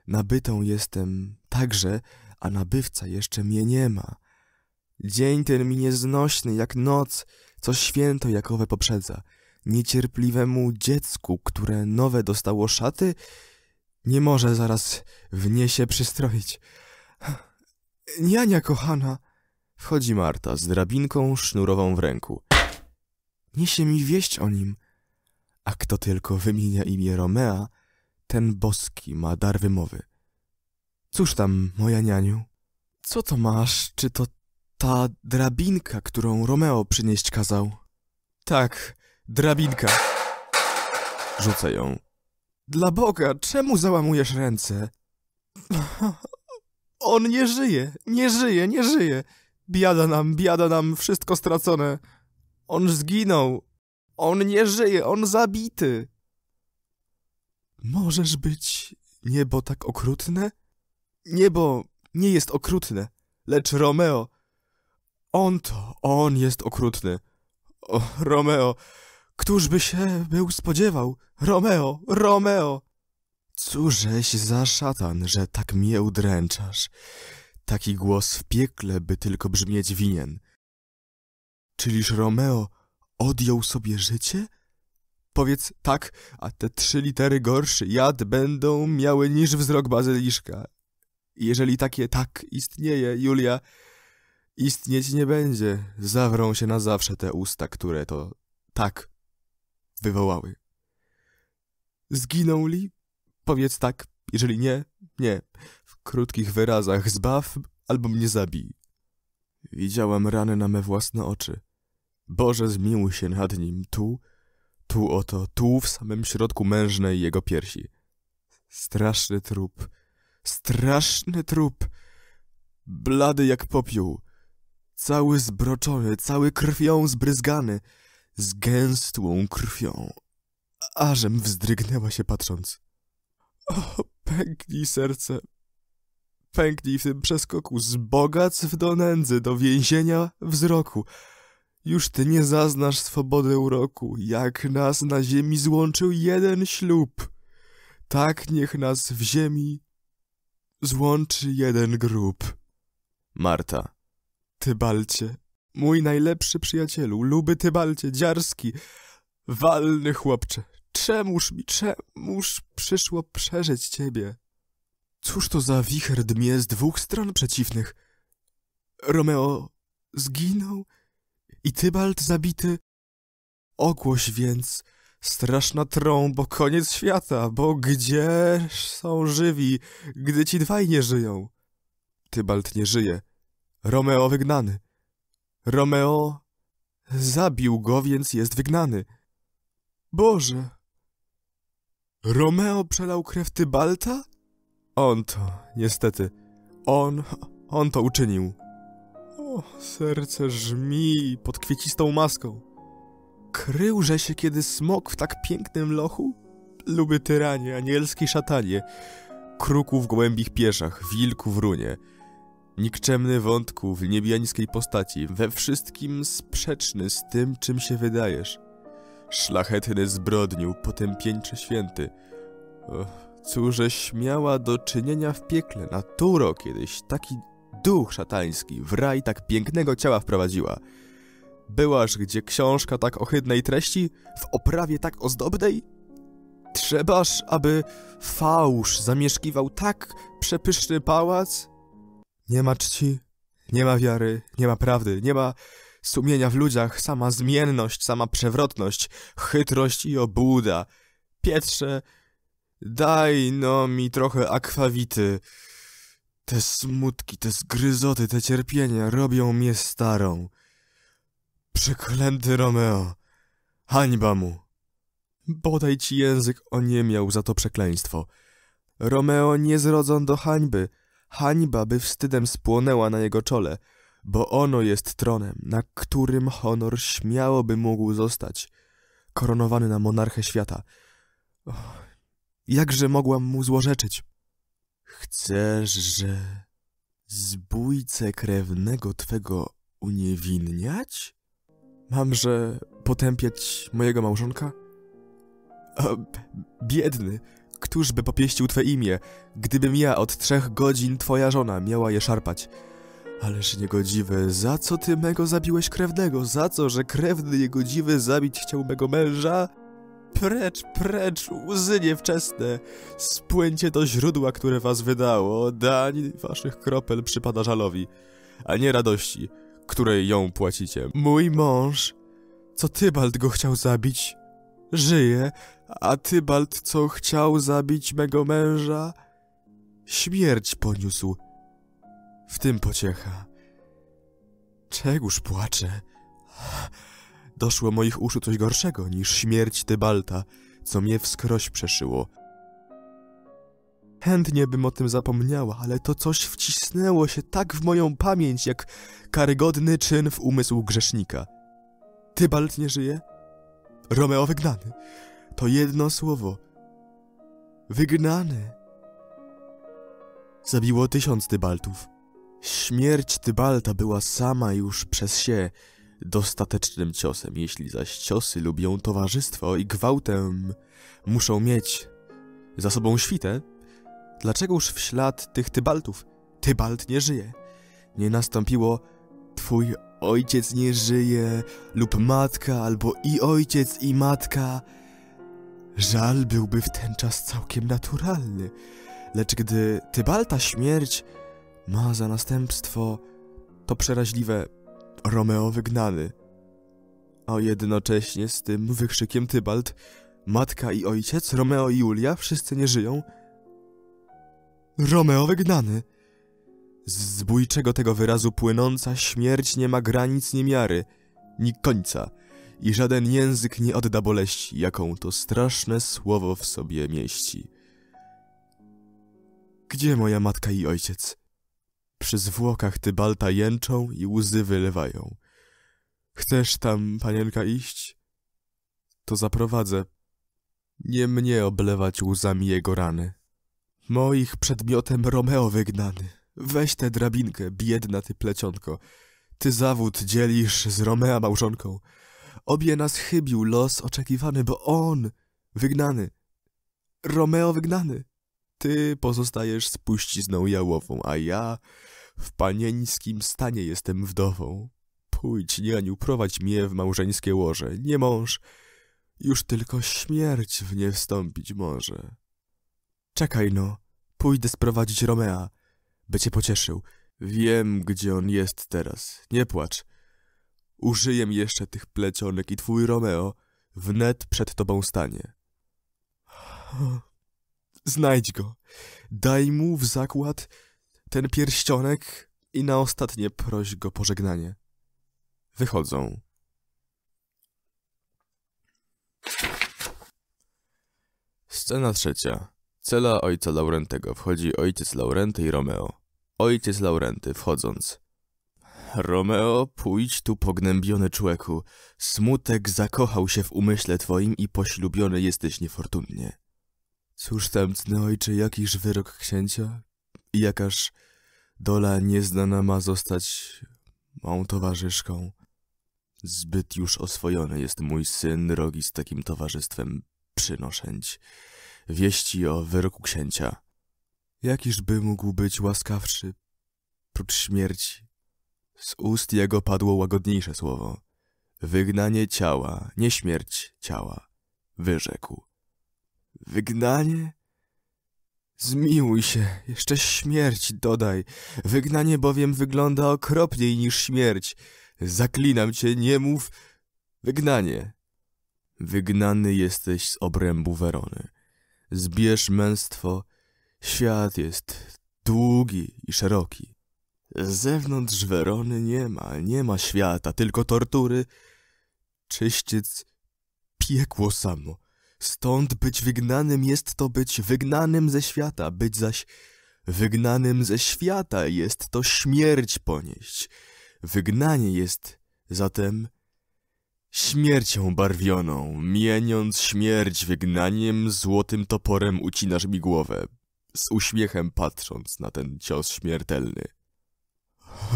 Nabytą jestem także, a nabywca jeszcze mnie nie ma. Dzień ten mi nieznośny jak noc, co święto jakowe poprzedza. Niecierpliwemu dziecku, które nowe dostało szaty, nie może zaraz w nie się przystroić. Niania kochana, wchodzi Marta z drabinką sznurową w ręku. Niesie mi wieść o nim. A kto tylko wymienia imię Romea, ten boski ma dar wymowy. Cóż tam, moja nianiu? Co to masz? Czy to ta drabinka, którą Romeo przynieść kazał? Tak, drabinka. Rzucę ją. Dla Boga, czemu załamujesz ręce? On nie żyje, nie żyje, nie żyje. Biada nam, biada nam, wszystko stracone. On zginął. On nie żyje, on zabity. Możesz być niebo tak okrutne? Niebo nie jest okrutne, lecz Romeo. On to, on jest okrutny. O, Romeo, któż by się był spodziewał? Romeo, Romeo! Cóżeś za szatan, że tak mnie udręczasz? Taki głos w piekle by tylko brzmieć winien. Czyliż Romeo odjął sobie życie? Powiedz tak, a te trzy litery gorszy jad będą miały niż wzrok bazyliszka. Jeżeli takie tak istnieje, Julia, istnieć nie będzie. Zawrą się na zawsze te usta, które to tak wywołały. Zginął li? Powiedz tak, jeżeli nie, nie. W krótkich wyrazach zbaw albo mnie zabij. Widziałam rany na me własne oczy. Boże zmiłuj się nad nim, tu, tu oto, tu w samym środku mężnej jego piersi. Straszny trup, straszny trup, blady jak popiół, cały zbroczony, cały krwią zbryzgany, z gęstłą krwią. Ażem wzdrygnęła się patrząc. O, pęknij serce, pęknij w tym przeskoku z bogactw do nędzy, do więzienia wzroku. Już ty nie zaznasz swobody uroku, jak nas na ziemi złączył jeden ślub. Tak niech nas w ziemi złączy jeden grób. Marta. Tybalcie, mój najlepszy przyjacielu, luby Tybalcie, dziarski, walny chłopcze, czemuż mi, czemuż przyszło przeżyć ciebie? Cóż to za wicher dmie z dwóch stron przeciwnych? Romeo zginął i Tybalt zabity. Ogłoś więc, straszna trąbo, koniec świata, bo gdzie są żywi, gdy ci dwaj nie żyją? Tybalt nie żyje. Romeo wygnany. Romeo zabił go, więc jest wygnany. Boże! Romeo przelał krew Tybalta? On to, niestety. On, on to uczynił. O, serce żmi pod kwiecistą maską. Kryłże się kiedy smok w tak pięknym lochu? Luby tyranie, anielskiej szatanie, kruku w gołębich pieszach, wilku w runie, nikczemny wątku w niebiańskiej postaci, we wszystkim sprzeczny z tym, czym się wydajesz. Szlachetny zbrodniu, potępieńczy święty. Och, cóżeś miała do czynienia w piekle, naturo kiedyś taki duch szatański w raj tak pięknego ciała wprowadziła. Byłaż gdzie książka tak ohydnej treści, w oprawie tak ozdobnej? Trzebaż, aby fałsz zamieszkiwał tak przepyszny pałac? Nie ma czci, nie ma wiary, nie ma prawdy, nie ma sumienia w ludziach, sama zmienność, sama przewrotność, chytrość i obłuda. Pietrze, daj no mi trochę akwawity. Te smutki, te zgryzoty, te cierpienia robią mnie starą. Przeklęty Romeo, hańba mu. Bodaj ci język oniemiał za to przekleństwo. Romeo nie zrodzon do hańby, hańba by wstydem spłonęła na jego czole, bo ono jest tronem, na którym honor śmiało by mógł zostać, koronowany na monarchę świata. Jakże mogłam mu złorzeczyć? Chcesz, że zbójcę krewnego twego uniewinniać? Mamże potępiać mojego małżonka? O, biedny, któż by popieścił twe imię, gdybym ja od trzech godzin twoja żona miała je szarpać? Ależ niegodziwe, za co ty mego zabiłeś krewnego? Za co, że krewny niegodziwy zabić chciał mego męża? Precz, precz, łzy niewczesne, spłyńcie do źródła, które was wydało, dań waszych kropel przypada żalowi, a nie radości, której ją płacicie. Mój mąż, co Tybalt go chciał zabić, żyje, a Tybalt, co chciał zabić mego męża, śmierć poniósł. W tym pociecha. Czegóż płaczę? Doszło moich uszu coś gorszego niż śmierć Tybalta, co mnie wskroś przeszyło. Chętnie bym o tym zapomniała, ale to coś wcisnęło się tak w moją pamięć, jak karygodny czyn w umysł grzesznika. Tybalt nie żyje? Romeo wygnany. To jedno słowo. Wygnany. Zabiło tysiąc Tybaltów. Śmierć Tybalta była sama już przez się dostatecznym ciosem, jeśli zaś ciosy lubią towarzystwo i gwałtem muszą mieć za sobą świtę, dlaczegoż w ślad tych Tybaltów Tybalt nie żyje? Nie nastąpiło twój ojciec nie żyje lub matka, albo i ojciec i matka. Żal byłby w ten czas całkiem naturalny, lecz gdy Tybalta śmierć ma za następstwo to przeraźliwe Romeo wygnany. A jednocześnie z tym wykrzykiem Tybalt, matka i ojciec, Romeo i Julia, wszyscy nie żyją. Romeo wygnany. Z zbójczego tego wyrazu płynąca śmierć nie ma granic ni miary, ni końca i żaden język nie odda boleści, jaką to straszne słowo w sobie mieści. Gdzie moja matka i ojciec? Przy zwłokach Tybalta jęczą i łzy wylewają. Chcesz tam, panienka, iść? To zaprowadzę. Nie mnie oblewać łzami jego rany. Moich przedmiotem Romeo wygnany. Weź tę drabinkę, biedna ty plecionko. Ty zawód dzielisz z Romea małżonką. Obie nas chybił los oczekiwany, bo on wygnany. Romeo wygnany. Ty pozostajesz spuścizną jałową, a ja w panieńskim stanie jestem wdową. Pójdź, nianiu, prowadź mnie w małżeńskie łoże. Nie mąż, już tylko śmierć w nie wstąpić może. Czekaj no, Pójdę sprowadzić Romea, by cię pocieszył. Wiem, gdzie on jest teraz. Nie płacz. Użyję jeszcze tych plecionek i twój Romeo wnet przed tobą stanie. Znajdź go. Daj mu w zakład ten pierścionek i na ostatnie proś go pożegnanie. Wychodzą. Scena trzecia. Cela ojca Laurentego. Wchodzi ojciec Laurenty i Romeo. Ojciec Laurenty, wchodząc. Romeo, pójdź tu pognębiony człeku. Smutek zakochał się w umyśle twoim i poślubiony jesteś niefortunnie. Cóż tam, cny ojcze, jakiż wyrok księcia? I jakaż dola nieznana ma zostać mą towarzyszką? Zbyt już oswojony jest mój syn rogi z takim towarzystwem przynoszęć. Wieści o wyroku księcia. Jakiż by mógł być łaskawszy, prócz śmierci? Z ust jego padło łagodniejsze słowo. Wygnanie ciała, nie śmierć ciała, wyrzekł. Wygnanie? Zmiłuj się, jeszcze śmierć dodaj. Wygnanie bowiem wygląda okropniej niż śmierć. Zaklinam cię, nie mów. Wygnanie. Wygnany jesteś z obrębu Werony. Zbierz męstwo. Świat jest długi i szeroki. Z zewnątrz Werony nie ma, nie ma świata, tylko tortury. Czyściec, piekło samo. Stąd być wygnanym jest to być wygnanym ze świata, być zaś wygnanym ze świata jest to śmierć ponieść. Wygnanie jest zatem śmiercią barwioną. Mieniąc śmierć wygnaniem, złotym toporem ucinasz mi głowę, z uśmiechem patrząc na ten cios śmiertelny.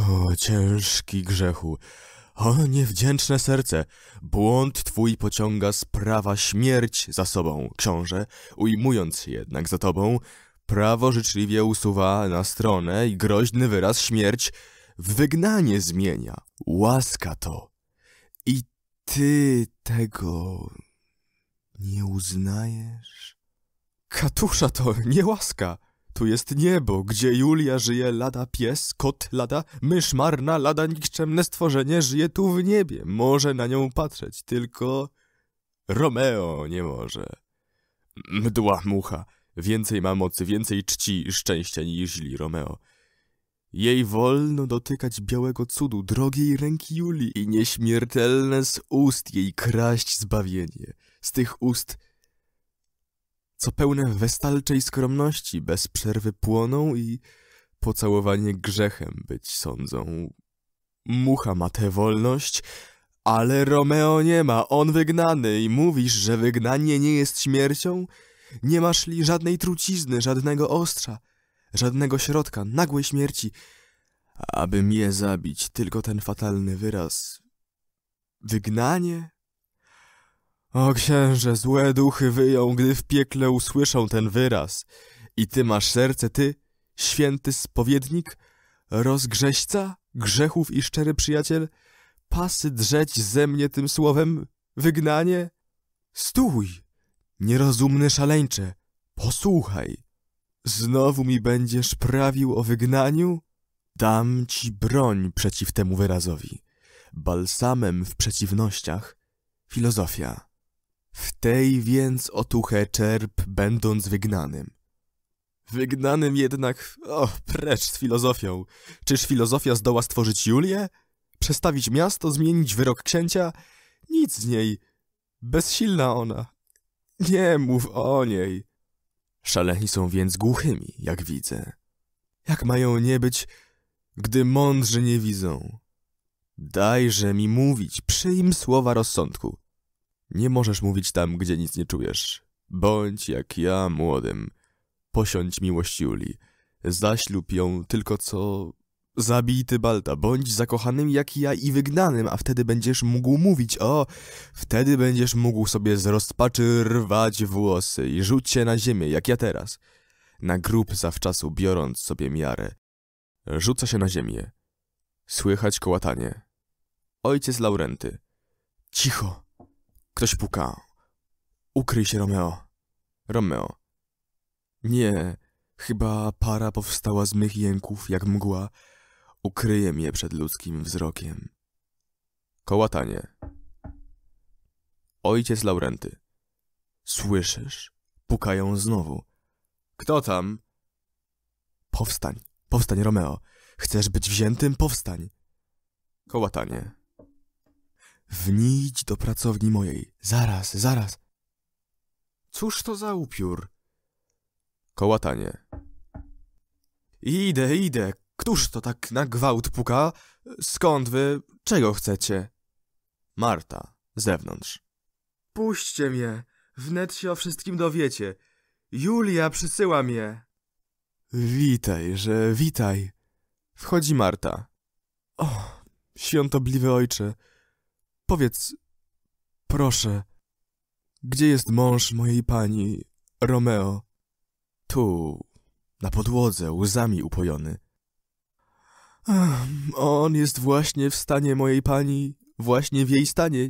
O, ciężki grzechu, o, niewdzięczne serce, błąd twój pociąga sprawa śmierć za sobą, książę, ujmując się jednak za tobą, prawo życzliwie usuwa na stronę i groźny wyraz śmierć w wygnanie zmienia. Łaska to. Ty tego nie uznajesz? Katusza to nie łaska. Tu jest niebo, gdzie Julia żyje lada pies, kot lada, mysz marna, lada nikczemne stworzenie żyje tu w niebie. Może na nią patrzeć, tylko Romeo nie może. Mdła mucha, więcej ma mocy, więcej czci i szczęścia niż Romeo. Jej wolno dotykać białego cudu, drogiej ręki Julii i nieśmiertelne z ust jej kraść zbawienie. Z tych ust co pełne westalczej skromności, bez przerwy płoną i pocałowanie grzechem być sądzą. Mucha ma tę wolność, ale Romeo nie ma, on wygnany i mówisz, że wygnanie nie jest śmiercią? Nie masz li żadnej trucizny, żadnego ostrza, żadnego środka, nagłej śmierci, aby mnie zabić, tylko ten fatalny wyraz. Wygnanie? O księże, złe duchy wyją, gdy w piekle usłyszą ten wyraz. I ty masz serce, ty, święty spowiednik, rozgrzeźca grzechów i szczery przyjaciel, pasy drzeć ze mnie tym słowem wygnanie? Stój, nierozumny szaleńcze, posłuchaj. Znowu mi będziesz prawił o wygnaniu? Dam ci broń przeciw temu wyrazowi. Balsamem w przeciwnościach filozofia. W tej więc otuchę czerp, będąc wygnanym. Wygnanym jednak, o, precz z filozofią. Czyż filozofia zdoła stworzyć Julię? Przestawić miasto, zmienić wyrok księcia? Nic z niej. Bezsilna ona. Nie mów o niej. Szaleni są więc głuchymi, jak widzę. Jak mają nie być, gdy mądrzy nie widzą? Dajże mi mówić, przyjm słowa rozsądku. Nie możesz mówić tam, gdzie nic nie czujesz. Bądź jak ja młodym. Posiądź miłość Julii. Zaślub ją tylko co... Zabij Tybalta, bądź zakochanym jak ja i wygnanym, a wtedy będziesz mógł mówić, o, wtedy będziesz mógł sobie z rozpaczy rwać włosy i rzuć się na ziemię, jak ja teraz. Na grób zawczasu biorąc sobie miarę. Rzuca się na ziemię. Słychać kołatanie. Ojciec Laurenty. Cicho! Ktoś puka. Ukryj się, Romeo. Romeo. Nie, Chyba para powstała z mych jęków, jak mgła. Ukryje mnie przed ludzkim wzrokiem. Kołatanie. Ojciec Laurenty. Słyszysz? Pukają znowu. Kto tam? Powstań, powstań, Romeo. Chcesz być wziętym? Powstań. Kołatanie. Wnijdź do pracowni mojej. Zaraz, zaraz. Cóż to za upiór? Kołatanie. Idę, idę. Któż to tak na gwałt puka? Skąd wy? Czego chcecie? Marta, z zewnątrz. Puśćcie mnie. Wnet się o wszystkim dowiecie. Julia przysyła mnie. Witaj, że witaj. Wchodzi Marta. O, świątobliwy ojcze. Powiedz, proszę, gdzie jest mąż mojej pani, Romeo? Tu, na podłodze, łzami upojony. On jest właśnie w stanie mojej pani, właśnie w jej stanie.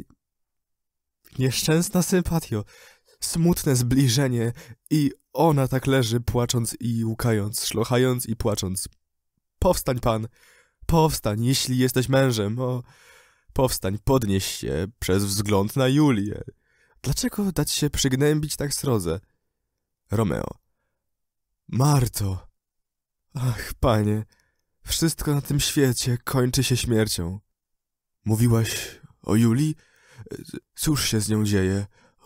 Nieszczęsna sympatio, smutne zbliżenie i ona tak leży, płacząc i łukając, szlochając i płacząc. Powstań pan, powstań, jeśli jesteś mężem, o, powstań, podnieś się przez wzgląd na Julię. Dlaczego dać się przygnębić tak srodze? Romeo. Marto. Ach, panie, wszystko na tym świecie kończy się śmiercią. Mówiłaś o Julii? Cóż się z nią dzieje?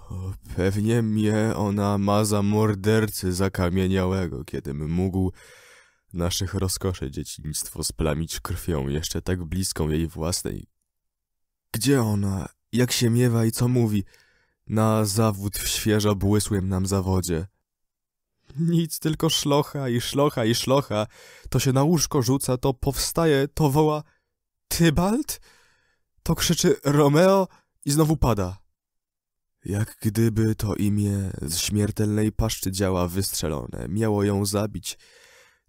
O, pewnie mnie ona ma za mordercy zakamieniałego, kiedym mógł naszych rozkoszy dzieciństwo splamić krwią jeszcze tak bliską jej własnej. Gdzie ona? Jak się miewa i co mówi? Na zawód w świeżo błysłym nam zawodzie. Nic, tylko szlocha i szlocha i szlocha. To się na łóżko rzuca, to powstaje, to woła Tybalt? To krzyczy Romeo i znowu pada. Jak gdyby to imię z śmiertelnej paszczy działa wystrzelone, miało ją zabić,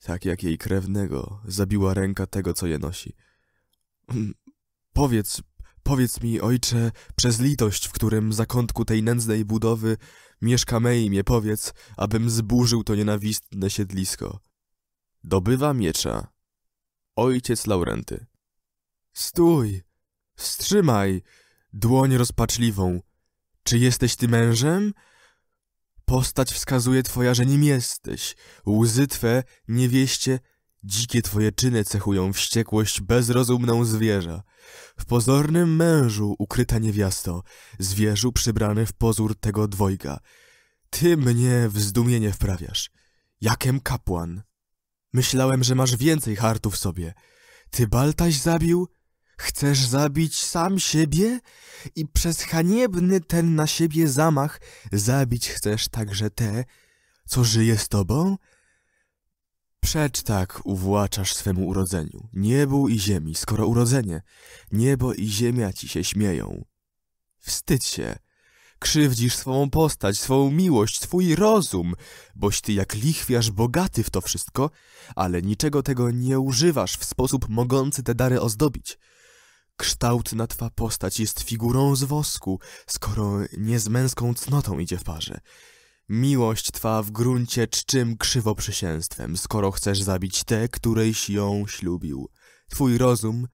tak jak jej krewnego zabiła ręka tego, co je nosi. Hmm, powiedz, powiedz mi, ojcze, przez litość, w którym zakątku tej nędznej budowy mieszka me imię, powiedz, abym zburzył to nienawistne siedlisko. Dobywa miecza. Ojciec Laurenty. Stój! Wstrzymaj! Dłoń rozpaczliwą. Czy jesteś ty mężem? Postać wskazuje twoja, że nim jesteś. Łzy twe, niewieście, dzikie twoje czyny cechują wściekłość bezrozumną zwierza. W pozornym mężu ukryta niewiasto, zwierzu przybrany w pozór tego dwojga. Ty mnie w zdumienie wprawiasz. Jakem kapłan. Myślałem, że masz więcej hartu w sobie. Ty Baltaś zabił? Chcesz zabić sam siebie? I przez haniebny ten na siebie zamach zabić chcesz także te, co żyje z tobą? Przecz tak uwłaczasz swemu urodzeniu, niebu i ziemi, skoro urodzenie, niebo i ziemia ci się śmieją. Wstydź się, krzywdzisz swą postać, swą miłość, swój rozum, boś ty jak lichwiarz bogaty w to wszystko, ale niczego tego nie używasz w sposób mogący te dary ozdobić. Kształtna twa postać jest figurą z wosku, skoro nie z męską cnotą idzie w parze. Miłość twa w gruncie czczym krzywoprzysięstwem, skoro chcesz zabić tę, którejś ją ślubił. Twój rozum,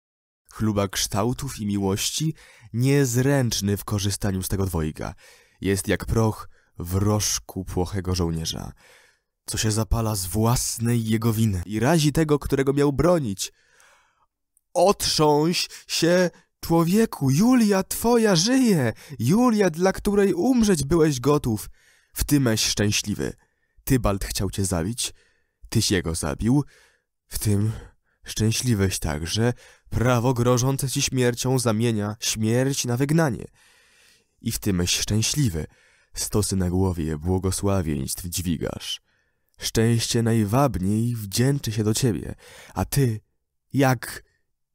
chluba kształtów i miłości, niezręczny w korzystaniu z tego dwojga. Jest jak proch w rożku płochego żołnierza, co się zapala z własnej jego winy i razi tego, którego miał bronić. Otrząś się, człowieku, Julia twoja żyje, Julia, dla której umrzeć byłeś gotów. W tymeś szczęśliwy. Tybalt chciał cię zabić, tyś jego zabił. W tym szczęśliweś także. Prawo grożące ci śmiercią zamienia śmierć na wygnanie. I w tymeś szczęśliwy. Stosy na głowie błogosławieństw dźwigasz. Szczęście najwabniej wdzięczy się do ciebie, a ty, jak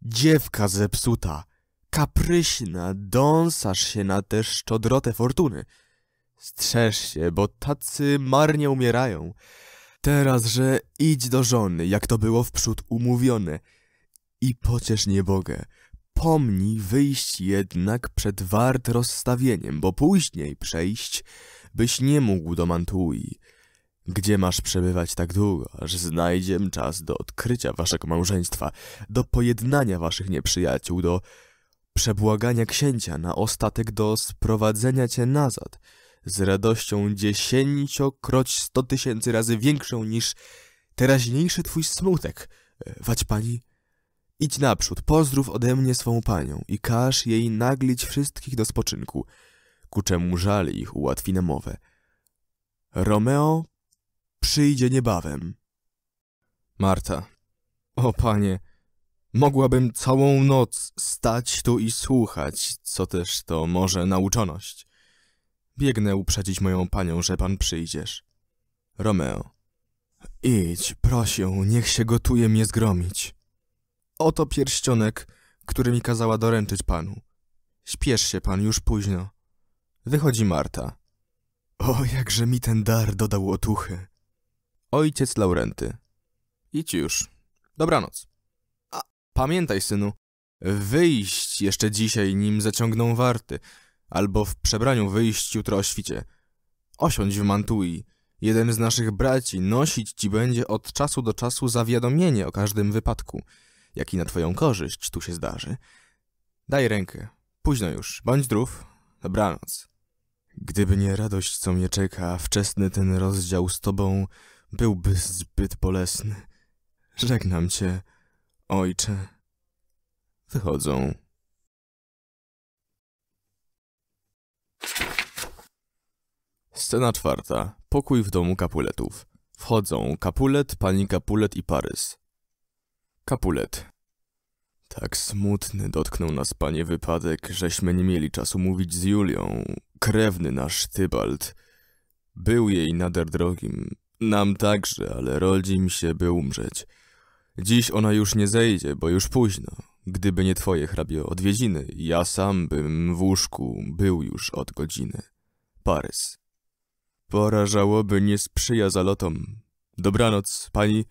dziewka zepsuta, kapryśna, dąsasz się na tę szczodrotę fortuny. Strzeż się, bo tacy marnie umierają. Teraz, że idź do żony, jak to było wprzód umówione. I pociesz niebogę. Pomnij wyjść jednak przed wart rozstawieniem, bo później przejść byś nie mógł do Mantui. Gdzie masz przebywać tak długo, aż znajdziem czas do odkrycia waszego małżeństwa, do pojednania waszych nieprzyjaciół, do przebłagania księcia, na ostatek do sprowadzenia cię nazad, z radością dziesięciokroć sto tysięcy razy większą niż teraźniejszy twój smutek. E, Wać pani, idź naprzód, pozdrów ode mnie swą panią i każ jej naglić wszystkich do spoczynku, ku czemu żal ich ułatwi namowę. Romeo przyjdzie niebawem. Marta. O panie, mogłabym całą noc stać tu i słuchać, co też to może nauczoność. Biegnę uprzedzić moją panią, że pan przyjdziesz. Romeo. Idź, prosię, niech się gotuje mnie zgromić. Oto pierścionek, który mi kazała doręczyć panu. Śpiesz się pan, już późno. Wychodzi Marta. O, jakże mi ten dar dodał otuchy. Ojciec Laurenty. Idź już. Dobranoc. A pamiętaj, synu, wyjść jeszcze dzisiaj, nim zaciągną warty, albo w przebraniu wyjść jutro o świcie. Osiądź w mantui. Jeden z naszych braci nosić ci będzie od czasu do czasu zawiadomienie o każdym wypadku, jaki na twoją korzyść tu się zdarzy. Daj rękę. Późno już. Bądź zdrów. Dobranoc. Gdyby nie radość, co mnie czeka, wczesny ten rozdział z tobą byłby zbyt bolesny. Żegnam cię, ojcze. Wychodzą. Scena czwarta. Pokój w domu Kapuletów. Wchodzą Kapulet, pani Kapulet i Parys. Kapulet. Tak smutny dotknął nas, panie, wypadek, żeśmy nie mieli czasu mówić z Julią. Krewny nasz Tybalt. Był jej nader drogim. Nam także, ale rodzi mi się, by umrzeć. Dziś ona już nie zejdzie, bo już późno. Gdyby nie twoje, hrabio, odwiedziny, ja sam bym w łóżku był już od godziny. Parys. Pora żałoby nie sprzyja zalotom. Dobranoc, pani.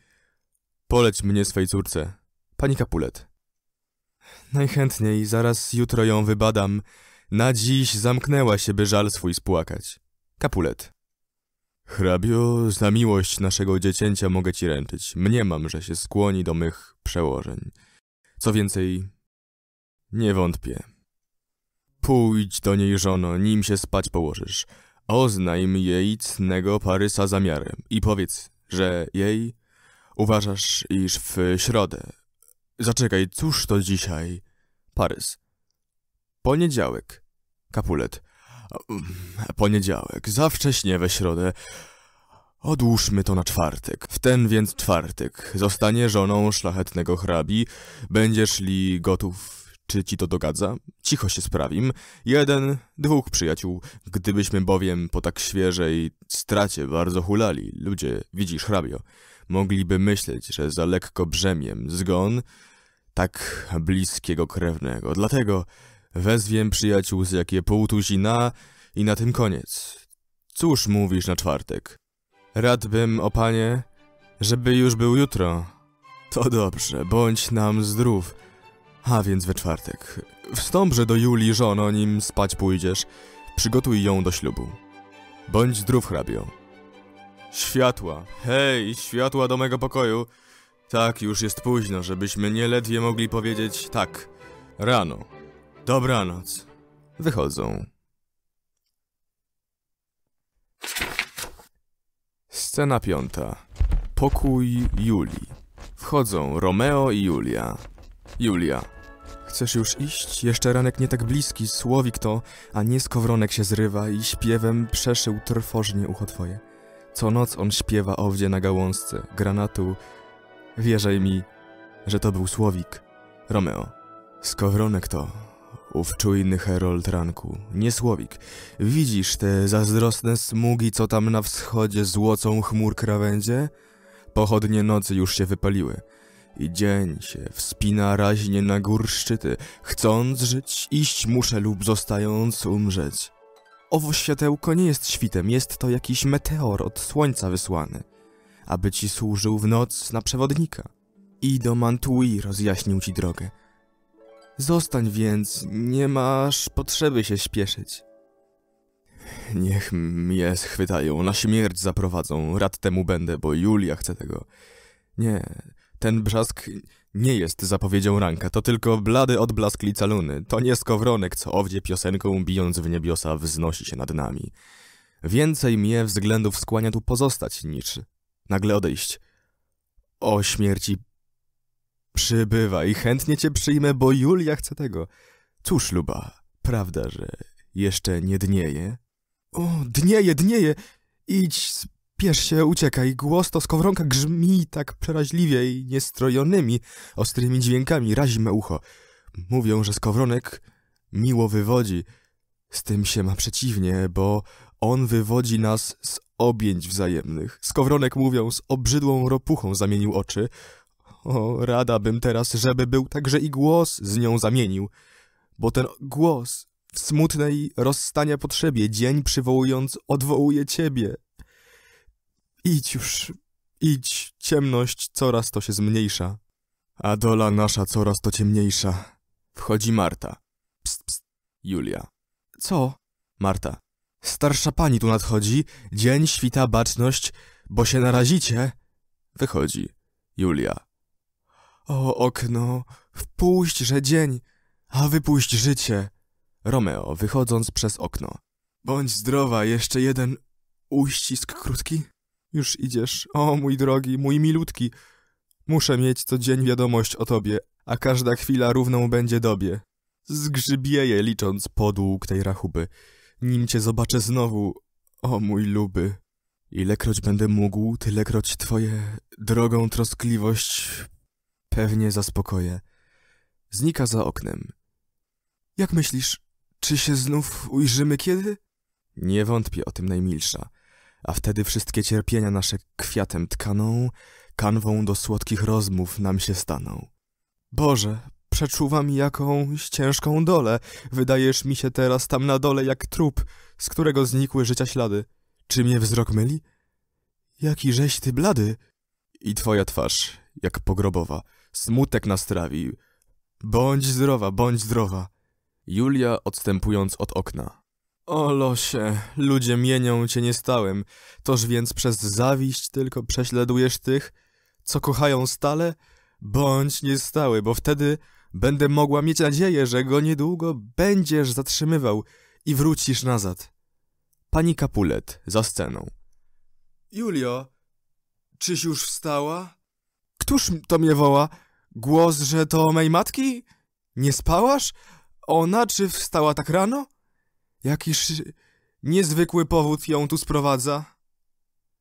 Poleć mnie swej córce. Pani Kapulet. Najchętniej, zaraz jutro ją wybadam. Na dziś zamknęła się, by żal swój spłakać. Kapulet. Hrabio, za miłość naszego dziecięcia mogę ci ręczyć. Mniemam, że się skłoni do mych przełożeń. Co więcej, nie wątpię. Pójdź do niej, żono, nim się spać położysz. Oznajm jej cnego Parysa zamiarem i powiedz, że jej uważasz, iż w środę. Zaczekaj, cóż to dzisiaj? Parys. Poniedziałek. Kapulet. Poniedziałek, za wcześnie we środę. Odłóżmy to na czwartek. W ten więc czwartek zostanie żoną szlachetnego hrabi. Będziesz li gotów, czy ci to dogadza? Cicho się sprawim. Jeden, dwóch przyjaciół. Gdybyśmy bowiem po tak świeżej stracie bardzo hulali, ludzie, widzisz hrabio, mogliby myśleć, że za lekko brzemiem zgon tak bliskiego krewnego. Dlatego wezwiem przyjaciół z jakie półtuzina i na tym koniec. Cóż mówisz na czwartek? Radbym, o panie, żeby już był jutro. To dobrze, bądź nam zdrów. A więc we czwartek. Wstąpże do Julii, żono, nim spać pójdziesz. Przygotuj ją do ślubu. Bądź zdrów, hrabio. Światła. Hej, światła do mego pokoju. Tak, już jest późno, żebyśmy nieledwie mogli powiedzieć tak. Rano. Dobranoc. Wychodzą. Scena piąta. Pokój Julii. Wchodzą Romeo i Julia. Julia. Chcesz już iść? Jeszcze ranek nie tak bliski, słowik to, a nie skowronek się zrywa i śpiewem przeszył trwożnie ucho twoje. Co noc on śpiewa owdzie na gałązce, granatu. Wierzaj mi, że to był słowik. Romeo. Skowronek to, ów czujny herold ranku, nie słowik. Widzisz te zazdrosne smugi, co tam na wschodzie złocą chmur krawędzie? Pochodnie nocy już się wypaliły. I dzień się wspina raźnie na gór szczyty. Chcąc żyć, iść muszę lub zostając umrzeć. Owo światełko nie jest świtem, jest to jakiś meteor od słońca wysłany, aby ci służył w noc na przewodnika. I do Mantui rozjaśnił ci drogę. Zostań więc, nie masz potrzeby się śpieszyć. Niech mnie schwytają, na śmierć zaprowadzą, rad temu będę, bo Julia chce tego. Nie, ten brzask nie jest zapowiedzią ranka, to tylko blady odblask lica luny. To nie skowronek, co owdzie piosenką, bijąc w niebiosa, wznosi się nad nami. Więcej mnie względów skłania tu pozostać, niż nagle odejść. O śmierci przybywaj, chętnie cię przyjmę, bo Julia chce tego. Cóż, Luba, prawda, że jeszcze nie dnieje? O, dnieje, dnieje! Idź, spiesz się, uciekaj. Głos to skowronka grzmi tak przeraźliwie i niestrojonymi, ostrymi dźwiękami razi me ucho. Mówią, że skowronek miło wywodzi. Z tym się ma przeciwnie, bo on wywodzi nas z objęć wzajemnych. Skowronek, mówią, z obrzydłą ropuchą zamienił oczy. O, rada bym teraz, żeby był także i głos z nią zamienił. Bo ten głos w smutnej rozstania potrzebie, dzień przywołując, odwołuje ciebie. Idź już, idź, ciemność coraz to się zmniejsza, a dola nasza coraz to ciemniejsza. Wchodzi Marta. Pst, pst, Julia. Co? Marta. Starsza pani tu nadchodzi, dzień świta baczność, bo się narazicie. Wychodzi. Julia. O okno, wpuść, że dzień, a wypuść życie. Romeo, wychodząc przez okno. Bądź zdrowa, jeszcze jeden uścisk krótki. Już idziesz, o mój drogi, mój milutki. Muszę mieć co dzień wiadomość o tobie, a każda chwila równą będzie dobie. Zgrzybieję, licząc podług tej rachuby. Nim cię zobaczę znowu, o mój luby. Ilekroć będę mógł, tylekroć twoje drogą troskliwość pewnie zaspokoję. Znika za oknem. Jak myślisz, czy się znów ujrzymy kiedy? Nie wątpię o tym najmilsza. A wtedy wszystkie cierpienia nasze kwiatem tkaną, kanwą do słodkich rozmów nam się staną. Boże, przeczuwam jakąś ciężką dolę. Wydajesz mi się teraz tam na dole jak trup, z którego znikły życia ślady. Czy mnie wzrok myli? Jaki żeś ty blady? I twoja twarz, jak pogrobowa, smutek nas trawi. Bądź zdrowa, bądź zdrowa. Julia odstępując od okna. O losie, ludzie mienią cię nie stałem, toż więc przez zawiść tylko prześladujesz tych, co kochają stale? Bądź niestały, bo wtedy będę mogła mieć nadzieję, że go niedługo będziesz zatrzymywał i wrócisz nazad. Pani Kapulet za sceną. Julio, czyś już wstała? Któż to mnie woła? Głos, że to mej matki? Nie spałaś? Ona czy wstała tak rano? Jakiż niezwykły powód ją tu sprowadza.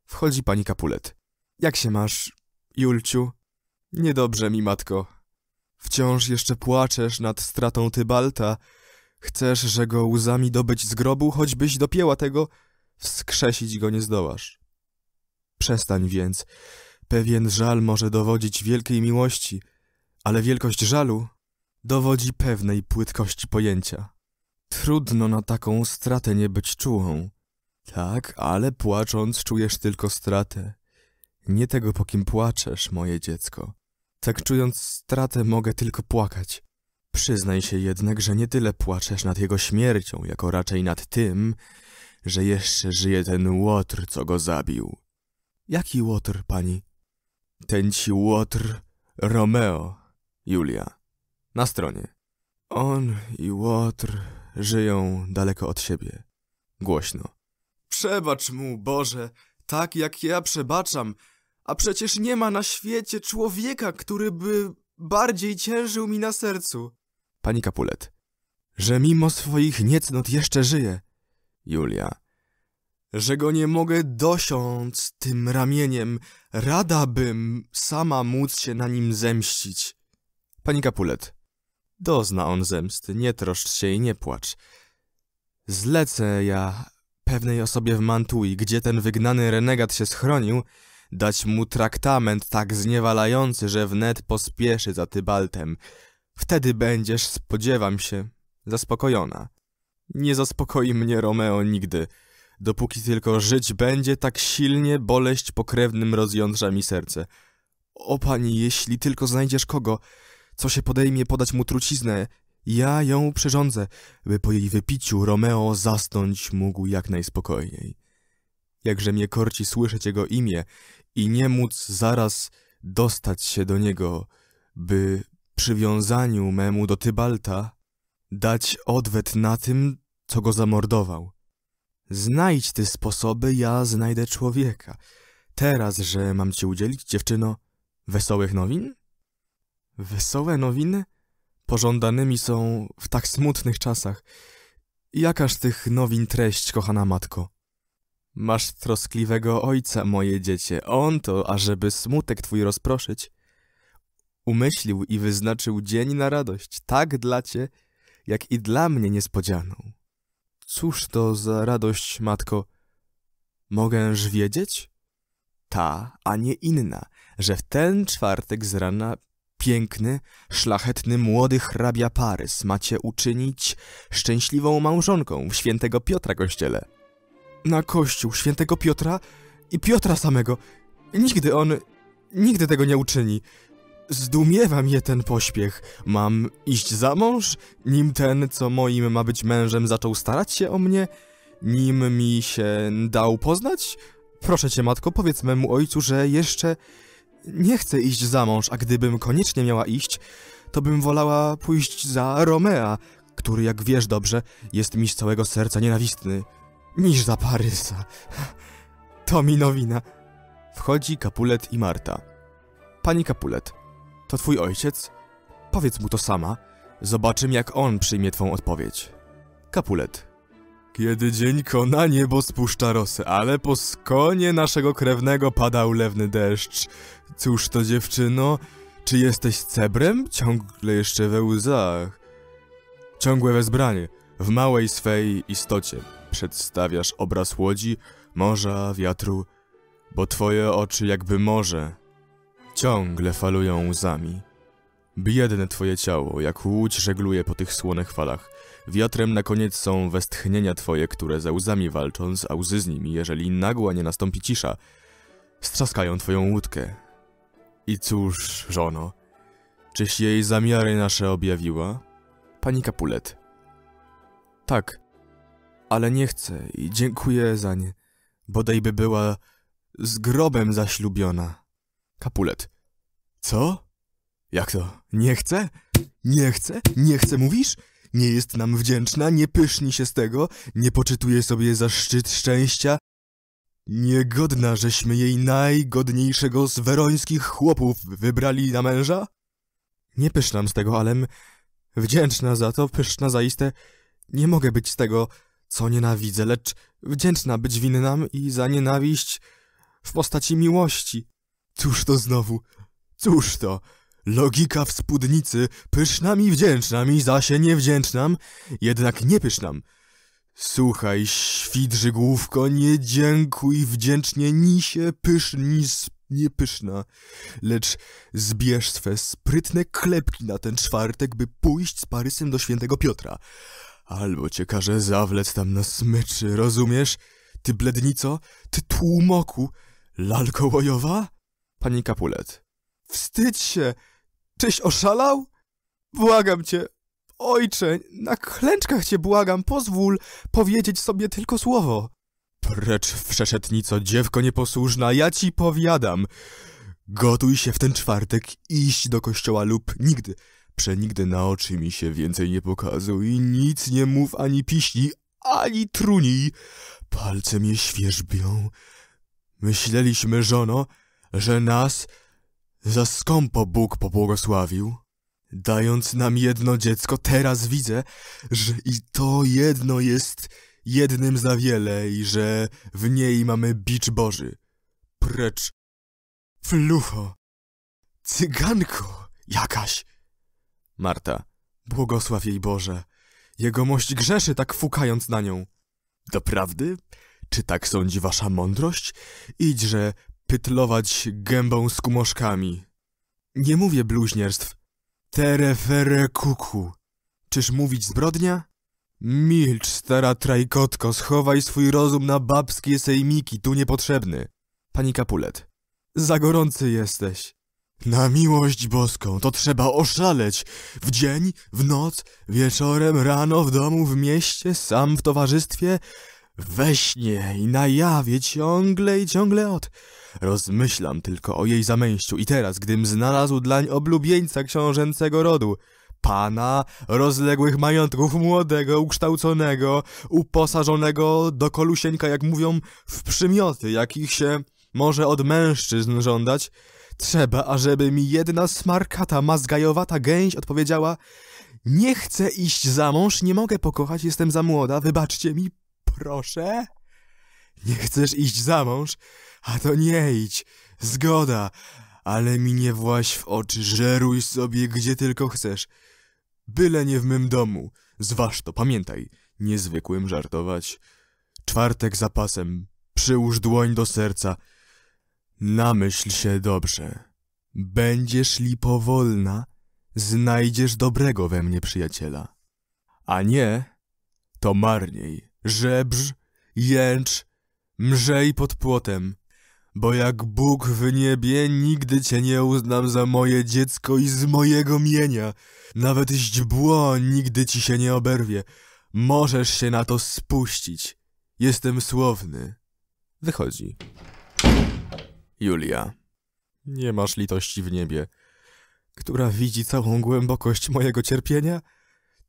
Wchodzi pani Kapulet. Jak się masz, Julciu? Niedobrze mi, matko. Wciąż jeszcze płaczesz nad stratą Tybalta. Chcesz, że go łzami dobyć z grobu, choćbyś dopięła tego, wskrzesić go nie zdołasz. Przestań więc. Pewien żal może dowodzić wielkiej miłości, ale wielkość żalu dowodzi pewnej płytkości pojęcia. Trudno na taką stratę nie być czułą. Tak, ale płacząc czujesz tylko stratę. Nie tego, po kim płaczesz, moje dziecko. Tak czując stratę mogę tylko płakać. Przyznaj się jednak, że nie tyle płaczesz nad jego śmiercią, jako raczej nad tym, że jeszcze żyje ten łotr, co go zabił. Jaki łotr, pani? Ten ci łotr Romeo, Julia. Na stronie. On i łotr żyją daleko od siebie. Głośno. Przebacz mu, Boże, tak jak ja przebaczam, a przecież nie ma na świecie człowieka, który by bardziej ciężył mi na sercu. Pani Kapulet. Że mimo swoich niecnot jeszcze żyje. Julia. Że go nie mogę dosiąc tym ramieniem, rada bym sama móc się na nim zemścić. Pani Kapulet. Dozna on zemsty, nie troszcz się i nie płacz. Zlecę ja pewnej osobie w Mantui, gdzie ten wygnany renegat się schronił, dać mu traktament tak zniewalający, że wnet pospieszy za Tybaltem. Wtedy będziesz, spodziewam się, zaspokojona. Nie zaspokoi mnie Romeo nigdy, dopóki tylko żyć będzie tak silnie boleść pokrewnym rozjątrza mi serce. O pani, jeśli tylko znajdziesz kogo, co się podejmie podać mu truciznę Ja ją przyrządzę, by po jej wypiciu Romeo zasnąć mógł jak najspokojniej. Jakże mnie korci słyszeć jego imię i nie móc zaraz dostać się do niego, by przywiązaniu memu do Tybalta dać odwet na tym, co go zamordował. Znajdź ty sposoby, ja znajdę człowieka. Teraz, że mam ci udzielić, dziewczyno, wesołych nowin? Wesołe nowiny? Pożądanymi są w tak smutnych czasach. Jakaż tych nowin treść, kochana matko? Masz troskliwego ojca, moje dziecię. On to, ażeby smutek twój rozproszyć, umyślił i wyznaczył dzień na radość, tak dla cię, jak i dla mnie niespodzianą. Cóż to za radość, matko? Mogęż wiedzieć? Ta, a nie inna, że w ten czwartek z rana piękny, szlachetny młody hrabia Parys macie uczynić szczęśliwą małżonką w świętego Piotra kościele. Na kościół świętego Piotra i Piotra samego. Nigdy on, nigdy tego nie uczyni. Zdumiewa mnie ten pośpiech. Mam iść za mąż, nim ten, co moim ma być mężem, zaczął starać się o mnie? Nim mi się dał poznać? Proszę cię, matko, powiedz memu ojcu, że jeszcze nie chcę iść za mąż, a gdybym koniecznie miała iść, to bym wolała pójść za Romea, który, jak wiesz dobrze, jest mi z całego serca nienawistny, niż za Parysa. To mi nowina. Wchodzi Kapulet i Marta. Pani Kapulet, to twój ojciec? Powiedz mu to sama. Zobaczymy, jak on przyjmie twą odpowiedź. Kapulet. Kiedy dzień kona, niebo spuszcza rosę, ale po skonie naszego krewnego pada ulewny deszcz. Cóż to, dziewczyno? Czy jesteś cebrem? Ciągle jeszcze we łzach. Ciągłe wezbranie. W małej swej istocie przedstawiasz obraz łodzi, morza, wiatru, bo twoje oczy jakby morze ciągle falują łzami. Biedne twoje ciało, jak łódź żegluje po tych słonych falach. Wiatrem na koniec są westchnienia twoje, które ze łzami walcząc, a łzy z nimi, jeżeli nagła nie nastąpi cisza, strzaskają twoją łódkę. I cóż, żono, czyś jej zamiary nasze objawiła? Pani Kapulet. Tak, ale nie chcę i dziękuję za nie, bodajby była z grobem zaślubiona. Kapulet. Co? Jak to? Nie chce? Nie chce? Nie chce, mówisz? Nie jest nam wdzięczna, nie pyszni się z tego, nie poczytuje sobie za szczyt szczęścia. Niegodna, żeśmy jej najgodniejszego z werońskich chłopów wybrali na męża? Nie pysznam z tego, alem wdzięczna za to, pyszna zaiste. Nie mogę być z tego, co nienawidzę, lecz wdzięczna być winnam i za nienawiść w postaci miłości. Cóż to znowu? Cóż to? Logika w spódnicy, pyszna mi wdzięczna mi, zasie niewdzięczna, jednak nie pyszna. Słuchaj, świdrzy główko, nie dziękuj wdzięcznie ni się pyszni nie pyszna, lecz zbierz swe sprytne klepki na ten czwartek, by pójść z Parysem do świętego Piotra. Albo cię każe zawlec tam na smyczy, rozumiesz? Ty blednico, ty tłumoku, lalko łojowa? Pani Kapulet. Wstydź się! Czyś oszalał? Błagam cię, ojcze, na klęczkach cię błagam, pozwól powiedzieć sobie tylko słowo. Precz, wszeszetnico, dziewko nieposłuszna, ja ci powiadam. Gotuj się w ten czwartek iść do kościoła lub nigdy, przenigdy na oczy mi się więcej nie pokazuj, nic nie mów ani piśni, ani trunij. Palce mnie świerzbią. Myśleliśmy, żono, że nas za skąpo Bóg pobłogosławił, dając nam jedno dziecko. Teraz widzę, że i to jedno jest jednym za wiele i że w niej mamy bicz Boży. Precz, flucho, cyganko jakaś. Marta, błogosław jej Boże. Jegomość grzeszy tak fukając na nią. Doprawdy? Czy tak sądzi wasza mądrość? Idźże, pytlować gębą z kumoszkami. Nie mówię bluźnierstw. Terefere kuku. Czyż mówić zbrodnia? Milcz, stara trajkotko, schowaj swój rozum na babskie sejmiki, tu niepotrzebny. Pani Kapulet. Za gorący jesteś. Na miłość boską, to trzeba oszaleć. W dzień, w noc, wieczorem, rano, w domu, w mieście, sam w towarzystwie, we śnie i na jawie ciągle i ciągle od. Rozmyślam tylko o jej zamęściu i teraz, gdym znalazł dlań oblubieńca książęcego rodu, pana rozległych majątków, młodego, ukształconego, uposażonego do kolusieńka, jak mówią, w przymioty, jakich się może od mężczyzn żądać, trzeba, ażeby mi jedna smarkata, mazgajowata gęś odpowiedziała nie chcę iść za mąż, nie mogę pokochać, jestem za młoda, wybaczcie mi, proszę. Nie chcesz iść za mąż? A to nie idź, zgoda, ale mi nie właź w oczy, żeruj sobie gdzie tylko chcesz. Byle nie w mym domu. Zważ to, pamiętaj, niezwykłym żartować. Czwartek za pasem, przyłóż dłoń do serca. Namyśl się dobrze. Będziesz li powolna, znajdziesz dobrego we mnie przyjaciela. A nie, to marniej, żebrz, jęcz, mrzej pod płotem, bo jak Bóg w niebie, nigdy cię nie uznam za moje dziecko i z mojego mienia. Nawet źdźbło nigdy ci się nie oberwie. Możesz się na to spuścić. Jestem słowny. Wychodzi. Julia. Nie masz litości w niebie, która widzi całą głębokość mojego cierpienia?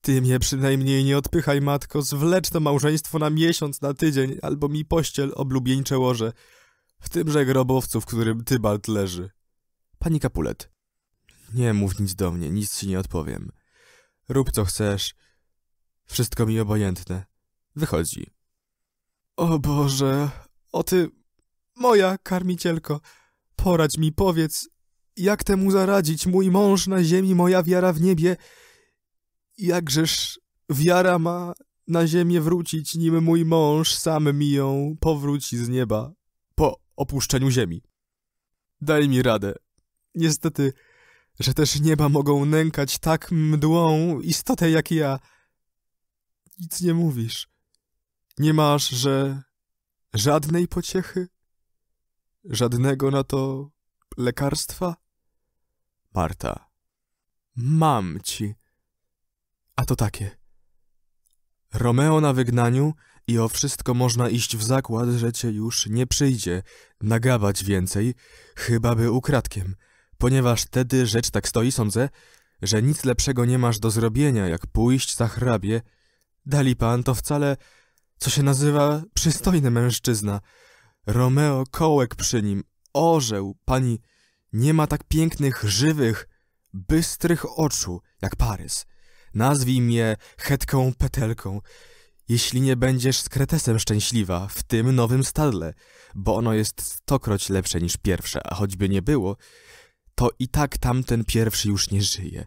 Ty mnie przynajmniej nie odpychaj, matko, zwlecz to małżeństwo na miesiąc, na tydzień, albo mi pościel oblubieńcze łoże, w tymże grobowcu, w którym Tybalt leży. Pani Kapulet. Nie mów nic do mnie, nic ci nie odpowiem. Rób co chcesz. Wszystko mi obojętne. Wychodzi. O Boże, o ty, moja karmicielko, poradź mi, powiedz, jak temu zaradzić, mój mąż na ziemi, moja wiara w niebie, jakżeż wiara ma na ziemię wrócić, nim mój mąż sam mi ją powróci z nieba opuszczeniu ziemi. Daj mi radę. Niestety, że też nieba mogą nękać tak mdłą istotę jak ja. Nic nie mówisz. Nie masz, że żadnej pociechy? Żadnego na to lekarstwa? Marta. Mam ci. A to takie. Romeo na wygnaniu i o wszystko można iść w zakład, że cię już nie przyjdzie nagawać więcej, chyba by ukradkiem, ponieważ wtedy rzecz tak stoi, sądzę, że nic lepszego nie masz do zrobienia, jak pójść za hrabie. Dali pan to wcale, co się nazywa przystojny mężczyzna. Romeo kołek przy nim, orzeł, pani, nie ma tak pięknych, żywych, bystrych oczu, jak Parys. Nazwij mnie hetką petelką, jeśli nie będziesz z kretesem szczęśliwa w tym nowym stadle, bo ono jest stokroć lepsze niż pierwsze, a choćby nie było, to i tak tamten pierwszy już nie żyje.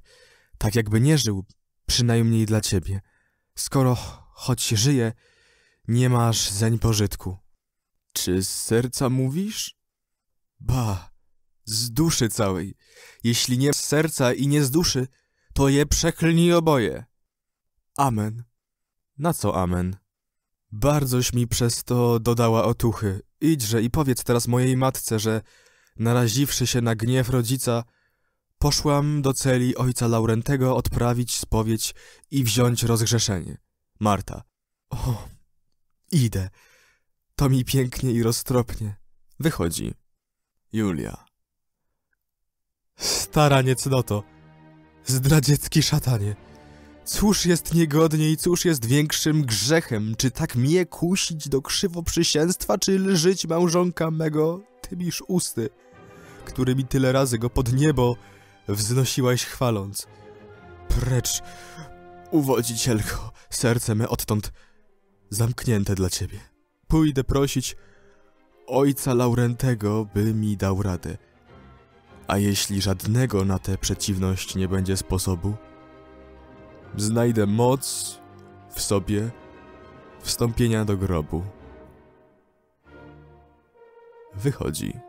Tak jakby nie żył, przynajmniej dla ciebie. Skoro choć żyje, nie masz zeń pożytku. Czy z serca mówisz? Ba, z duszy całej. Jeśli nie z serca i nie z duszy, to je przeklnij oboje. Amen. Na co amen? Bardzoś mi przez to dodała otuchy. Idźże i powiedz teraz mojej matce, że naraziwszy się na gniew rodzica, poszłam do celi ojca Laurentego odprawić spowiedź i wziąć rozgrzeszenie. Marta. O, idę. To mi pięknie i roztropnie. Wychodzi. Julia. Stara niecnoto. Zdradziecki szatanie. Cóż jest niegodniej, cóż jest większym grzechem? Czy tak mnie kusić do krzywoprzysięstwa, czy lżyć małżonka mego tymiż usty, którymi tyle razy go pod niebo wznosiłaś chwaląc? Precz, uwodzicielko, serce me odtąd zamknięte dla ciebie. Pójdę prosić ojca Laurentego, by mi dał radę. A jeśli żadnego na tę przeciwność nie będzie sposobu, znajdę moc w sobie wstąpienia do grobu. Wychodzi.